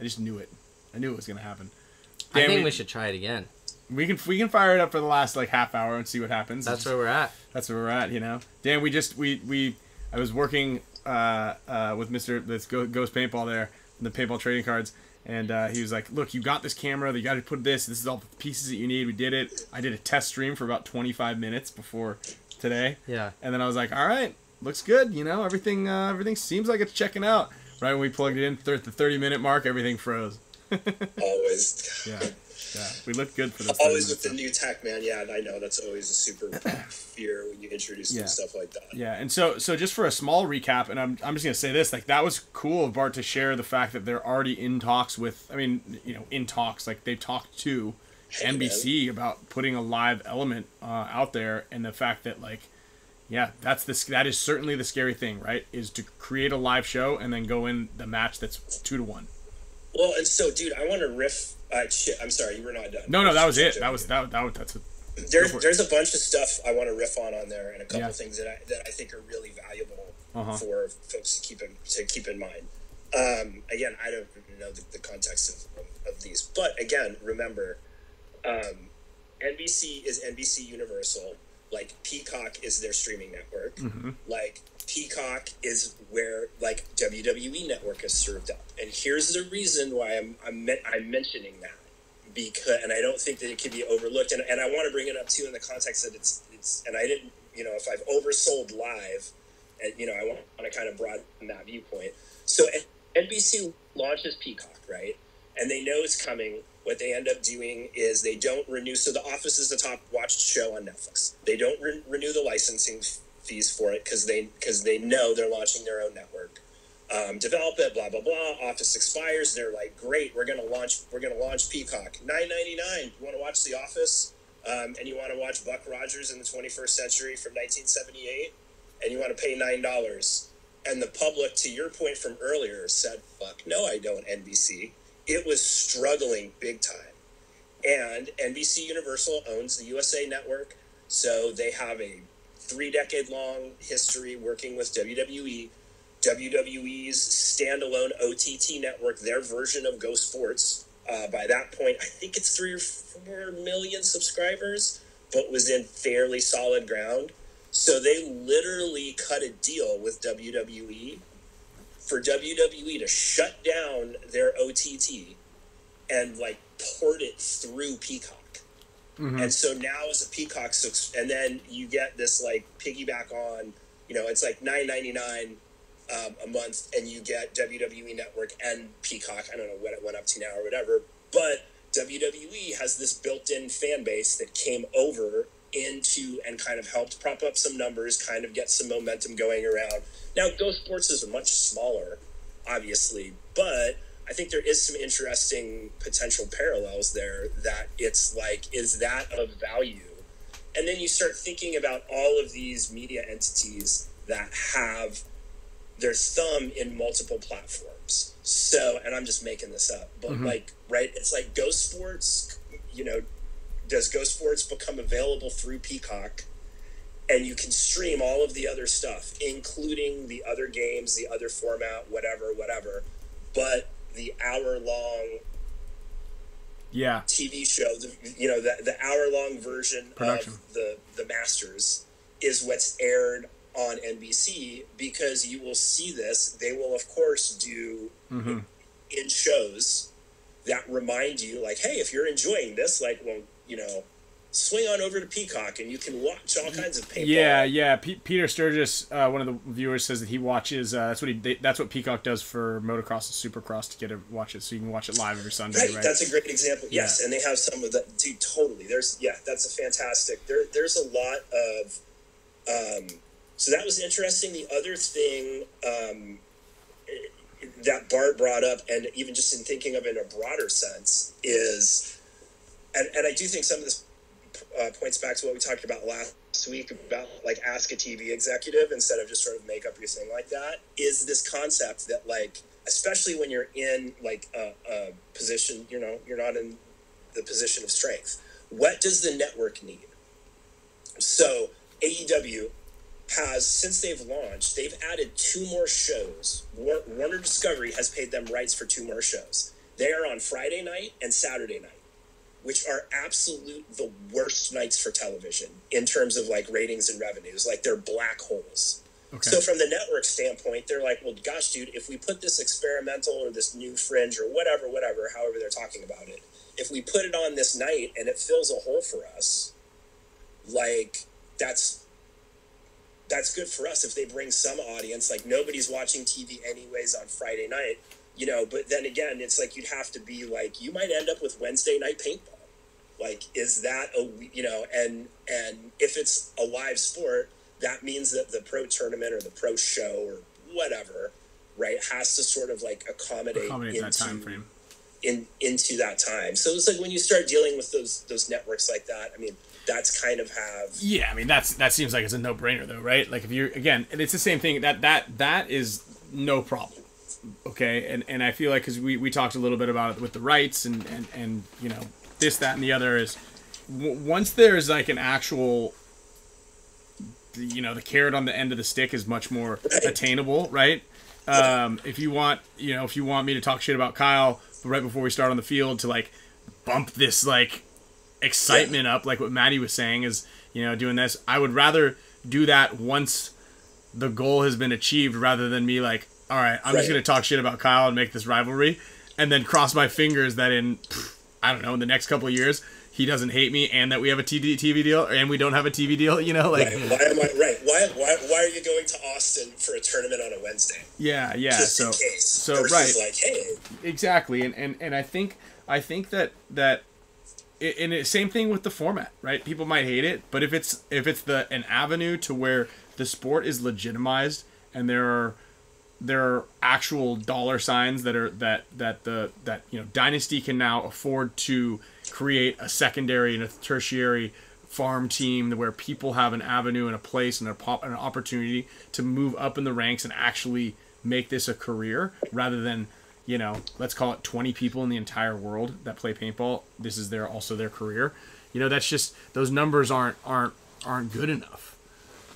I just knew it. I knew it was gonna happen. I think we should try it again. we can we can fire it up for the last like half hour and see what happens. That's where we're at. that's where we're at, you know. Dan, we just we we I was working uh, uh, with Mister this Ghost Paintball there, and the paintball trading cards, and uh, he was like, "Look, you got this camera. You got to put this. This is all the pieces that you need. We did it. I did a test stream for about 25 minutes before today, Yeah. and then I was like, all right, looks good. You know, everything uh, everything seems like it's checking out. Right when we plugged it in, th- at the 30 minute mark, everything froze. Always. Yeah, yeah, we look good for this. Always with the new tech, man. Yeah, and I know that's always a super fear when you introduce Yeah. new stuff like that. Yeah, and so so just for a small recap, and I'm, I'm just gonna say this, like that was cool of Bart to share the fact that they're already in talks with, I mean, you know, in talks, like they've talked to Hey, NBC about putting a live element uh, out there, and the fact that like, yeah, that's this. that is certainly the scary thing, right? Is to create a live show and then go in the match that's two to one. Well, and so, dude, I want to riff. Uh, shit, I'm sorry, you were not done. No, no, that was it. That was that that was, that's a, There's Go for it. there's a bunch of stuff I want to riff on on there, and a couple Yeah. things that I that I think are really valuable Uh-huh. for folks to keep in to keep in mind. Um, again, I don't know the, the context of, of, of these, but again, remember, um, NBC is NBC Universal. Like Peacock is their streaming network. Mm-hmm. Like Peacock is where like WWE Network is served up. And here's the reason why I'm I'm, men- I'm mentioning that because and I don't think that it can be overlooked. And, and I want to bring it up too in the context that it's it's and I didn't you know if I've oversold live, and you know I want, want to kind of broaden that viewpoint. So NBC launches Peacock right, and they know it's coming. What they end up doing is they don't renew. So The Office is the top watched show on Netflix. They don't re- renew the licensing fees for it because they because they know they're launching their own network. Um, develop it, blah blah blah. Office expires. They're like, great, we're gonna launch. We're gonna launch Peacock. Nine ninety nine. You want to watch The Office, um, and you want to watch Buck Rogers in the twenty first century from nineteen seventy eight, and you want to pay nine dollars. And the public, to your point from earlier, said, "Fuck no, I don't." NBC. It was struggling big time, and NBC Universal owns the USA Network, so they have a three decade long history working with. WWE. WWE's standalone OTT network, their version of Go Sports. Uh, by that point, I think it's three or four million subscribers, but was in fairly solid ground. So they literally cut a deal with WWE for WWE to shut down their OTT and like port it through Peacock. And so now as a Peacock, and then you get this like piggyback on, you know, it's like nine ninety nine um, a month, and you get WWE Network and Peacock. I don't know what it went up to now or whatever, but WWE has this built-in fan base that came over into and kind of helped prop up some numbers, kind of get some momentum going around. Now, Go Sports is much smaller, obviously, but I think there is some interesting potential parallels there that it's like, is that of value? And then you start thinking about all of these media entities that have their thumb in multiple platforms. So, and I'm just making this up, but mm-hmm. like, right? It's like Go Sports, you know, does Go Sports become available through Peacock? And you can stream all of the other stuff, including the other games, the other format, whatever, whatever. But the hour long Yeah. TV show, the, you know, the, the hour long version Production. of the, the Masters is what's aired on NBC because you will see this. They will, of course, do Mm-hmm. in shows that remind you, like, hey, if you're enjoying this, like, well, you know, swing on over to Peacock and you can watch all kinds of paintball. Yeah, yeah. P- Peter Sturgis, uh, one of the viewers, says that he watches. Uh, that's what he. They, that's what Peacock does for motocross and supercross to get to watch it, so you can watch it live every Sunday. Right, Right. that's a great example. Yes, Yeah. and they have some of that. Dude, totally. There's yeah, that's a fantastic. There, there's a lot of. Um, so that was interesting. The other thing um, that Bart brought up, and even just in thinking of it in a broader sense, is, and and I do think some of this uh, points back to what we talked about last week about like ask a TV executive instead of just sort of make up your thing like that. Is this concept that like especially when you're in like a, a position, you know, you're not in the position of strength. What does the network need? So AEW has since they've launched, they've added two more shows. War- Warner Discovery has paid them rights for two more shows. They are on Friday night and Saturday night, which are absolute the worst nights for television in terms of like ratings and revenues. Like they're black holes. Okay. So from the network standpoint, they're like, well, gosh, dude, if we put this experimental or this new fringe or whatever, whatever, however they're talking about it, if we put it on this night and it fills a hole for us, like that's that's good for us if they bring some audience. Like nobody's watching TV anyways on Friday night, you know. But then again, it's like you'd have to be like you might end up with Wednesday night paintball. Like, is that a you know? And and if it's a live sport, that means that the pro tournament or the pro show or whatever, right, has to sort of like accommodate, Accommodate that into- time frame. in into that time. So it's like when you start dealing with those those networks like that. I mean, that's kind of have Yeah, I mean that's that seems like it's a no brainer though, right? Like if you're again, and it's the same thing that that that is no problem. Okay, and and I feel like because we we talked a little bit about it with the rights and and and you know this that and the other is w- once there's like an actual you know the carrot on the end of the stick is much more attainable right? Um, if you want you know if you want me to talk shit about kyle right before we start on the field to like bump this like excitement up like what maddie was saying is you know doing this i would rather do that once the goal has been achieved rather than me like all right i'm just gonna talk shit about kyle and make this rivalry and then cross my fingers that in i don't know in the next couple of years he doesn't hate me and that we have a TV, TV deal and we don't have a tv deal you know like right. Why am I right? Why why why are you going to Austin for a tournament on a Wednesday? yeah yeah Just so in case. so versus right like, hey, exactly and, and and i think i think that that and it's same thing with the format right people might hate it but if it's if it's the an avenue to where the sport is legitimized and there are there are actual dollar signs that are that that the that you know dynasty can now afford to create a secondary and a tertiary farm team where people have an avenue and a place and a pop an opportunity to move up in the ranks and actually make this a career rather than you know let's call it 20 people in the entire world that play paintball. This is their also their career. You know that's just those numbers aren't aren't aren't good enough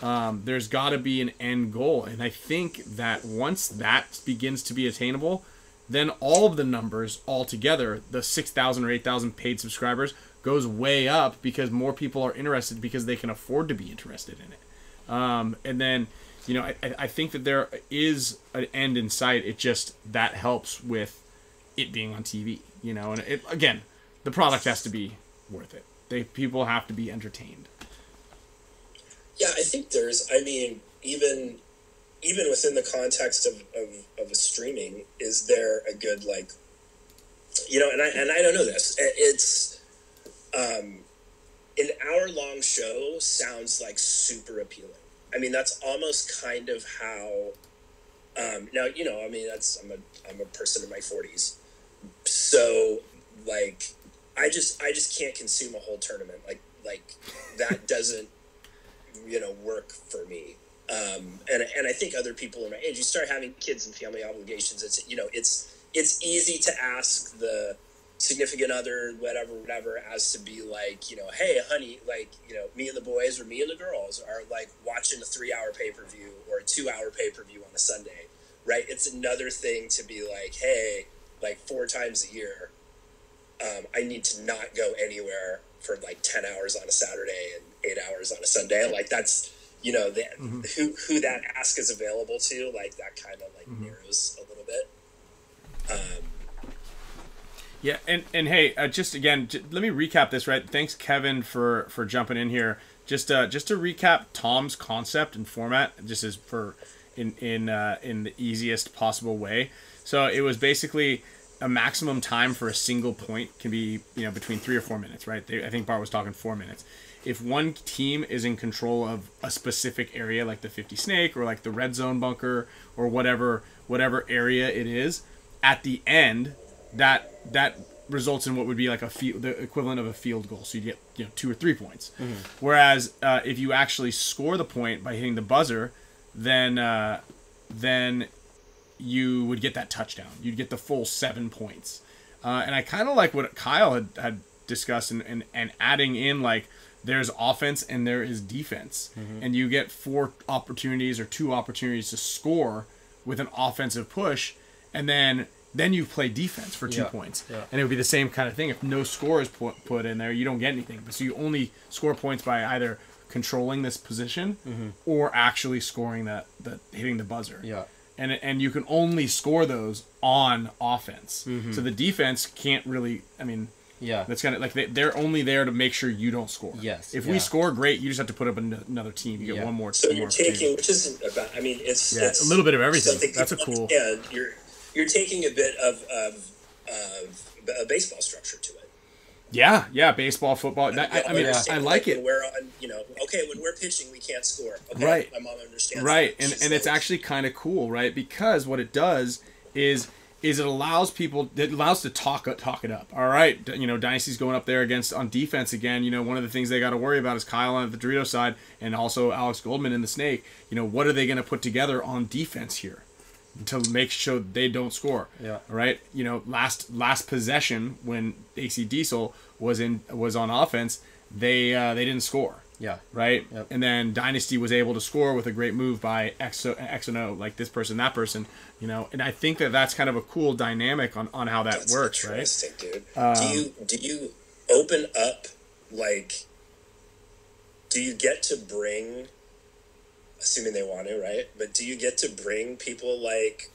um, there's got to be an end goal and i think that once that begins to be attainable then all of the numbers altogether the 6000 or 8000 paid subscribers goes way up because more people are interested because they can afford to be interested in it Um, and then, you know, I, I think that there is an end in sight. It just that helps with it being on TV. You know, and it again, the product has to be worth it. They people have to be entertained. Yeah, I think there's. I mean, even even within the context of, of, of a streaming, is there a good like, you know? And I and I don't know this. It's um, an hour long show sounds like super appealing. I mean, that's almost kind of how. Um, now you know. I mean, that's I'm a I'm a person in my forties, so like I just I just can't consume a whole tournament like like that doesn't you know work for me. Um, and and I think other people in my age you start having kids and family obligations it's you know it's it's easy to ask the significant other whatever whatever as to be like you know hey honey like you know me and the boys or me and the girls are like watching a three hour pay-per-view or a two hour pay-per-view on a Sunday right? It's another thing to be like hey like four times a year um, I need to not go anywhere for like 10 hours on a Saturday and eight hours on a Sunday. Like that's, you know, that who, who that ask is available to, like that kind of like narrows a little bit. Um, Yeah, and and hey, uh, just again, j- let me recap this. Right, thanks Kevin for for jumping in here. Just uh, just to recap Tom's concept and format, just as for in in uh, in the easiest possible way. So it was basically a maximum time for a single point can be you know between three or four minutes. Right, they, I think Bart was talking four minutes. If one team is in control of a specific area, like the 50 snake or like the red zone bunker or whatever whatever area it is, at the end that that results in what would be like a field, the equivalent of a field goal. So you get you know two or three points. Whereas uh, if you actually score the point by hitting the buzzer, then uh, then you would get that touchdown. You'd get the full seven points. Uh, and I kind of like what Kyle had, had discussed and, and, and adding in like there's offense and there is defense. Mm-hmm. And you get four opportunities or two opportunities to score with an offensive push. And then then you play defense for two Yeah, points. yeah. And it would be the same kind of thing. If no score is put, put in there, you don't get anything. So you only score points by either controlling this position mm-hmm. or actually scoring that, that hitting the buzzer Yeah. and and you can only score those on offense. Mm-hmm. So the defense can't really. I mean, Yeah. that's kind of like they, they're only there to make sure you don't score. Yes, If yeah. we score, great. You just have to put up an- another team. You get Yeah. one more. so one you're more opportunity. taking, which isn't about, I mean, it's, Yeah, it's a little bit of everything. That's a cool- Yeah, You're, you're taking a bit of, of, of a baseball structure to it. Yeah, yeah. Baseball, football. That, I, I mean, understand, I like when it. We're on, you know, okay, when we're pitching, we can't score. Okay, Right. My mom understands. right that. and She's and it's actually kind of cool right because what it does is is it allows people it allows to talk talk it up. All right you know dynasty's going up there against on defense again. You know one of the things they got to worry about is kyle on the dorito side and also alex goldman in the snake. You know what are they going to put together on defense here to make sure they don't score? Yeah. all right you know last last possession when ac diesel was in was on offense they uh, they didn't score Yeah. right? Yep. And then Dynasty was able to score with a great move by X, X and O, like this person, that person, you know. And I think that that's kind of a cool dynamic on, on how that That's works, right? Um, do you do you open up like? Do you get to bring, assuming they want to, right? But do you get to bring people like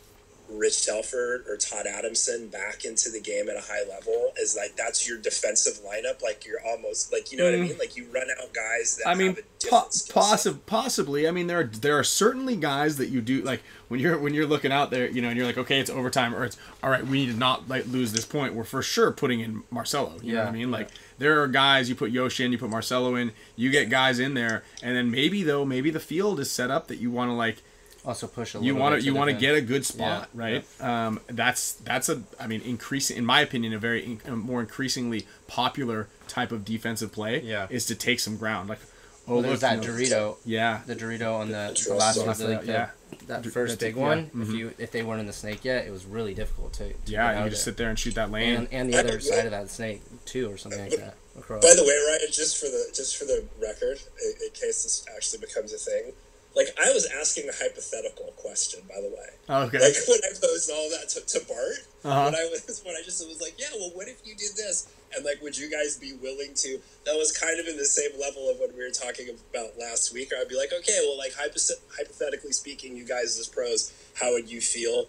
Rich Telford or Todd Adamson back into the game at a high level? Is like that's your defensive lineup? Like you're almost like you know what I mean? Like you run out guys that Mm. I mean, have a po- different possi- possibly. I mean, there are there are certainly guys that you do like when you're when you're looking out there, you know, and you're like, okay, it's overtime, or it's all right. We need to not like lose this point. We're for sure putting in Marcelo. You know what I mean? Like there are guys you put Yoshi in, you put Marcelo in, you get guys in there, and then maybe though, maybe the field is set up that you want to like Also push a little. you want to you want to get a good spot Yeah, right um, that's that's a i mean increasing in my opinion a very in, a more increasingly popular type of defensive play Yeah. is to take some ground like oh Well, look there's that you know, Dorito. yeah The Dorito on the, the Interesting. last one, Last the, yeah. that first that's it, big yeah. one. Mhm. If you if they weren't in the snake yet, it was really difficult to, to yeah out you just there. sit there and shoot that lane and and the I- other side of that snake too, or something like that. Across. By the way, right? just for the just for the record, in, in case this actually becomes a thing, like I was asking a hypothetical question, by the way. Okay. Like when I posed all that to, to Bart, Uh-huh. when I was when I just was like, yeah, well, what if you did this? And like, would you guys be willing to? That was kind of in the same level of what we were talking about last week. I'd be like, okay, well, like hypo- hypothetically speaking, you guys as pros, how would you feel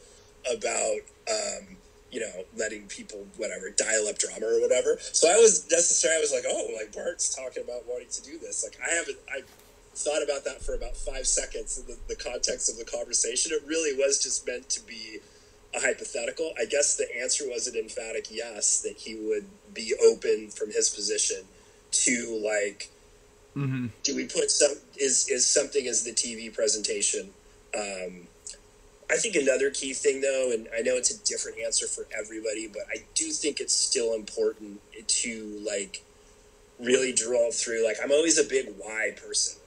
about? Um, you know, letting people whatever dial up drama or whatever. So I was necessarily I was like, oh, like Bart's talking about wanting to do this. Like I haven't I thought about that for about five seconds in the, the context of the conversation. It really was just meant to be a hypothetical. I guess the answer was an emphatic yes that he would be open from his position to like. Do we put some is is something as the TV presentation? Um, I think another key thing, though, and I know it's a different answer for everybody, but I do think it's still important to like really draw through. Like, I'm always a big why person?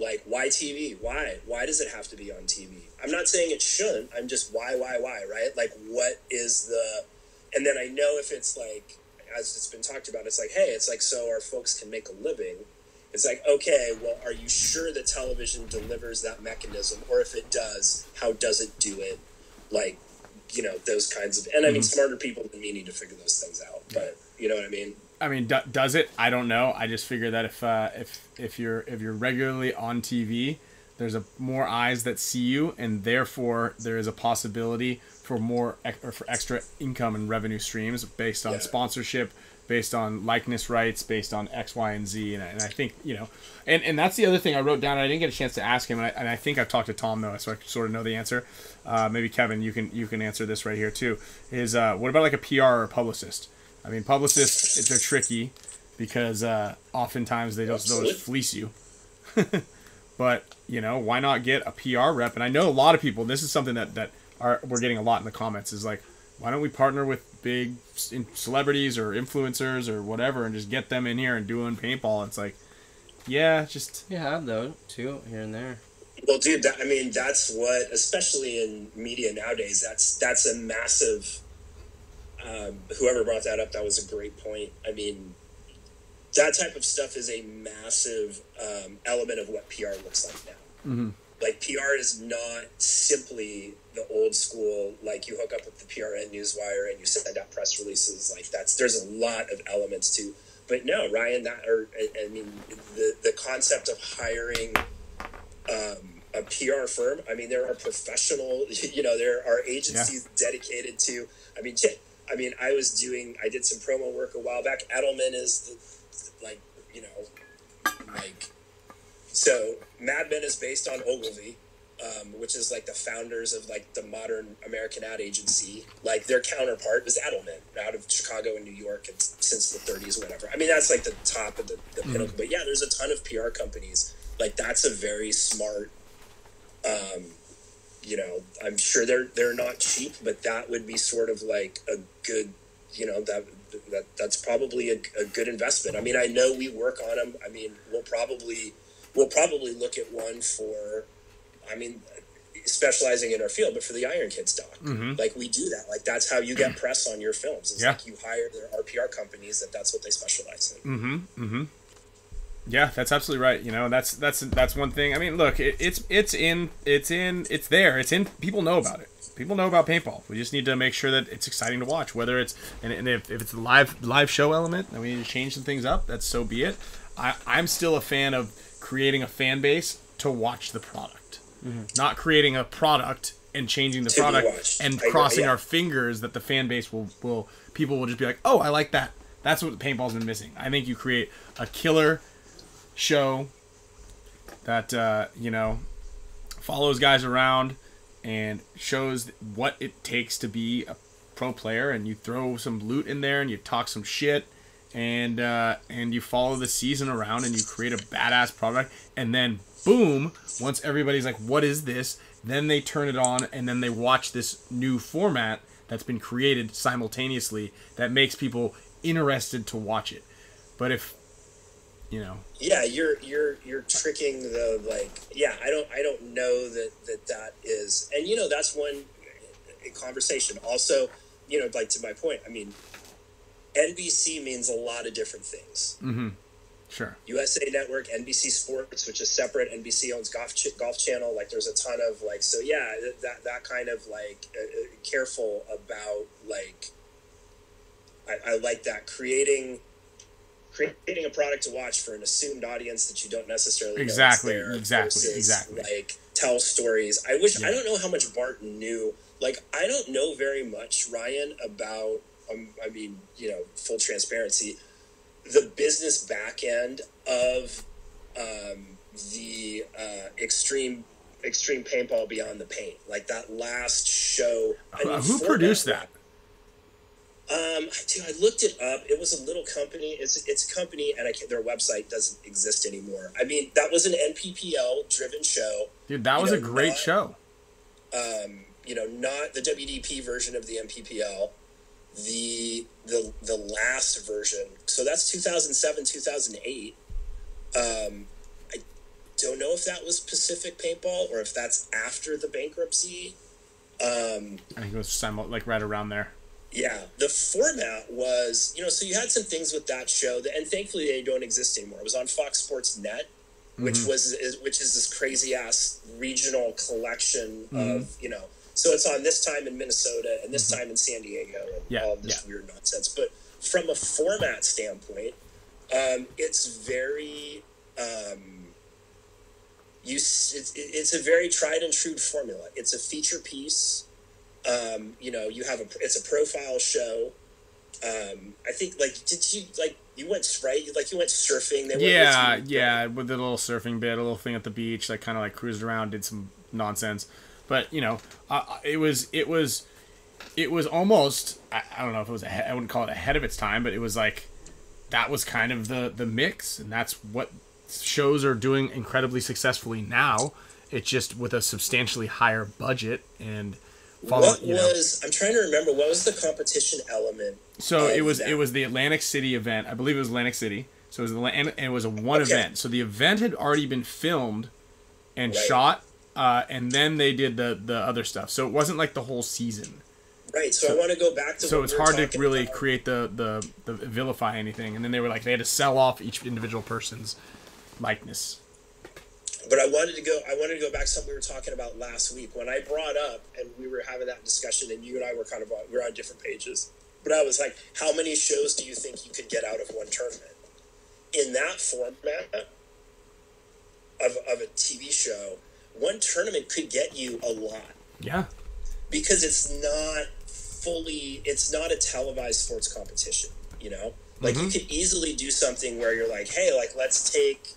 Like, why TV? Why? Why does it have to be on TV? I'm not saying it shouldn't. I'm just why, why, why, right? Like, what is the. And then I know if it's like, as it's been talked about, it's like, hey, it's like so our folks can make a living. It's like, okay, well, are you sure that television delivers that mechanism? Or if it does, how does it do it? Like, you know, those kinds of. And I mean, mm-hmm. smarter people than me need to figure those things out. But, you know what I mean? I mean, do, does it? I don't know. I just figure that if uh, if if you're if you're regularly on TV, there's a more eyes that see you, and therefore there is a possibility for more ec- or for extra income and revenue streams based on Yeah. sponsorship, based on likeness rights, based on X, Y, and Z. And I, and I think you know, and and that's the other thing I wrote down. And I didn't get a chance to ask him, and I, and I think I've talked to Tom though, so I sort of know the answer. Uh, maybe Kevin, you can you can answer this right here too. Is uh, what about like a PR or a publicist? I mean, publicists they're tricky because uh, oftentimes they just they'll just fleece you. but you know, why not get a PR rep? And I know a lot of people. This is something that that are we're getting a lot in the comments. Is like, why don't we partner with big celebrities or influencers or whatever, and just get them in here and doing paintball? It's like, yeah, just You have though too here and there. Well, dude, that, I mean, that's what, especially in media nowadays, that's that's a massive. Um, whoever brought that up, that was a great point. I mean, that type of stuff is a massive um, element of what PR looks like now. Like PR is not simply the old school, like you hook up with the PR Newswire and you send out press releases. Like that's there's a lot of elements to. But no, Ryan, that or I I mean, the the concept of hiring um, a PR firm. I mean, there are professional, you know, there are agencies dedicated to. I mean, shit, I mean, I was doing, I did some promo work a while back. Edelman is the, like, you know, like, so Mad Men is based on Ogilvy. Um, which is like the founders of like the modern American ad agency. Like their counterpart was Edelman out of Chicago and New York and since the 30s, whatever. I mean, that's like the top of the, the pinnacle. But yeah, there's a ton of PR companies. Like that's a very smart um, you know, I'm sure they're they're not cheap, but that would be sort of like a good, you know, that that that's probably a, a good investment. I mean, I know we work on them. I mean, we'll probably we'll probably look at one for, I mean, specializing in our field, but for the Iron Kids doc, mm-hmm. like we do that. Like that's how you get mm-hmm. press on your films. Is Yeah. like you hire their RPR companies that that's what they specialize in. Mm-hmm. Yeah, that's absolutely right. You know, that's that's that's one thing. I mean, look, it, it's it's in it's in it's there. It's in. People know about it. People know about paintball. We just need to make sure that it's exciting to watch. Whether it's and, and if, if it's a live live show element, then we need to change some things up. That's so be it. I, I'm still a fan of creating a fan base to watch the product, mm-hmm. not creating a product and changing the To product and I agree, crossing yeah. our fingers that the fan base will will people will just be like, oh, I like that. That's what paintball's been missing. I think you create a killer show that uh, you know follows guys around and shows what it takes to be a pro player. And you throw some loot in there and you talk some shit and uh, and you follow the season around and you create a badass product. And then boom once everybody's like what is this? Then they turn it on and then they watch this new format that's been created simultaneously that makes people interested to watch it. But if you know yeah you're you're you're tricking the like yeah i don't i don't know that that that is and you know that's one conversation also you know like to my point i mean nbc means a lot of different things Sure. USA Network, NBC Sports, which is separate. NBC owns Golf Ch- Golf Channel. Like, there's a ton of like, so yeah, that that kind of like uh, uh, careful about like. I, I like that creating, creating a product to watch for an assumed audience that you don't necessarily Exactly, know exactly, versus, exactly. Like tell stories. I wish I don't know how much Barton knew. Like I don't know very much Ryan about. Um, I mean, you know, full transparency the business back end of um, the uh, extreme extreme paintball beyond the paint like that last show I mean, Uh, who for produced that? Um dude i looked it up it was a little company it's it's a company and i can't, their website doesn't exist anymore i mean that was an nppl driven show Dude, that You was know, a great not- show. um, you know, not the WDP version of the NPPL, the the the last version. So that's 2007, 2008. Um, I don't know if that was Pacific Paintball or if that's after the bankruptcy. Um, I think it was simul- like right around there. Yeah, the format was, you know, so you had some things with that show, that, and thankfully they don't exist anymore. It was on Fox Sports Net, which was is, which is this crazy ass regional collection of, you know, so it's on this time in Minnesota and this time in San Diego and Yeah, all this yeah. weird nonsense. But from a format standpoint, um, it's very. Um, you, it's, it's a very tried and true formula. It's a feature piece um, you know, you have a it's a profile show. Um, I think like did you like you went right like you went surfing? They Yeah, with yeah, with the little surfing bit, a little thing at the beach, like kind of like cruised around, did some nonsense. But you know, uh, it was it was it was almost I, I don't know if it was ahe- I wouldn't call it ahead of its time, but it was like that was kind of the the mix, and that's what shows are doing incredibly successfully now. It's just with a substantially higher budget and. What You know. was I'm trying to remember what was the competition element? So it was that? it was the Atlantic City event. I believe it was Atlantic City. So it was the, and it was a one Okay. event. So the event had already been filmed and Right. shot, uh, and then they did the the other stuff. So it wasn't like the whole season. right. So, I want to go back to So what it's hard to really about. create the, the the vilify anything. And then they were like they had to sell off each individual person's likeness. But I wanted to go. I wanted to go back to something we were talking about last week when I brought up and we were having that discussion, and you and I were kind of on, we were on different pages. But I was like, "How many shows do you think you could get out of one tournament in that format of of a TV show? One tournament could get you a lot Yeah. because it's not fully it's not a televised sports competition you know like you mm-hmm. could easily do something where you're like hey like let's take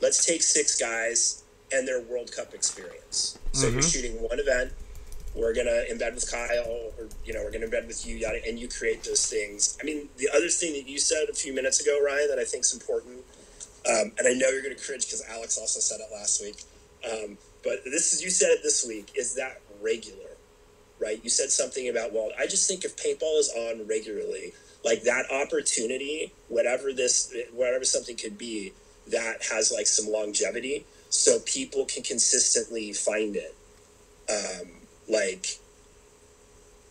let's take six guys and their world cup experience. So you're shooting one event. We're gonna embed with kyle or you know we're gonna embed with you yada and you create those things. I mean the other thing that you said a few minutes ago ryan that i think is important um, and i know you're gonna cringe because alex also said it last week um, but this is you said it this week is that regular right? You said something about, well, I just think if paintball is on regularly, like that opportunity, whatever this, whatever something could be, that has like some longevity, so people can consistently find it. Um, like,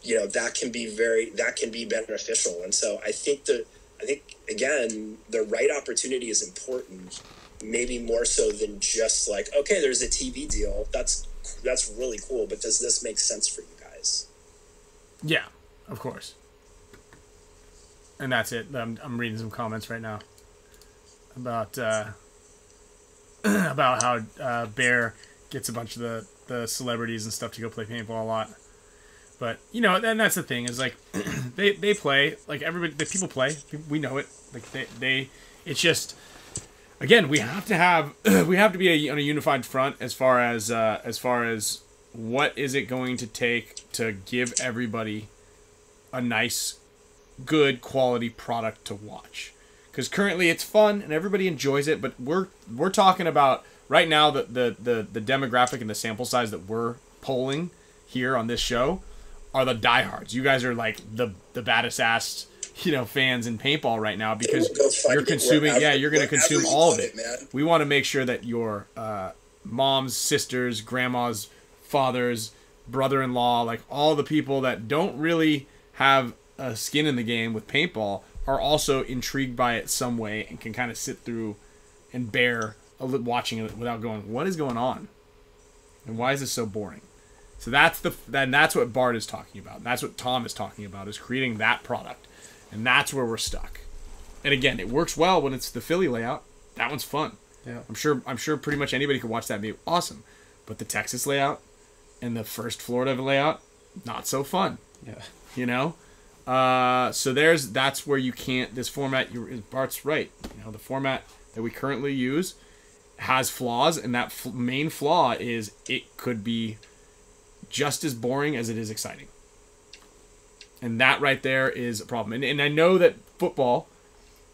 you know, that can be very, that can be beneficial, and so I think the, I think again, the right opportunity is important, maybe more so than just like, okay, there's a TV deal. That's that's really cool, but does this make sense for you guys? Yeah, of course. And that's it. I'm, I'm reading some comments right now about uh, about how uh, Bear gets a bunch of the, the celebrities and stuff to go play paintball a lot. But you know, and that's the thing is like they they play like everybody the people play. We know it. Like they they it's just again we have to have we have to be a, on a unified front as far as uh, as far as what is it going to take to give everybody a nice good quality product to watch because currently it's fun and everybody enjoys it but we're we're talking about right now the, the the the demographic and the sample size that we're polling here on this show are the diehards. You guys are like the the baddest ass you know fans in paintball right now because you're consuming yeah you're going to consume all of it, man. we want to make sure that your uh, moms sisters grandmas fathers brother-in-law like all the people that don't really have a skin in the game with paintball are also intrigued by it some way and can kind of sit through and bear watching it without going, "What is going on?" and why is this so boring? So that's the then that's what Bart is talking about. That's what Tom is talking about is creating that product, and that's where we're stuck. And again, it works well when it's the Philly layout. That one's fun. Yeah. I'm sure I'm sure pretty much anybody could watch that and be awesome. But the Texas layout and the first Florida layout, not so fun. Yeah. You know? Uh, so there's that's where you can't this format you Bart's right. You know, the format that we currently use has flaws and that f- main flaw is it could be just as boring as it is exciting. And that right there is a problem. And, and I know that football,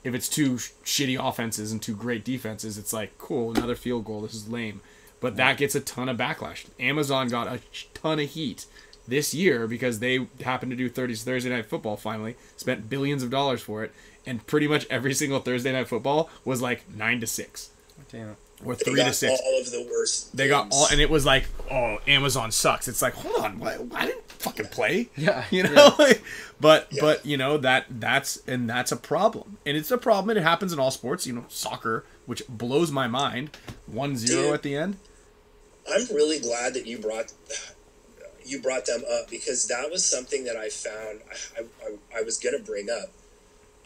if it's two sh- shitty offenses and two great defenses, it's like, cool, another field goal. This is lame. But that gets a ton of backlash. Amazon got a ton of heat this year because they happened to do 30s Thursday Night Football finally, spent billions of dollars for it, and pretty much every single Thursday Night Football was like 9 to 6 Damn. or They 3 got to 6. all of the worst. They got all, and it was like, oh, Amazon sucks. It's like, hold on, why, why didn't fucking play? Yeah, you know. but Yeah. but you know that that's and that's a problem, and it's a problem, and it happens in all sports. You know, soccer, which blows my mind, one zero Dude. at the end. I'm really glad that you brought you brought them up because that was something that I found I, I, I was gonna bring up.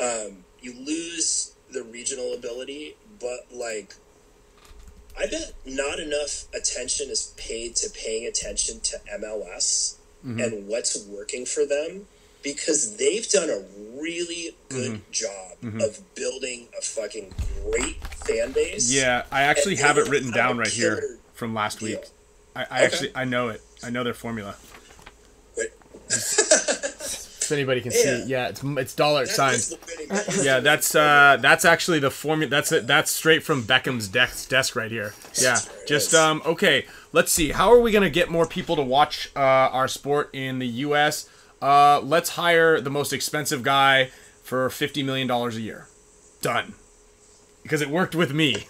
Um, you lose the regional ability, but like I bet not enough attention is paid to paying attention to MLS mm-hmm. and what's working for them because they've done a really good mm-hmm. job mm-hmm. of building a fucking great fan base. Yeah, I actually have it written down right here from last week. deal. I, I Okay. actually I know it. I know their formula. Wait, If anybody can Yeah. see, yeah, it's it's dollar that signs. is the winning- that is Yeah, that's uh that's actually the formula. That's it. That's straight from Beckham's desk desk right here. Yeah, That's where it just um okay. Let's see. How are we gonna get more people to watch uh, our sport in the U.S.? Uh, let's hire the most expensive guy for fifty million dollars a year. Done. Because it worked with me.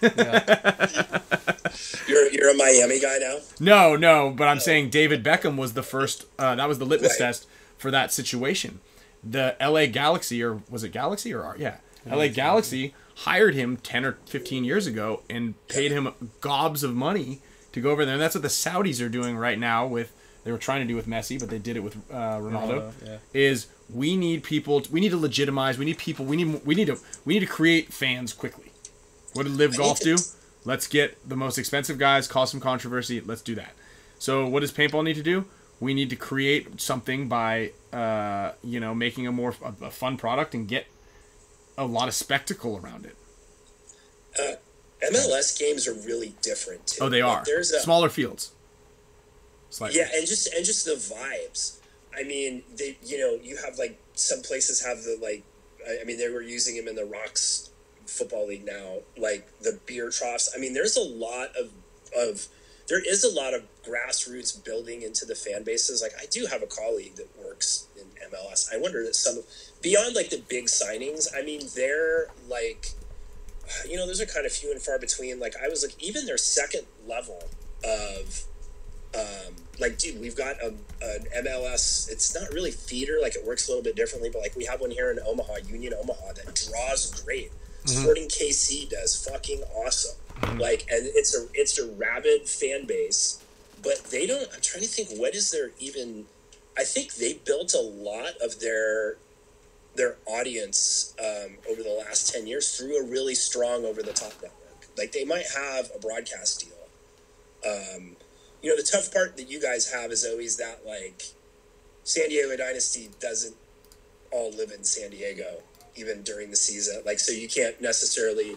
You're you're a Miami guy now. No, no, but I'm saying David Beckham was the first. Uh, that was the litmus Right. test for that situation. The L.A. Galaxy, or was it Galaxy or yeah, L.A. Galaxy hired him ten or fifteen years ago and paid him gobs of money to go over there, and that's what the Saudis are doing right now. With they were trying to do with Messi, but they did it with uh, Ronaldo. Ronaldo, yeah. Is we need people. We need to legitimize. We need people. We need. We need to. We need to create fans quickly. What did LIV Golf do? Let's get the most expensive guys, cause some controversy. Let's do that. So, what does paintball need to do? We need to create something by, uh, you know, making a more a, a fun product and get a lot of spectacle around it. MLS games are really different too. Oh, they Like, are There's a smaller fields. Slightly. yeah, and just and just the vibes. I mean, they you know you have like some places have the like. I, I mean, they were using him in the Rocks football league now, like the beer troughs. I mean, there's a lot of of there is a lot of grassroots building into the fan bases. Like I do have a colleague that works in MLS. I wonder that some of beyond like the big signings. I mean, they're like you know, those are kind of few and far between. Like I was like, even their second level of, um, like, dude, we've got a, an MLS. It's not really feeder. Like it works a little bit differently, but like we have one here in Omaha, Union Omaha, that draws great. Sporting KC does fucking awesome. Like, and it's a it's a rabid fan base, but they don't. I'm trying to think. What is their even? I think they built a lot of their their audience um, over the last 10 years through a really strong over the top network. Like they might have a broadcast deal. Um, you know, the tough part that you guys have is always that like San Diego Dynasty doesn't all live in San Diego, even during the season. Like, so you can't necessarily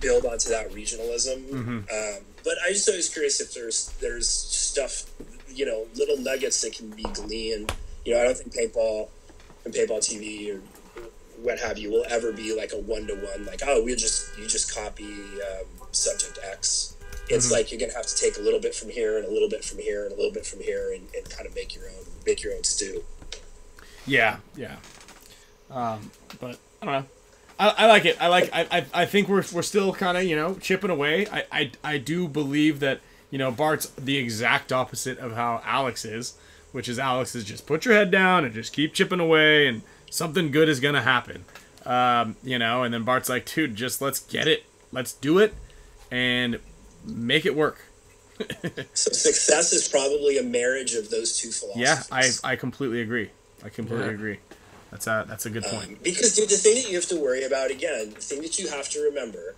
build onto that regionalism. Um, but I just always curious if there's there's stuff, you know, little nuggets that can be gleaned. You know, I don't think paintball and paintball TV or what have you will ever be like a one to one. Like, oh, we just you just copy um, subject X. It's like you're gonna have to take a little bit from here and a little bit from here and a little bit from here and, and kind of make your own make your own stew. Yeah, yeah. Um, but I don't know. I, I like it. I like. I, I, I think we're, we're still kind of you know chipping away. I, I I do believe that you know Bart's the exact opposite of how Alex is, which is Alex is just put your head down and just keep chipping away and something good is gonna happen. Um, you know, and then Bart's like, dude, just let's get it, let's do it, and make it work. So success is probably a marriage of those two philosophies. Yeah. I I completely agree. I completely Yeah. agree. That's a that's a good point. Um, because dude, the thing that you have to worry about again, the thing that you have to remember,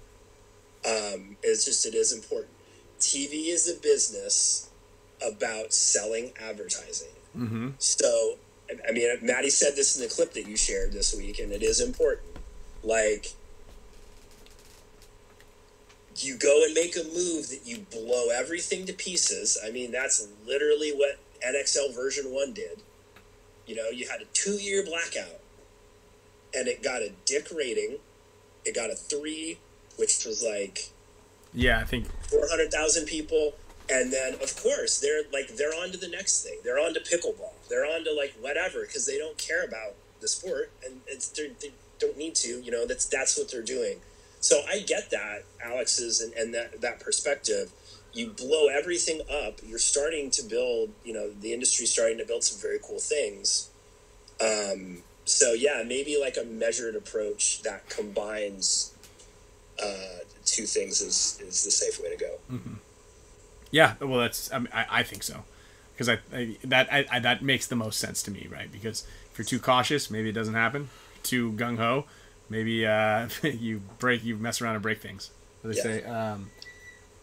um, is just it is important. TV is a business about selling advertising. Mm-hmm. So, I- mean, Maddie said this in the clip that you shared this week, and it is important. Like, you go and make a move that you blow everything to pieces. I mean, that's literally what NXL version 1 did. You know, you had a two year blackout, and it got a dick rating. It got a three, which was like Yeah, I think four hundred thousand people, and then of course they're like they're on to the next thing. They're on to pickleball. They're on to like whatever because they don't care about the sport and it's they don't need to. You know that's that's what they're doing. So I get that Alex's and, and that that perspective. You blow everything up. You're starting to build. You know the industry's starting to build some very cool things. Um, so yeah, maybe like a measured approach that combines uh, two things is is the safe way to go. Yeah, well, that's I, mean, I, I think so, because I, I that I, I, that makes the most sense to me, right? Because if you're too cautious, maybe it doesn't happen. Too gung ho, maybe uh, you break, you mess around and break things. They Yeah. say? Um,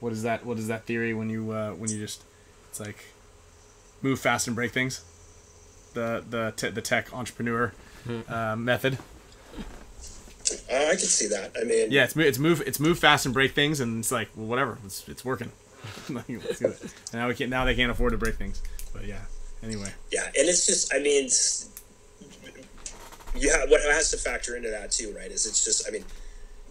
what is that? What is that theory when you uh, when you just it's like move fast and break things? The the te- the tech entrepreneur uh, method. Uh, I can see that. I mean, Yeah, it's mo- it's move it's move fast and break things, and it's like well, whatever, it's it's working. Like, let's do it. And now we can now they can't afford to break things, but yeah. Anyway, yeah, and it's just, I mean, yeah, what has to factor into that too, right? Is it's just, I mean,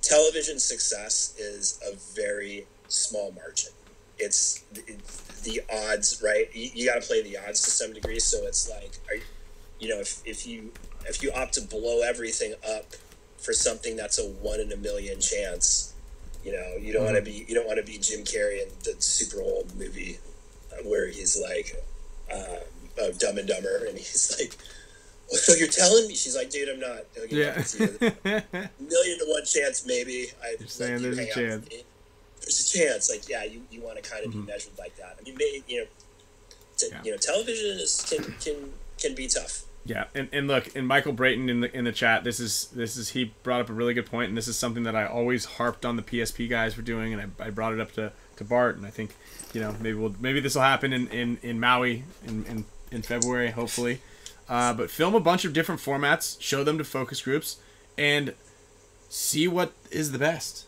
television success is a very small margin. It's the, the odds, right? You, you got to play the odds to some degree. So it's like, are you, you know, if, if you if you opt to blow everything up for something that's a one in a million chance, you know, you don't want to be you don't want to be Jim Carrey in the super old movie uh, where he's like uh, of Dumb and Dumber, and he's like, well, "So you're telling me?" She's like, "Dude, I'm not." Like, yeah, million to one chance, maybe. I You're saying you there's a chance. With me. There's a chance. Like, yeah, you, you want to kind of Mm-hmm. be measured like that. I mean, may, you know, t- Yeah. you know, television is can can can be tough. yeah. And, and look, and Michael Brayton in the in the chat, this is this is he brought up a really good point, and this is something that I always harped on the PSP guys for doing, and I, I brought it up to, to Bart, and I think you know maybe we'll maybe this will happen in in, in Maui in, in in February, hopefully. Uh, but film a bunch of different formats, show them to focus groups, and see what is the best.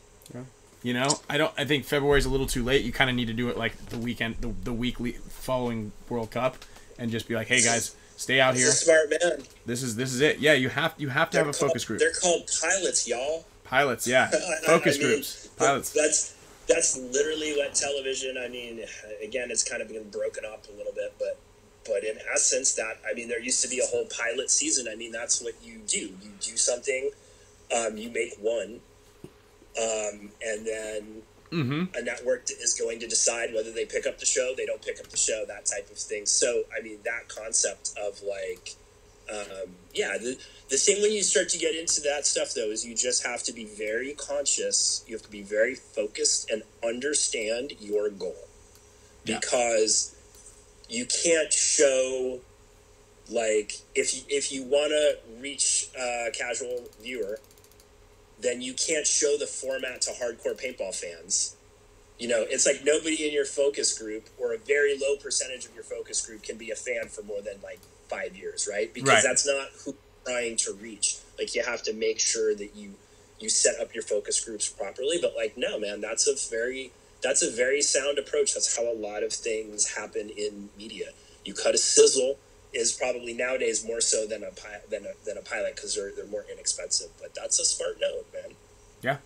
You know, I don't. I think February's a little too late. You kind of need to do it like the weekend, the, the weekly following World Cup, and just be like, "Hey guys, stay out here. a smart man. This is this is it. Yeah, you have you have to have a called, focus group. They're called pilots, y'all. Pilots, yeah, focus I mean, groups, pilots. That's that's literally what television. I mean, again, it's kind of been broken up a little bit, but but in essence, that I mean, there used to be a whole pilot season. I mean, that's what you do. You do something, um, you make one, um, and then Mm-hmm. a network is going to decide whether they pick up the show, they don't pick up the show, that type of thing. So, I mean, that concept of like, um, yeah, the, the thing when you start to get into that stuff though is you just have to be very conscious. You have to be very focused and understand your goal Yeah. because you can't show like if you if you want to reach a casual viewer then you can't show the format to hardcore paintball fans. You know, it's like nobody in your focus group or a very low percentage of your focus group can be a fan for more than like five years, right? Because Right. that's not who you're trying to reach. Like you have to make sure that you you set up your focus groups properly. But like, no, man, that's a very that's a very sound approach. That's how a lot of things happen in media. You cut a sizzle is probably nowadays more so than a than a, than a pilot because they're they're more inexpensive. But that's a smart note, man. Yeah.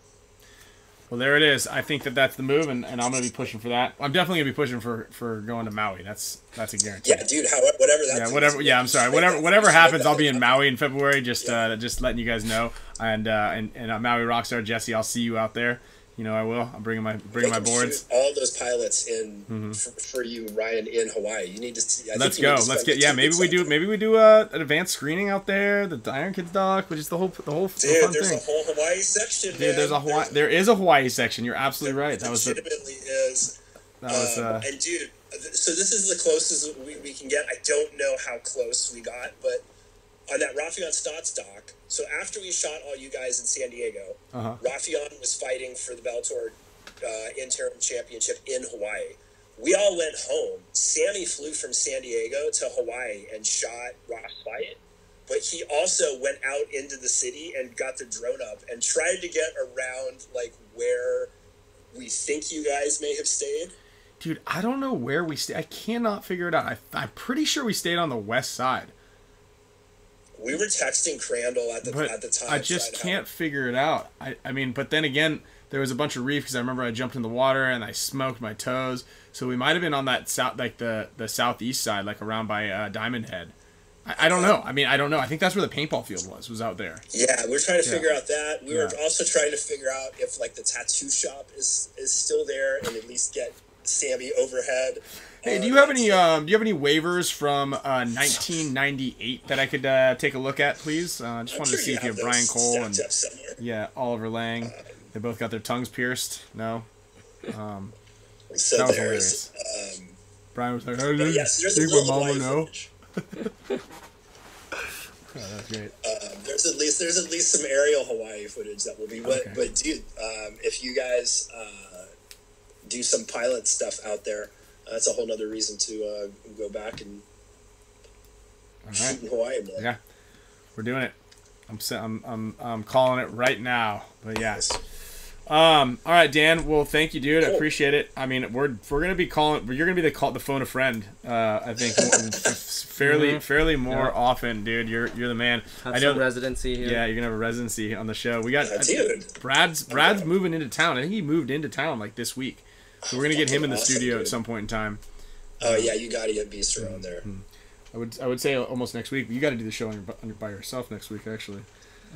Well, there it is. I think that that's the move, and, and I'm gonna be pushing for that. I'm definitely gonna be pushing for for going to Maui. That's that's a guarantee. Yeah, dude. How whatever that. yeah, whatever. Yeah, I'm sorry. Whatever, whatever happens, I'll be in Maui in February. Just, Yeah. uh, just letting you guys know. And uh, and and uh, Maui Rockstar Jesse, I'll see you out there. You know I will. I'm bringing my bringing my boards. all those pilots in for, for you, Ryan, in Hawaii. You need to. See, Let's go. to Let's get yeah. Maybe we do. Maybe we do uh, an advanced screening out there. The Iron Kids doc, which is the whole the whole, Dude, fun there's thing. a whole Hawaii section. Dude, man. there's a Hawaii. There is a Hawaii section. You're absolutely right. That was legitimately is. that was Um, uh, and dude, so this is the closest we, we can get. I don't know how close we got, but on that Raufeon Stots doc. So after we shot all you guys in San Diego, uh-huh. Rafion was fighting for the Bellator uh, interim championship in Hawaii. We all went home. Sammy flew from San Diego to Hawaii and shot Ross fight. But he also went out into the city and got the drone up and tried to get around like where we think you guys may have stayed. Dude, I don't know where we stay. I cannot figure it out. I, I'm pretty sure we stayed on the west side, We were texting Crandall at the but at the time. I just can't figure it out. I, I mean, but then again, there was a bunch of reef because I remember I jumped in the water and I smoked my toes. So we might have been on that south, like the the southeast side, like around by uh, Diamond Head. I, I don't know. I mean, I don't know. I think that's where the paintball field was. Was out there. Yeah, we are trying to Yeah. figure out that. We were also trying to figure out if like the tattoo shop is is still there and at least get Sammy overhead. Hey, do you have any um, do you have any waivers from uh, 1998 that I could uh, take a look at, please? Uh, just I'm wanted sure to see if you have Brian Cole and stacked up somewhere. yeah Oliver Lang. They both got their tongues pierced. No, So That was there's um, Brian was like, "I but yes, there's a mama footage. Oh, that's great. Um, there's at least there's at least some aerial Hawaii footage that will be. But Okay. but dude, um, if you guys uh, do some pilot stuff out there, that's a whole other reason to uh, go back and All shoot in Hawaii more. Yeah. we're doing it. I'm I'm I'm I'm calling it right now. But yes. Um. All right, Dan. Well, thank you, dude. I appreciate it. I mean, we're we're gonna be calling. You're gonna be the call the phone a friend. Uh, I think fairly Mhm. fairly more Yeah. often, dude. You're you're the man. Have I know. some residency here. yeah, you're gonna have a residency on the show. We got Uh, dude, Brad's Brad's moving into town. I think he moved into town like this week. So we're gonna get him in the Awesome, studio at some point in time. oh yeah, you got to get Beast around there. I would I would say almost next week. You got to do the show on your, on your, by yourself next week, actually.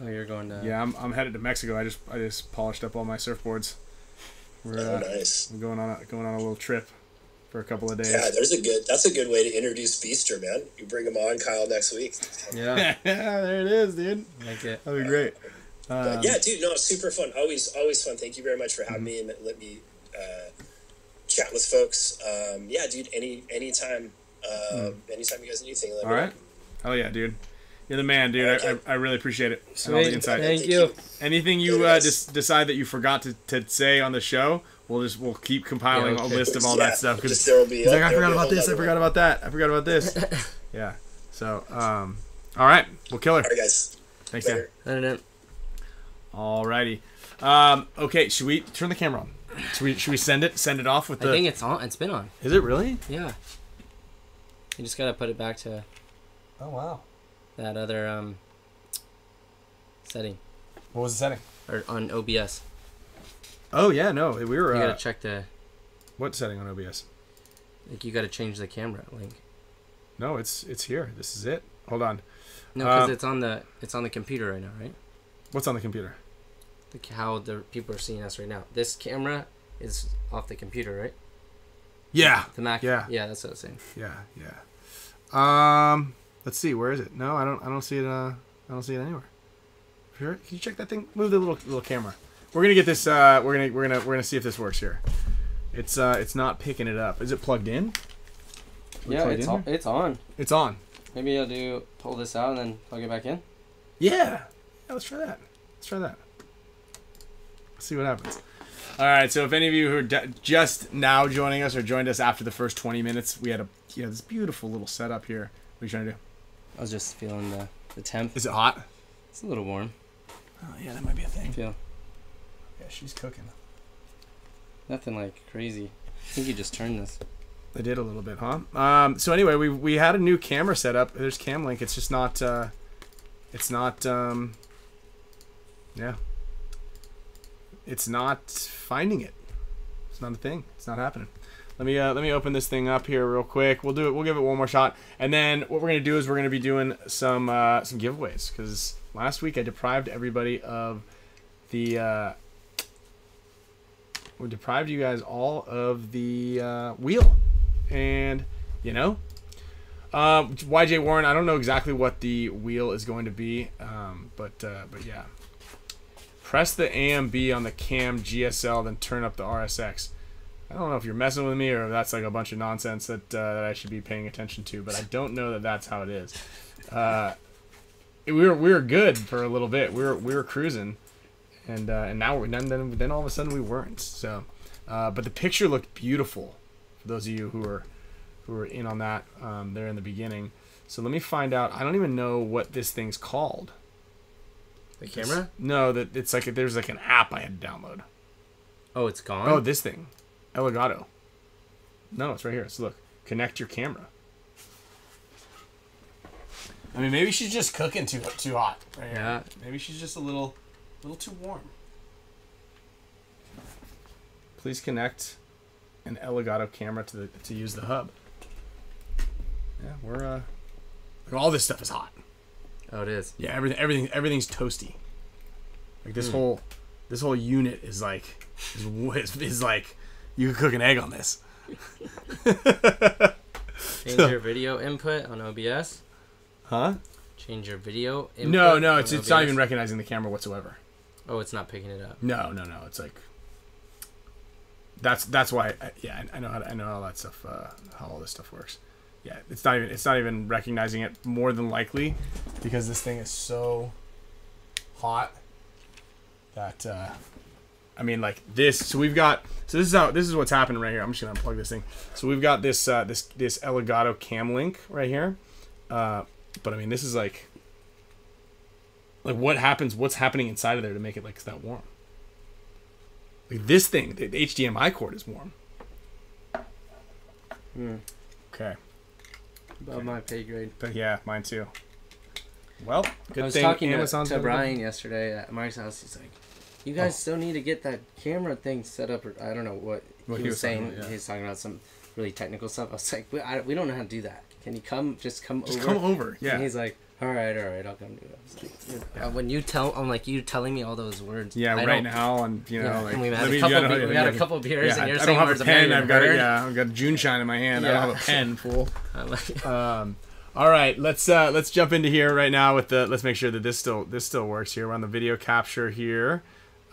Oh, you're going to. Yeah, I'm, I'm headed to Mexico. I just I just polished up all my surfboards. We're Oh, uh, nice. we're going on a, going on a little trip for a couple of days. Yeah, there's a good. That's a good way to introduce Beaster, man. You bring him on, Kyle, next week. Yeah. there it is, dude. Like it. That'd be great. But Um, yeah, dude, no, super fun. Always, always fun. Thank you very much for having me and let me uh, chat with folks. Um, yeah, dude, any anytime, uh, anytime you guys need anything, let All me know. Hell yeah, dude. You're the man, dude. I, I, I really appreciate it. And all the insight. Thank you. Anything you uh, just decide that you forgot to, to say on the show, we'll just we'll keep compiling Yeah, okay. a list of all Yeah, that stuff because just there will be. Like, I there will forgot be about this. I forgot about that. I forgot about this. yeah. So, um, all right. Well, killer. All right, guys. Thanks, Dan. Later. I don't know. Alrighty. Um, okay. Should we turn the camera on? Should we should we send it send it off with I the? I think it's on. It's been on. Is it really? Yeah. You just gotta put it back to Oh wow. that other um setting What was the setting? or on OBS. Oh yeah, no, we were. You Uh, gotta check the what setting on OBS? like. You gotta change the camera link. No, it's it's here. This is it. Hold on. No, because Uh, it's on the it's on the computer right now, right? What's on the computer? The, how the people are seeing us right now. This camera is off the computer, right? Yeah. The Mac. Yeah. Yeah, that's what I was saying. Yeah. Yeah. Um. Let's see. Where is it? No, I don't. I don't see it. Uh. I don't see it anywhere. Sure. Can you check that thing? Move the little little camera. We're gonna get this. Uh. We're gonna we're gonna we're gonna see if this works here. It's uh. It's not picking it up. Is it plugged in? We Yeah, it's on, it's on. It's on. Maybe I'll do pull this out and then plug it back in. Yeah. Yeah. Let's try that. Let's try that. See what happens. All right. So if any of you who are just now joining us or joined us after the first 20 minutes, we had a you know this beautiful little setup here. What are you trying to do? I was just feeling the the temp. Is it hot? It's a little warm. Oh yeah, that might be a thing. feel Yeah, she's cooking. nothing like crazy. I think you just turned this. I did a little bit, huh? Um, so anyway, we we had a new camera set up. There's CamLink. It's just not. Uh, it's not. Um, yeah. It's not finding it. It's not a thing. It's not happening. Let me uh, let me open this thing up here real quick. We'll do it. We'll give it one more shot, and then what we're gonna do is we're gonna be doing some uh, some giveaways because last week I deprived everybody of the uh, we deprived you guys all of the uh, wheel, and you know, uh, YJ Warren. I don't know exactly what the wheel is going to be, um, but uh, but yeah. Press the AMB on the cam GSL, then turn up the RSX. I don't know if you're messing with me or if that's like a bunch of nonsense that uh, that I should be paying attention to, but I don't know that that's how it is. Uh, we were we were good for a little bit. We were we were cruising, and uh, and now we're then then then all of a sudden we weren't. So, uh, but the picture looked beautiful for those of you who were who were in on that um, there in the beginning. So let me find out. I don't even know what this thing's called. The camera? No, that it's like there's like an app I had to download. Oh, it's gone. Oh, this thing, Elgato. No, it's right here. So look, connect your camera. I mean, maybe she's just cooking too too hot. Right here. Yeah. Maybe she's just a little, little too warm. Please connect an Elgato camera to the to use the hub. Yeah, we're uh, all this stuff is hot. Oh, it is. Yeah, everything, everything, everything's toasty. Like this whole, this whole unit is like, is, is, is like, you could cook an egg on this. Change your video input on OBS. Huh? Change your video input. No, no, it's it's not even recognizing the camera whatsoever. Oh, it's not picking it up. No, no, no. It's like, that's that's why. I, yeah, I, know how to, I know how that stuff, uh, how all this stuff works. Yeah, it's not even it's not even recognizing it more than likely because this thing is so hot that uh, I mean like this. So we've got so this is how this is what's happening right here. I'm just gonna unplug this thing. So we've got this uh, this this Elgato Cam Link right here. Uh, but I mean this is like like what happens? What's happening inside of there to make it like that warm? Like this thing, the the HDMI cord is warm. Hmm. Okay. Above my pay grade. But yeah, mine too. Well, good I was thing talking to, Amazon's to it. Brian yesterday at Mark's house. He's like, "You guys Oh. still need to get that camera thing set up." Or, I don't know what, What he, he was, was saying. about, yeah. He was talking about some really technical stuff. I was like, "We, I, we don't know how to do that. Can you come? Just come Just over." come over. Yeah. And he's like, "All right, all right, I'll come do it." I was like, uh, when you tell, I'm like, you telling me all those words. yeah, I right now, and you know, Yeah, like and we've had a couple. you gotta- be- we had a yeah. couple beers, Yeah, and you're I don't have words a I've never pen. I've got heard. a, yeah, I've got a JuneShine in my hand. I don't have a pen, fool. Um, all right, let's uh, let's jump into here right now with the. Let's make sure that this still this still works here. We're on the video capture here,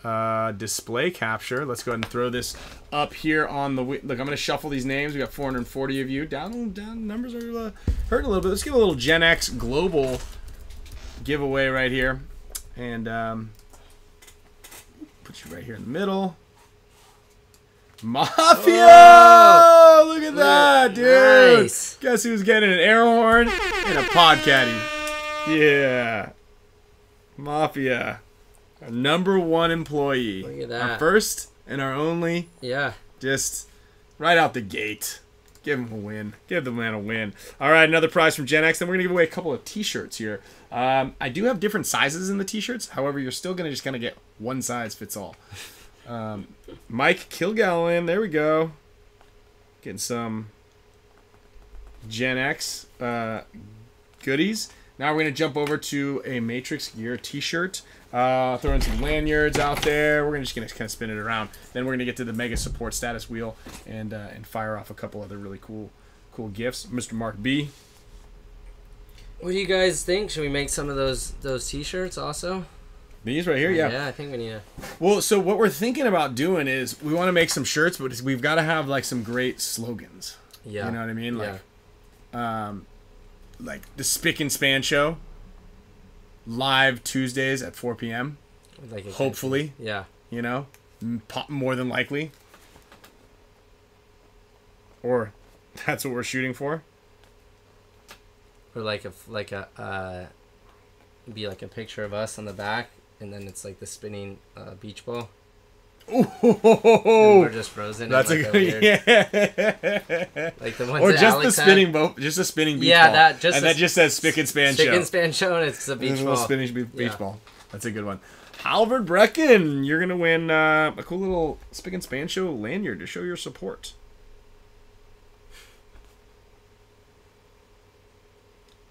uh, display capture. Let's go ahead and throw this up here on the. Look, I'm gonna shuffle these names. We got 440 of you. Down down numbers are uh, hurting a little bit. Let's give a little Gen X global giveaway right here, and um, put you right here in the middle. Mafia! Look at that, dude. Nice. Guess who's getting an air horn and a pod caddy? Yeah. Mafia. Our number one employee. Look at that. Our first and our only. yeah. Just right out the gate. Give him a win. Give the man a win. All right, another prize from Gen X. Then we're gonna give away a couple of T-shirts here. Um, I do have different sizes in the T-shirts. However, you're still gonna just kind of get one size fits all. Um, Mike Kilgallen. There we go. Getting some Gen X uh, goodies. Now we're gonna jump over to a Matrix Gear T-shirt. Uh, throwing some lanyards out there. We're gonna just gonna kind of spin it around. Then we're gonna get to the Mega Support status wheel and uh, and fire off a couple other really cool cool gifts. Mr. Mark B. What do you guys think? Should we make some of those those T-shirts also? These right here, yeah. Yeah, I think we need to. Well, so what we're thinking about doing is we want to make some shirts, but we've got to have like some great slogans. Yeah. You know what I mean? Yeah. Like, um, like the Spick and Span show, live Tuesdays at 4 p.m. Like Hopefully, Yeah. you know, more than likely, or that's what we're shooting for. Or like a like a uh, be like a picture of us on the back, and then it's like the spinning uh, beach ball. And Oh, we're just frozen. that's like, a good yeah. Like the ones or just Alex the spinning boat, just a spinning beach Yeah, ball. that- just and a that just says Spick and Span Stick show. and span show, and it's a beach a ball. little spinach beach Yeah. ball. That's a good one. Halvard Brecken, you're gonna win uh, a cool little Spick and Span show lanyard to show your support.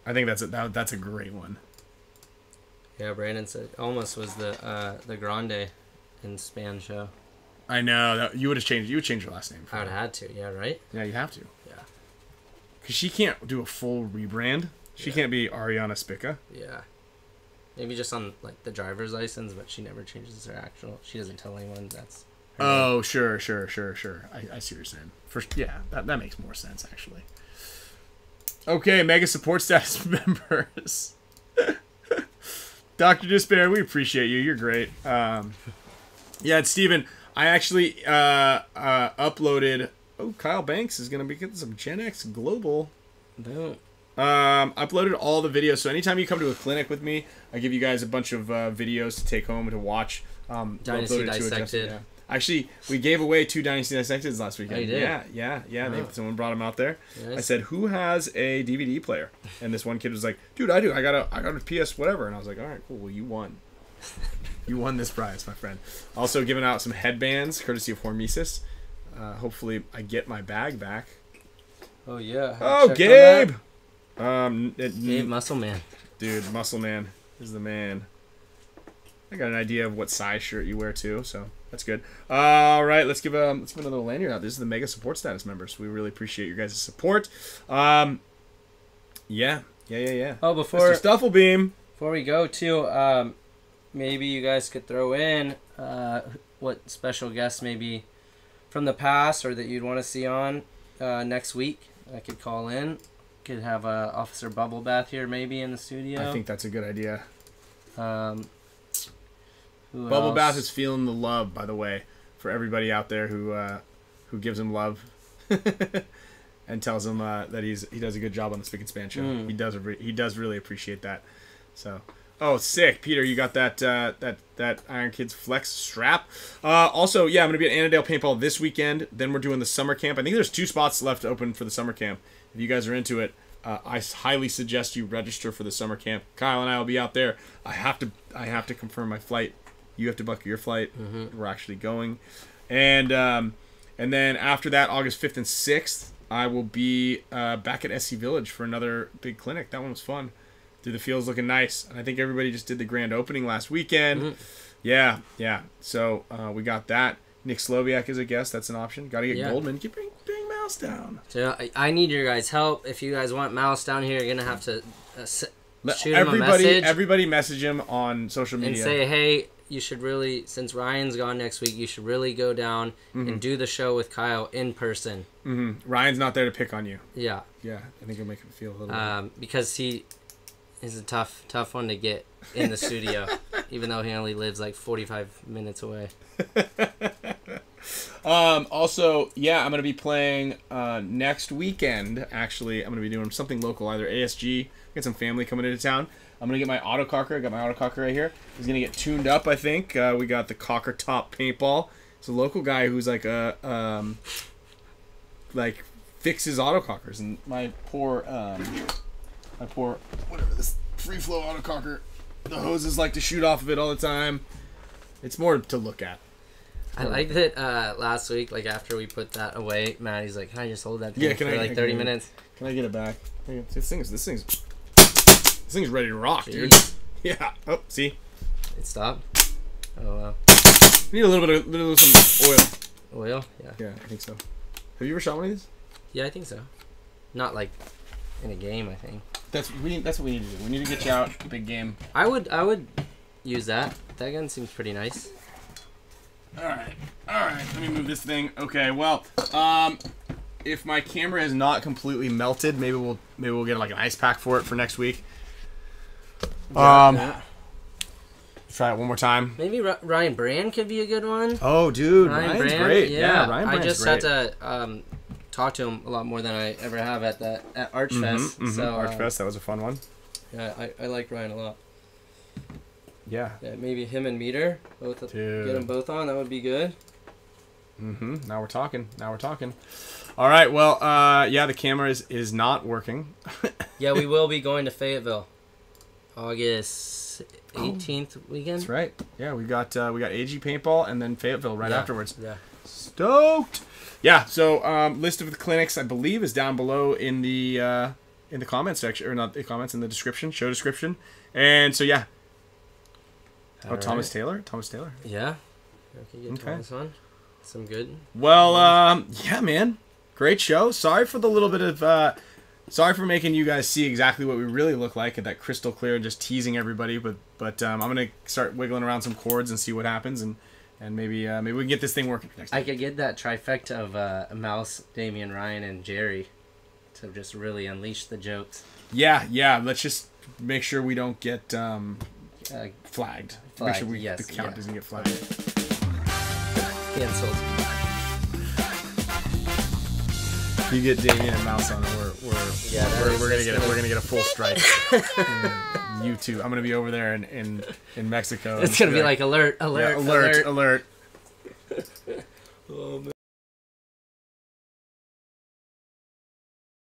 I think that's a that, that's a great one. Yeah, Brandon said almost was the uh, the grande in span show. I know that you would have changed. You would change your last name. for I would have had to. Yeah, right. Yeah, you have to. Yeah. Because she can't do a full rebrand. She Yeah. can't be Ariana Spicka. Yeah. Maybe just on like the driver's license, but she never changes her actual. She doesn't tell anyone that's. her name. Oh, sure, sure, sure, sure. I, I see what you're saying. First, yeah, that, that makes more sense actually. Okay, mega support status members. Doctor Despair, we appreciate you. You're great. Um, yeah, and Steven, I actually uh, uh, uploaded. Oh, Kyle Banks is gonna be getting some Gen X Global Boom. Um, I uploaded all the videos, so anytime you come to a clinic with me, I give you guys a bunch of uh, videos to take home and to watch. Um, Dynasty to Dissected. Yeah. Actually, we gave away two Dynasty Dissected last weekend. Oh, you did? Yeah, yeah, yeah. They, Oh. someone brought them out there. Nice. I said, "Who has a DVD player?" And this one kid was like, "Dude, I do. I got a, I got a PS whatever." And I was like, "All right, cool. Well, you won. you won this prize, my friend." Also, giving out some headbands courtesy of Hormesis. Uh, hopefully, I get my bag back. Oh yeah. Oh, Gabe. Um, it. Gabe Muscle Man. Dude, Muscle Man is the man. I got an idea of what size shirt you wear too, so that's good. All right, let's give um let's give another lanyard out. This is the mega support status members. We really appreciate your guys' support. Um, yeah, yeah, yeah, yeah. Oh, before Mr. Stufflebeam. before we go too, um, maybe you guys could throw in uh, what special guests maybe from the past or that you'd want to see on uh, next week. I could call in. Could have uh, Officer Bubble Bath here maybe in the studio. I think that's a good idea. Um, who Bubble else? Bath is feeling the love, by the way, for everybody out there who uh, who gives him love and tells him uh, that he's he does a good job on the Spick and Span show. Mm. He does re- he does really appreciate that. So, oh, sick, Peter, you got that uh, that that Iron Kids Flex strap. Uh, also, yeah, I'm gonna be at Annandale Paintball this weekend. Then we're doing the summer camp. I think there's two spots left open for the summer camp. If you guys are into it. Uh, I highly suggest you register for the summer camp. Kyle and I will be out there. I have to I have to confirm my flight you have to book your flight. We're actually going, and um, and then after that, August fifth and sixth, I will be uh, back at SC Village for another big clinic. That one was fun. Dude, the field's looking nice, and I think everybody just did the grand opening last weekend. Yeah, yeah. So uh, we got that. Nick Slowiak is a guest. That's an option. Got to get Yeah. Goldman. Keep bring, bring Mouse down. So I, I need your guys' help. If you guys want Mouse down here, you're gonna have to uh, s- shoot him a message everybody, message him on social media and say, hey, you should really, since Ryan's gone next week, you should really go down Mm-hmm. and do the show with Kyle in person. hmm Ryan's not there to pick on you. Yeah, Yeah, I think it'll make him feel a little. um, because he is a tough, tough one to get in the studio, even though he only lives like 45 minutes away. Um, also, yeah, I'm gonna be playing uh, next weekend. Actually, I'm gonna be doing something local, either ASG. Get some family coming into town. I'm gonna get my autococker. I got my autococker right here. He's gonna get tuned up. I think uh, we got the Cocker Top Paintball. It's a local guy who's like a um, like fixes autocockers, and my poor um, my pour whatever this free flow autococker. The hoses like to shoot off of it all the time. It's more to look at. I like that uh, last week, like after we put that away, Maddie's like, can I just hold that thing Yeah, for I- like I 30 can- minutes? Can I get it back? This thing's this thing's this thing's ready to rock, dude. Yeah. Oh, see, It stopped. Oh, wow. need a little bit of little some oil. Oil? Yeah. Yeah, I think so. Have you ever shot one of these? Yeah, I think so. Not like in a game, I think. That's we. That's what we need to do. We need to get you out big game. I would I would use that. That gun seems pretty nice. All right. All right. Let me move this thing. Okay. Well, um, if my camera is not completely melted, maybe we'll maybe we'll get like an ice pack for it for next week. Um, try it one more time. Maybe Ry- Ryan Brand could be a good one. Oh, dude, Ryan Ryan's Brand, great. Yeah, Yeah, Ryan I Brand's just great. had to um, talk to him a lot more than I ever have at that at Archfest. Mhm, So uh, Archfest, that was a fun one. yeah, I, I like Ryan a lot. Yeah. Yeah, maybe him and Meter both Dude. get them both on. That would be good. Mm-hmm. Now we're talking. Now we're talking. All right. Well, uh, yeah, the camera is, is not working. Yeah, we will be going to Fayetteville, August 18th weekend. Oh. That's right. Yeah, we got uh, we got AG paintball and then Fayetteville right Yeah. afterwards. Yeah. Stoked. Yeah. So um, list of the clinics I believe is down below in the uh, in the comments section or not the comments in the description, show description. And so yeah. Oh, All Thomas. Taylor. Thomas Taylor. Yeah. Okay, get Okay. Thomas on. some good. Well, um, yeah, man, great show. Sorry for the little bit of, uh, sorry for making you guys see exactly what we really look like at that crystal clear, and just teasing everybody. But but um, I'm gonna start wiggling around some chords and see what happens, and and maybe uh, maybe we can get this thing working next I time. could get that trifecta of uh, Mouse, Damian, Ryan, and Jerry to just really unleash the jokes. Yeah, yeah. Let's just make sure we don't get um, Uh, flagged. Make sure we, yes, the count yeah. doesn't get flagged. canceled. You get Damien and Mouse on, and we're we're Yeah, we're, we're gonna get a, gonna- we're gonna get a full strike. Mm, you two, I'm gonna be over there in in, in Mexico. It's gonna be like alert, alert, Yeah, alert, alert. alert. Oh,